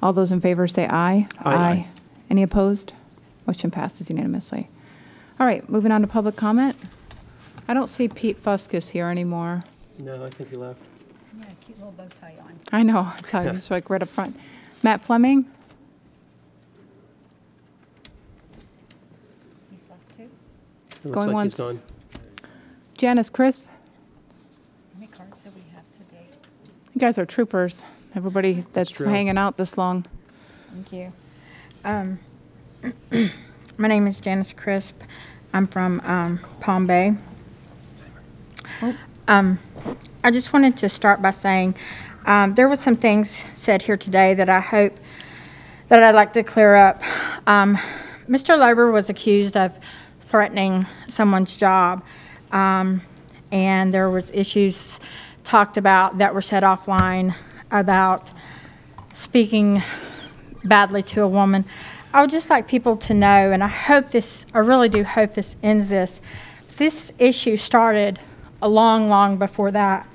All those in favor say aye. Aye. Any opposed? Motion passes unanimously. All right, moving on to public comment. I don't see Pete Fuskus here anymore. No, I think he left. Yeah, cute little bow tie on. I know, it's how it's like right up front. Matt Fleming? He's left too. It looks Going like he's once. gone. Janice Crisp? How many cards do we have today? You guys are troopers. Everybody that's true. hanging out this long. Thank you. Um, my name is Janice Crisp. I'm from um, Palm Bay. Um, I just wanted to start by saying um, there were some things said here today that I hope that I'd like to clear up. Um, Mr. Lober was accused of threatening someone's job, um, and there was issues talked about that were said offline about speaking badly to a woman. I would just like people to know, and I hope this, I really do hope this ends this. This issue started a long, long before that.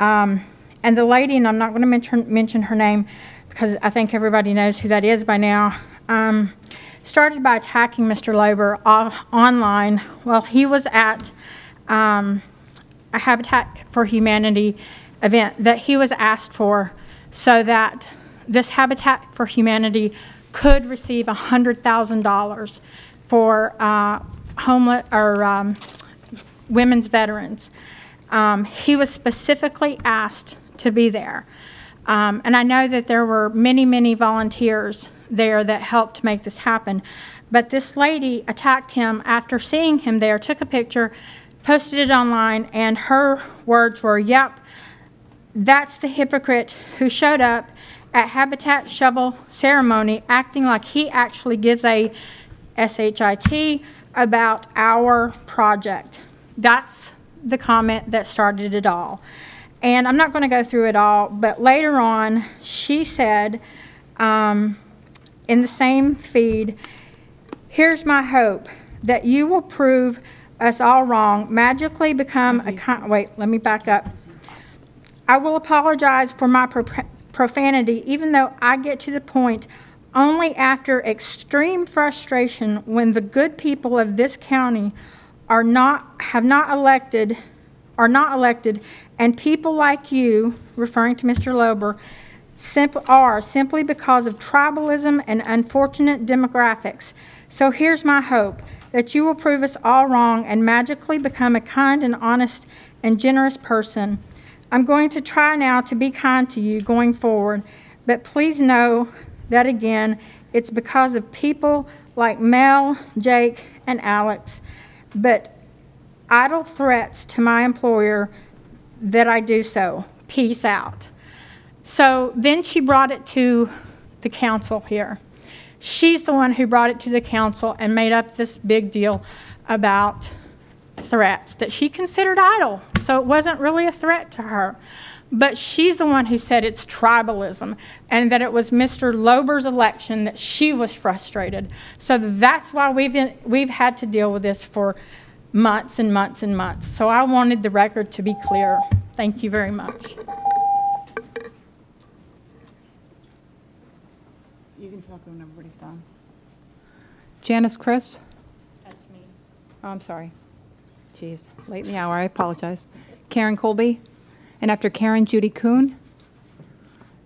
Um, and the lady, and I'm not going to mention, mention her name because I think everybody knows who that is by now, um, started by attacking Mr. Lober online while he was at um, a Habitat for Humanity event that he was asked for so that this Habitat for Humanity could receive $100,000 for uh, homeless or um, women's veterans. Um, he was specifically asked to be there. Um, and I know that there were many, many volunteers there that helped make this happen. But this lady attacked him after seeing him there, took a picture, posted it online, and her words were, Yep, that's the hypocrite who showed up at Habitat Shovel ceremony acting like he actually gives a SHIT about our project. That's the comment that started it all. And I'm not going to go through it all, but later on, she said um, in the same feed, here's my hope that you will prove us all wrong, magically become a con- wait, let me back up. I will apologize for my pro- profanity, even though I get to the point only after extreme frustration when the good people of this county are not have not elected are not elected and people like you referring to Mr. Lober simply are simply because of tribalism and unfortunate demographics. So here's my hope that you will prove us all wrong and magically become a kind and honest and generous person. I'm going to try now to be kind to you going forward, but please know that again, it's because of people like Mel, Jake, and Alex, but idle threats to my employer that I do so. Peace out. So then she brought it to the council here. She's the one who brought it to the council and made up this big deal about threats that she considered idle. So it wasn't really a threat to her. But she's the one who said it's tribalism and that it was Mr. Lober's election that she was frustrated. So that's why we've, we've had to deal with this for months and months and months. So I wanted the record to be clear. Thank you very much. You can talk when everybody's done. Janice Crisp? That's me. Oh, I'm sorry. Jeez, late in the hour, I apologize. Karen Colby? And after Karen, Judy Kuhn?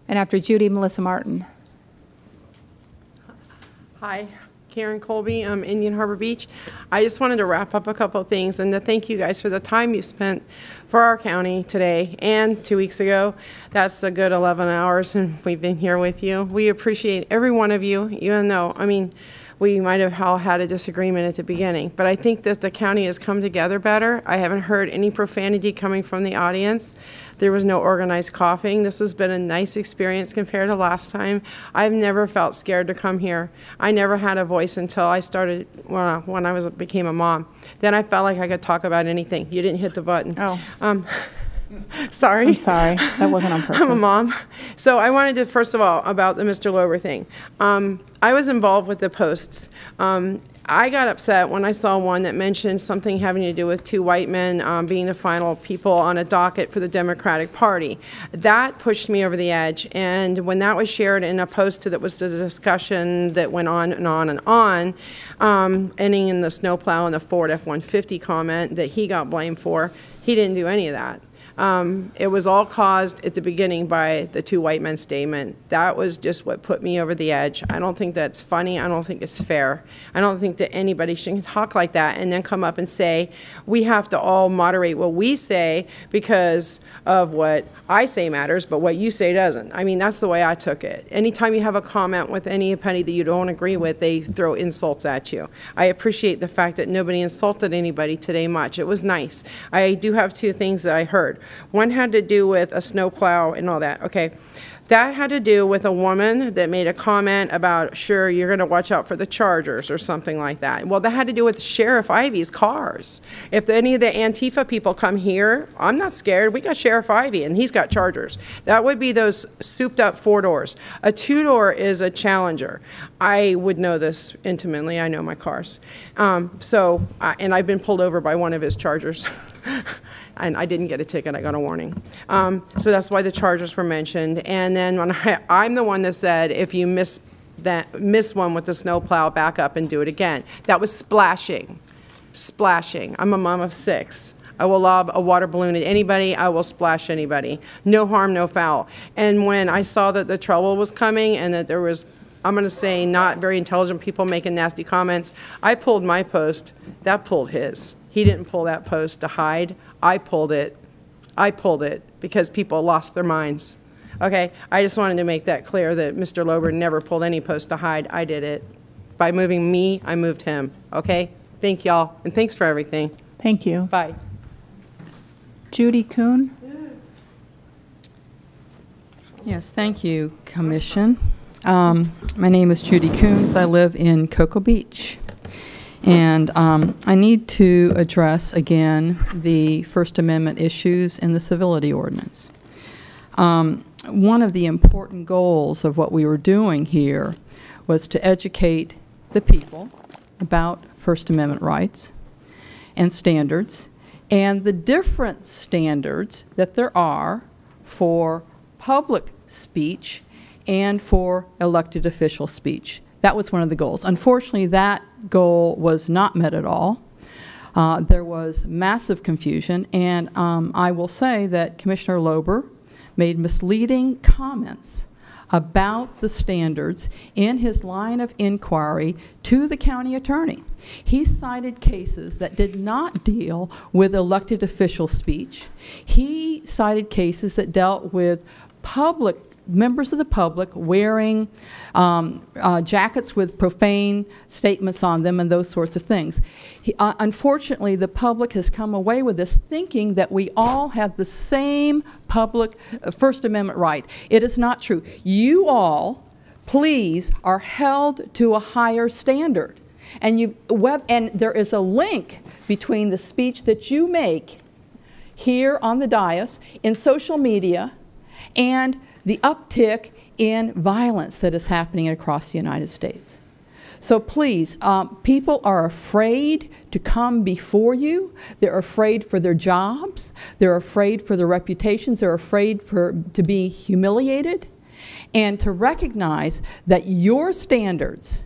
And after Judy, Melissa Martin? Hi, Karen Colby, um, Indian Harbor Beach. I just wanted to wrap up a couple of things and to thank you guys for the time you spent for our county today and two weeks ago. That's a good 11 hours and we've been here with you. We appreciate every one of you, even though, I mean, we might have all had a disagreement at the beginning, but I think that the county has come together better. I haven't heard any profanity coming from the audience. There was no organized coughing. This has been a nice experience compared to last time. I've never felt scared to come here. I never had a voice until I started when I, when I was became a mom. Then I felt like I could talk about anything. You didn't hit the button. Oh. Um, sorry. I'm sorry. That wasn't on purpose. I'm a mom. So I wanted to, first of all, about the Mr. Lober thing. Um, I was involved with the posts. Um, I got upset when I saw one that mentioned something having to do with two white men um, being the final people on a docket for the Democratic Party. That pushed me over the edge. And when that was shared in a post that was the discussion that went on and on and on, um, ending in the snowplow and the Ford F-150 comment that he got blamed for, he didn't do any of that. Um, it was all caused at the beginning by the two white men statement. That was just what put me over the edge. I don't think that's funny. I don't think it's fair. I don't think that anybody should talk like that and then come up and say, we have to all moderate what we say because of what I say matters, but what you say doesn't. I mean, that's the way I took it. Anytime you have a comment with any penny that you don't agree with, they throw insults at you. I appreciate the fact that nobody insulted anybody today much. It was nice. I do have two things that I heard. One had to do with a snowplow and all that. Okay. That had to do with a woman that made a comment about, sure, you're going to watch out for the Chargers or something like that. Well, that had to do with Sheriff Ivey's cars. If any of the Antifa people come here, I'm not scared. We got Sheriff Ivy, and he's got Chargers. That would be those souped up four doors. A two door is a Challenger. I would know this intimately. I know my cars. Um, so, and I've been pulled over by one of his Chargers. and I didn't get a ticket, I got a warning. Um, so that's why the charges were mentioned. And then when I, I'm the one that said, if you miss that, miss one with the snowplow, back up and do it again. That was splashing, splashing. I'm a mom of six. I will lob a water balloon at anybody, I will splash anybody. No harm, no foul. And when I saw that the trouble was coming and that there was, I'm going to say, not very intelligent people making nasty comments, I pulled my post, that pulled his. He didn't pull that post to hide, I pulled it. I pulled it because people lost their minds. Okay, I just wanted to make that clear that Mr. Lober never pulled any post to hide. I did it. By moving me, I moved him. Okay? Thank y'all, and thanks for everything. Thank you. Bye. Judy Kuhn? Yes, thank you, Commission. Um, my name is Judy Coons. I live in Cocoa Beach. And um, I need to address again the First Amendment issues in the civility ordinance. Um, one of the important goals of what we were doing here was to educate the people about First Amendment rights and standards and the different standards that there are for public speech and for elected official speech. That was one of the goals. Unfortunately, that goal was not met at all. Uh, there was massive confusion, and um, I will say that Commissioner Lober made misleading comments about the standards in his line of inquiry to the county attorney. He cited cases that did not deal with elected official speech. He cited cases that dealt with public members of the public wearing um, uh, jackets with profane statements on them and those sorts of things. He, uh, unfortunately, the public has come away with this thinking that we all have the same public uh, First Amendment right. It is not true. You all, please, are held to a higher standard. And, you, web, and there is a link between the speech that you make here on the dais, in social media, and the uptick in violence that is happening across the United States. So please, um, people are afraid to come before you. They're afraid for their jobs. They're afraid for their reputations. They're afraid for, to be humiliated. And to recognize that your standards,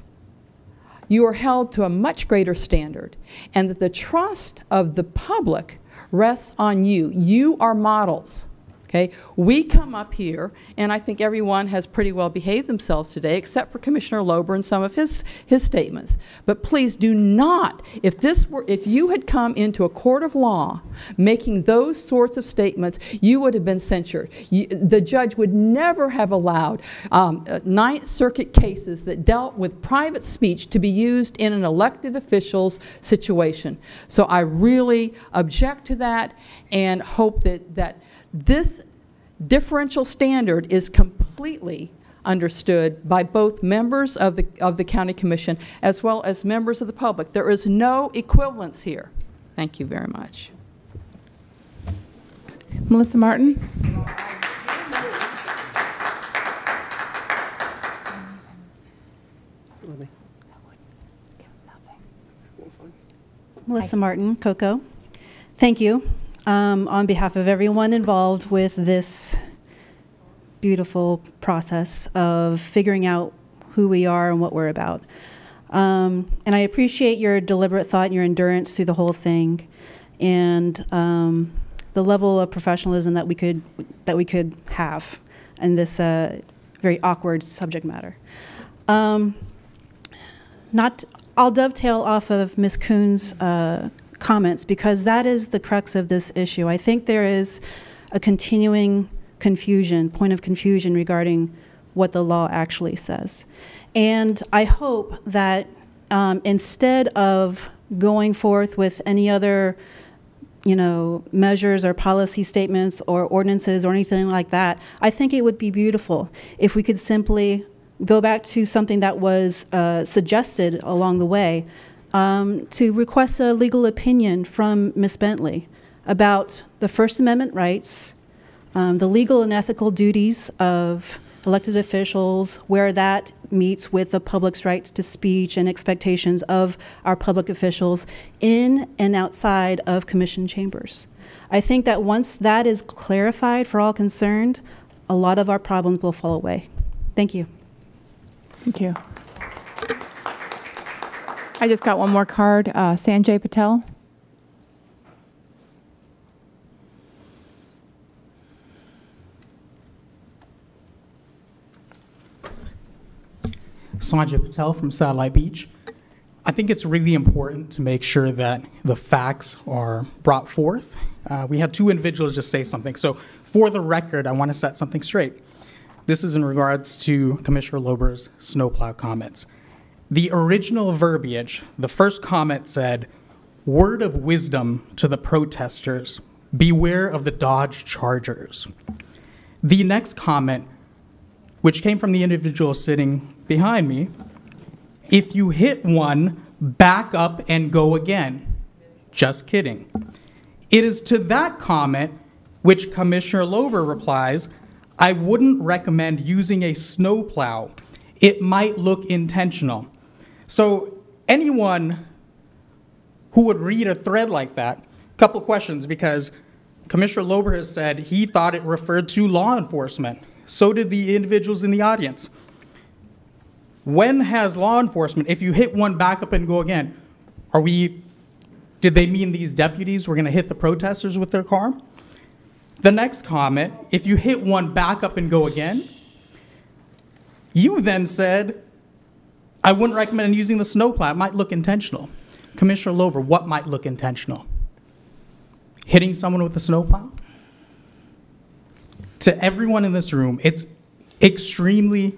you are held to a much greater standard, and that the trust of the public rests on you. You are models. Okay? We come up here, and I think everyone has pretty well behaved themselves today, except for Commissioner Lober and some of his, his statements. But please do not, if this were, if you had come into a court of law making those sorts of statements, you would have been censured. You, the judge would never have allowed um, uh, Ninth Circuit cases that dealt with private speech to be used in an elected official's situation. So I really object to that and hope that, that this differential standard is completely understood by both members of the, of the County Commission as well as members of the public. There is no equivalence here. Thank you very much. Melissa Martin? Melissa Martin, Cocoa. Thank you um, on behalf of everyone involved with this beautiful process of figuring out who we are and what we're about. Um, and I appreciate your deliberate thought and your endurance through the whole thing, and um, the level of professionalism that we could that we could have in this uh, very awkward subject matter. Um, not, I'll dovetail off of Ms. Kuhn's uh, comments because that is the crux of this issue. I think there is a continuing confusion, point of confusion regarding what the law actually says. And I hope that um, instead of going forth with any other you know, measures or policy statements or ordinances or anything like that, I think it would be beautiful if we could simply go back to something that was uh, suggested along the way um, to request a legal opinion from Ms. Bentley about the First Amendment rights, um, the legal and ethical duties of elected officials, where that meets with the public's rights to speech and expectations of our public officials in and outside of commission chambers. I think that once that is clarified for all concerned, a lot of our problems will fall away. Thank you. Thank you. I just got one more card. Uh, Sanjay Patel. Sanjay Patel from Satellite Beach. I think it's really important to make sure that the facts are brought forth. Uh, we had two individuals just say something. So, for the record, I want to set something straight. This is in regards to Commissioner Lober's snowplow comments. The original verbiage, the first comment said, Word of wisdom to the protesters beware of the Dodge Chargers. The next comment, which came from the individual sitting behind me, if you hit one, back up and go again. Just kidding. It is to that comment which Commissioner Lober replies, I wouldn't recommend using a snowplow. It might look intentional. So anyone who would read a thread like that, couple questions because Commissioner Lober has said he thought it referred to law enforcement. So did the individuals in the audience. When has law enforcement, if you hit one back up and go again, are we, did they mean these deputies were going to hit the protesters with their car? The next comment, if you hit one back up and go again, you then said, I wouldn't recommend using the snowplow. It might look intentional. Commissioner Lober, what might look intentional? Hitting someone with a snowplow? To everyone in this room, it's extremely,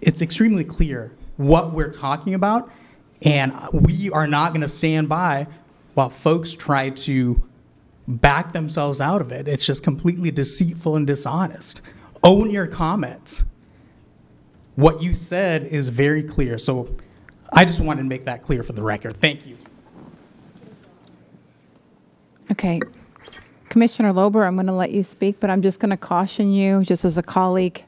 it's extremely clear what we're talking about, and we are not going to stand by while folks try to back themselves out of it. It's just completely deceitful and dishonest. Own your comments. What you said is very clear. So I just wanted to make that clear for the record. Thank you. Okay. Commissioner Lober, I'm going to let you speak, but I'm just going to caution you, just as a colleague.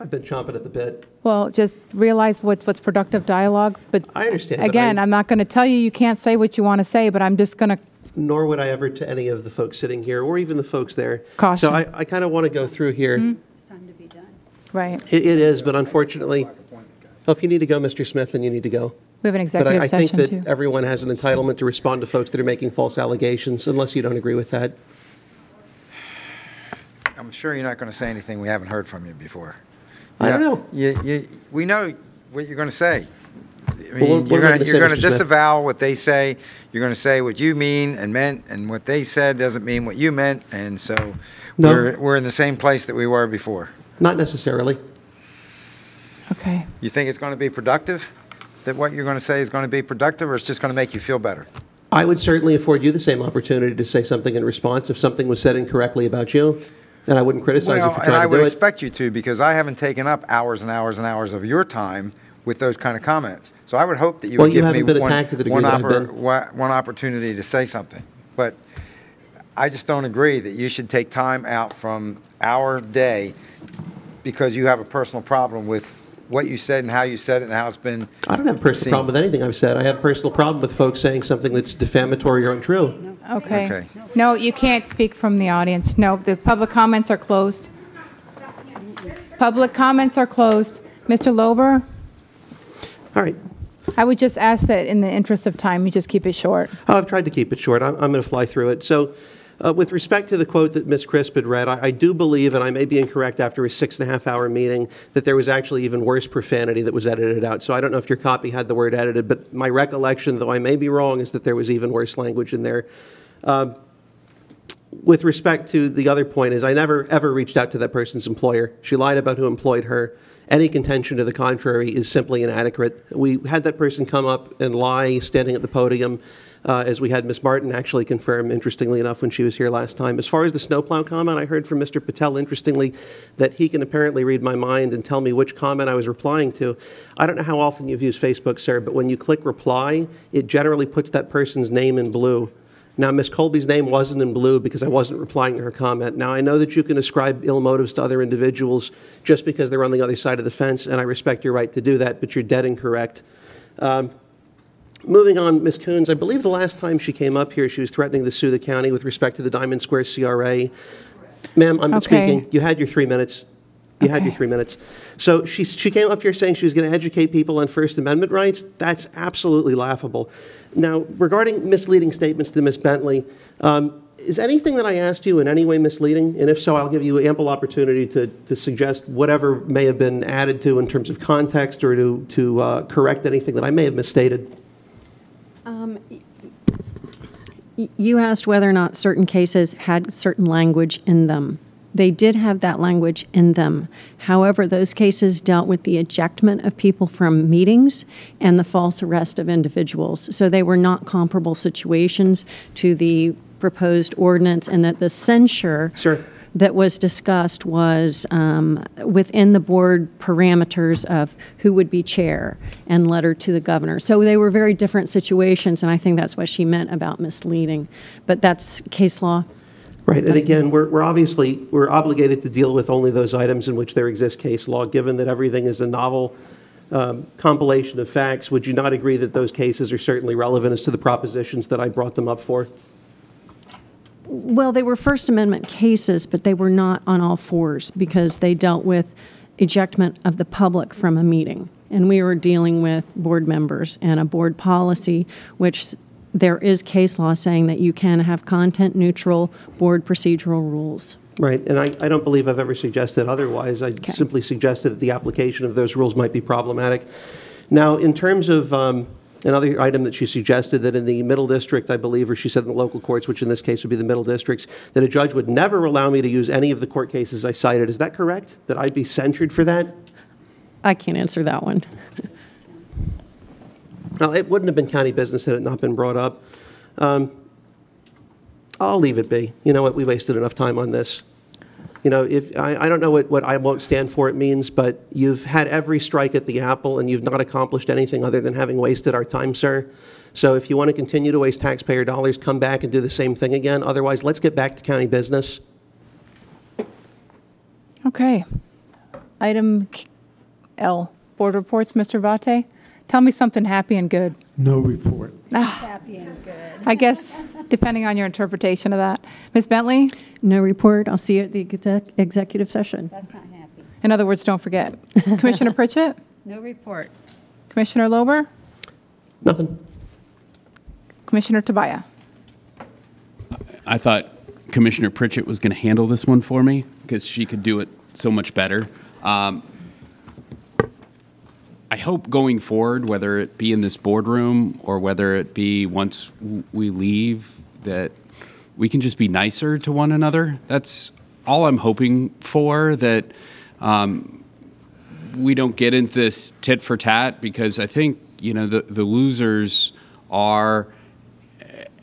I've been chomping at the bit. Well, just realize what's, what's productive dialogue, but. I understand, Again, I- I'm not going to tell you you can't say what you want to say, but I'm just going to, Nor would I ever to any of the folks sitting here, or even the folks there. Caution. So I, I kind of want to go through here. Mm-hmm. Right. It, it is, but unfortunately, well, if you need to go, Mr. Smith, then you need to go. We have an executive But I- executive I think that too. everyone has an entitlement to respond to folks that are making false allegations, unless you don't agree with that. I'm sure you're not going to say anything we haven't heard from you before. I don't Yeah, know. You, you, we know what you're going to say. I mean, what- what you're going gonna to you're going to Smith? disavow what they say. You're going to say what you mean and meant, and what they said doesn't mean what you meant, and so No. we're we're in the same place that we were before. Not necessarily. Okay. You think it's going to be productive? That what you're going to say is going to be productive, or it's just going to make you feel better? I would certainly afford you the same opportunity to say something in response if something was said incorrectly about you, and I wouldn't criticize you Well, for and I trying to would do it. I would expect you to, because I haven't taken up hours and hours and hours of your time with those kind of comments. So I would hope that you Well, would you give me one, to the one, oppor- been. one opportunity to say something. But I just don't agree that you should take time out from our day because you have a personal problem with what you said and how you said it and how it's been. I don't have a personal problem with anything I've said. I have a personal problem with folks saying something that's defamatory or untrue. Okay. Okay. No, you can't speak from the audience. No, the public comments are closed. Public comments are closed. Mr. Lober? All right. I would just ask that in the interest of time, you just keep it short. Oh, I've tried to keep it short. I'm, I'm going to fly through it. So, uh, with respect to the quote that Ms. Crisp had read, I, I do believe, and I may be incorrect after a six and a half hour meeting, that there was actually even worse profanity that was edited out. So I don't know if your copy had the word edited, but my recollection, though I may be wrong, is that there was even worse language in there. Uh, with respect to the other point is I never ever reached out to that person's employer. She lied about who employed her. Any contention to the contrary is simply inadequate. We had that person come up and lie standing at the podium, uh, as we had Ms. Martin actually confirm, interestingly enough, when she was here last time. As far as the snowplow comment, I heard from Mr. Patel, interestingly, that he can apparently read my mind and tell me which comment I was replying to. I don't know how often you've used Facebook, sir, but when you click reply, it generally puts that person's name in blue. Now, Ms. Colby's name wasn't in blue because I wasn't replying to her comment. Now, I know that you can ascribe ill motives to other individuals just because they're on the other side of the fence, and I respect your right to do that, but you're dead incorrect. Um, moving on, Ms. Coons, I believe the last time she came up here, she was threatening to sue the county with respect to the Diamond Square CRA. Ma'am, I'm Okay. speaking. You had your three minutes. You had your three minutes. So she, she came up here saying she was going to educate people on First Amendment rights. That's absolutely laughable. Now, regarding misleading statements to Ms. Bentley, um, is anything that I asked you in any way misleading? And if so, I'll give you ample opportunity to, to suggest whatever may have been added to in terms of context or to, to uh, correct anything that I may have misstated. Um, You asked whether or not certain cases had certain language in them. They did have that language in them. However, those cases dealt with the ejectment of people from meetings and the false arrest of individuals. So they were not comparable situations to the proposed ordinance, and that the censure that was discussed was um, within the board parameters of who would be chair and letter to the governor. So they were very different situations, and I think that's what she meant about misleading. But that's case law. Right, and again, we're, we're obviously, we're obligated to deal with only those items in which there exists case law, given that everything is a novel um, compilation of facts. Would you not agree that those cases are certainly relevant as to the propositions that I brought them up for? Well, they were First Amendment cases, but they were not on all fours because they dealt with ejectment of the public from a meeting. And we were dealing with board members and a board policy, which there is case law saying that you can have content neutral board procedural rules. Right, and I, I don't believe I've ever suggested otherwise. I simply suggested that the application of those rules might be problematic. Now, in terms of um, another item that she suggested, that in the middle district, I believe, or she said in the local courts, which in this case would be the middle districts, that a judge would never allow me to use any of the court cases I cited. Is that correct? That I'd be censured for that? I can't answer that one. Well, it wouldn't have been county business had it not been brought up. Um, I'll leave it be. You know what? We wasted enough time on this. You know, if I, I don't know what, what I won't stand for it means, but you've had every strike at the apple and you've not accomplished anything other than having wasted our time, sir. So if you want to continue to waste taxpayer dollars, come back and do the same thing again. Otherwise, let's get back to county business. Okay. Item L, board reports, Mr. Abbate. Tell me something happy and good. No report. Ah, happy and good. I guess, depending on your interpretation of that. Ms. Bentley? No report. I'll see you at the exec- executive session. That's not happy. In other words, don't forget. Commissioner Pritchett? No report. Commissioner Lober? Nothing. Commissioner Tobia? I thought Commissioner Pritchett was going to handle this one for me because she could do it so much better. Um, I hope going forward, whether it be in this boardroom or whether it be once we leave, that we can just be nicer to one another. That's all I'm hoping for. That um, we don't get into this tit for tat because I think you know the the losers are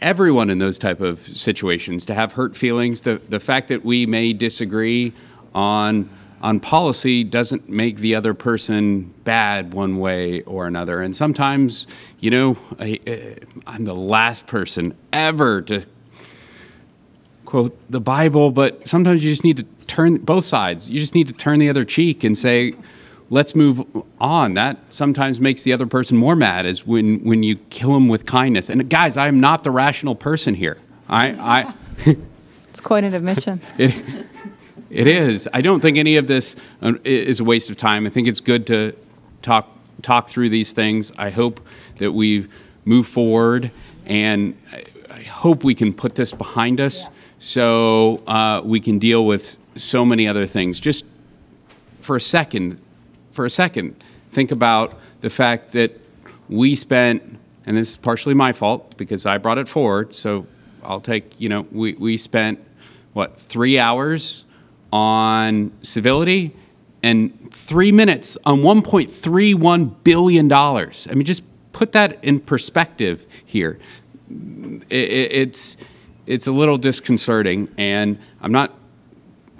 everyone in those type of situations to have hurt feelings. The the fact that we may disagree on on policy doesn't make the other person bad one way or another. And sometimes, you know, I, uh, I'm the last person ever to quote the Bible, but sometimes you just need to turn both sides. You just need to turn the other cheek and say, let's move on. That sometimes makes the other person more mad is when, when you kill them with kindness. And guys, I am not the rational person here. I, I It's quite an admission. it, it is. I don't think any of this uh, is a waste of time. I think it's good to talk talk through these things. I hope that we move forward, and I, hope we can put this behind us so uh, we can deal with so many other things. Just for a second, for a second, think about the fact that we spent, and this is partially my fault because I brought it forward. So I'll take, you know, we, we spent what three hours on civility and three minutes on 1.31 billion dollars. I mean, just put that in perspective here. It's it's a little disconcerting, and I'm not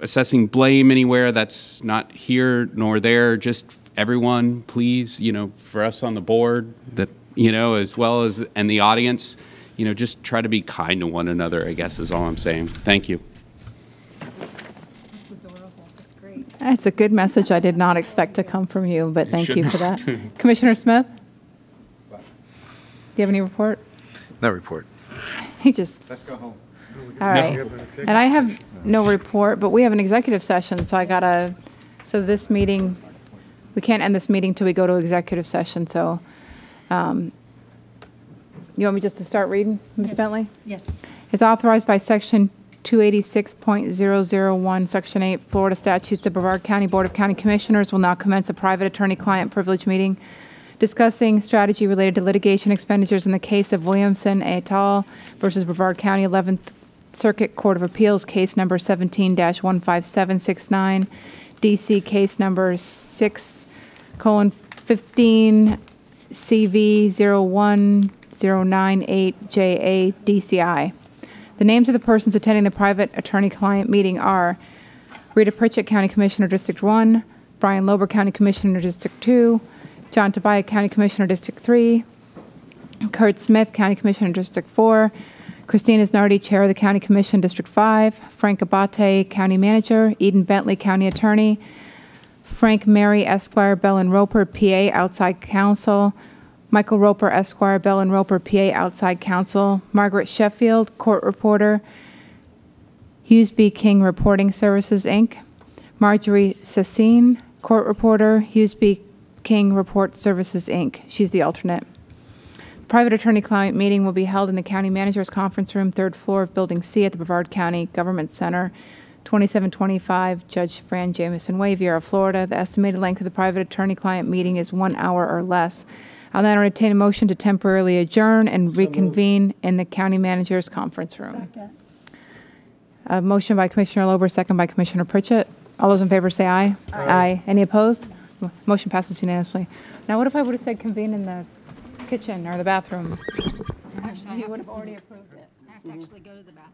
assessing blame anywhere. That's not here nor there. Just everyone, please, you know, for us on the board, that you know, as well as and the audience, you know, just try to be kind to one another. I guess is all I'm saying. Thank you. That's a good message I did not expect to come from you, but thank should you for that. Commissioner Smith? Do you have any report? No report. He just, Let's go home. all right. And I have no report, but we have an executive session, so I got to So this meeting, we can't end this meeting till we go to executive session, so, um, you want me just to start reading, Ms. Bentley? Yes. is authorized by Section 286.001, Section 8, Florida statutes, the Brevard County Board of County Commissioners will now commence a private attorney-client privilege meeting discussing strategy related to litigation expenditures in the case of Williamson et al. versus Brevard County 11th Circuit Court of Appeals, case number 17-15769, DC case number 6 colon 15 CV 01098JA DCI. The names of the persons attending the private attorney-client meeting are Rita Pritchett, County Commissioner, District 1, Bryan Lober, County Commissioner, District 2, John Tobia, County Commissioner, District 3, Curt Smith, County Commissioner, District 4, Kristine Isnardi, Chair of the County Commission, District 5, Frank Abbate, County Manager, Eden Bentley, County Attorney, Frank Mary Esquire, Bell and Roper, PA, Outside Counsel, Michael Roper, Esquire, Bell and Roper, PA, Outside Counsel, Margaret Sheffield, Court Reporter, Hughes B. King Reporting Services, Inc., Marjorie Sassine, Court Reporter, Hughes B. King Report Services, Inc. She's the alternate. Private attorney-client meeting will be held in the County Manager's Conference Room, third floor of Building C at the Brevard County Government Center, 2725 Judge Fran Jamison Way, Viera, Florida. The estimated length of the private attorney-client meeting is one hour or less. I'll now entertain a motion to temporarily adjourn and reconvene in the County Manager's Conference Room. A motion by Commissioner Lober, second by Commissioner Pritchett. All those in favor say aye. Aye. Any opposed? Motion passes unanimously. Now, what if I would have said convene in the kitchen or the bathroom? Actually, you would have already approved it. I have to actually go to the bathroom,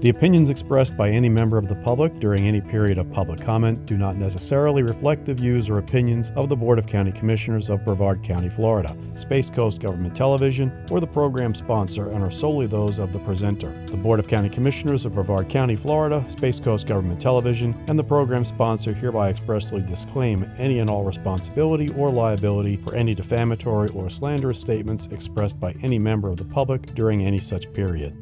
The opinions expressed by any member of the public during any period of public comment do not necessarily reflect the views or opinions of the Board of County Commissioners of Brevard County, Florida, Space Coast Government Television, or the program sponsor and are solely those of the presenter. The Board of County Commissioners of Brevard County, Florida, Space Coast Government Television, and the program sponsor hereby expressly disclaim any and all responsibility or liability for any defamatory or slanderous statements expressed by any member of the public during any such period.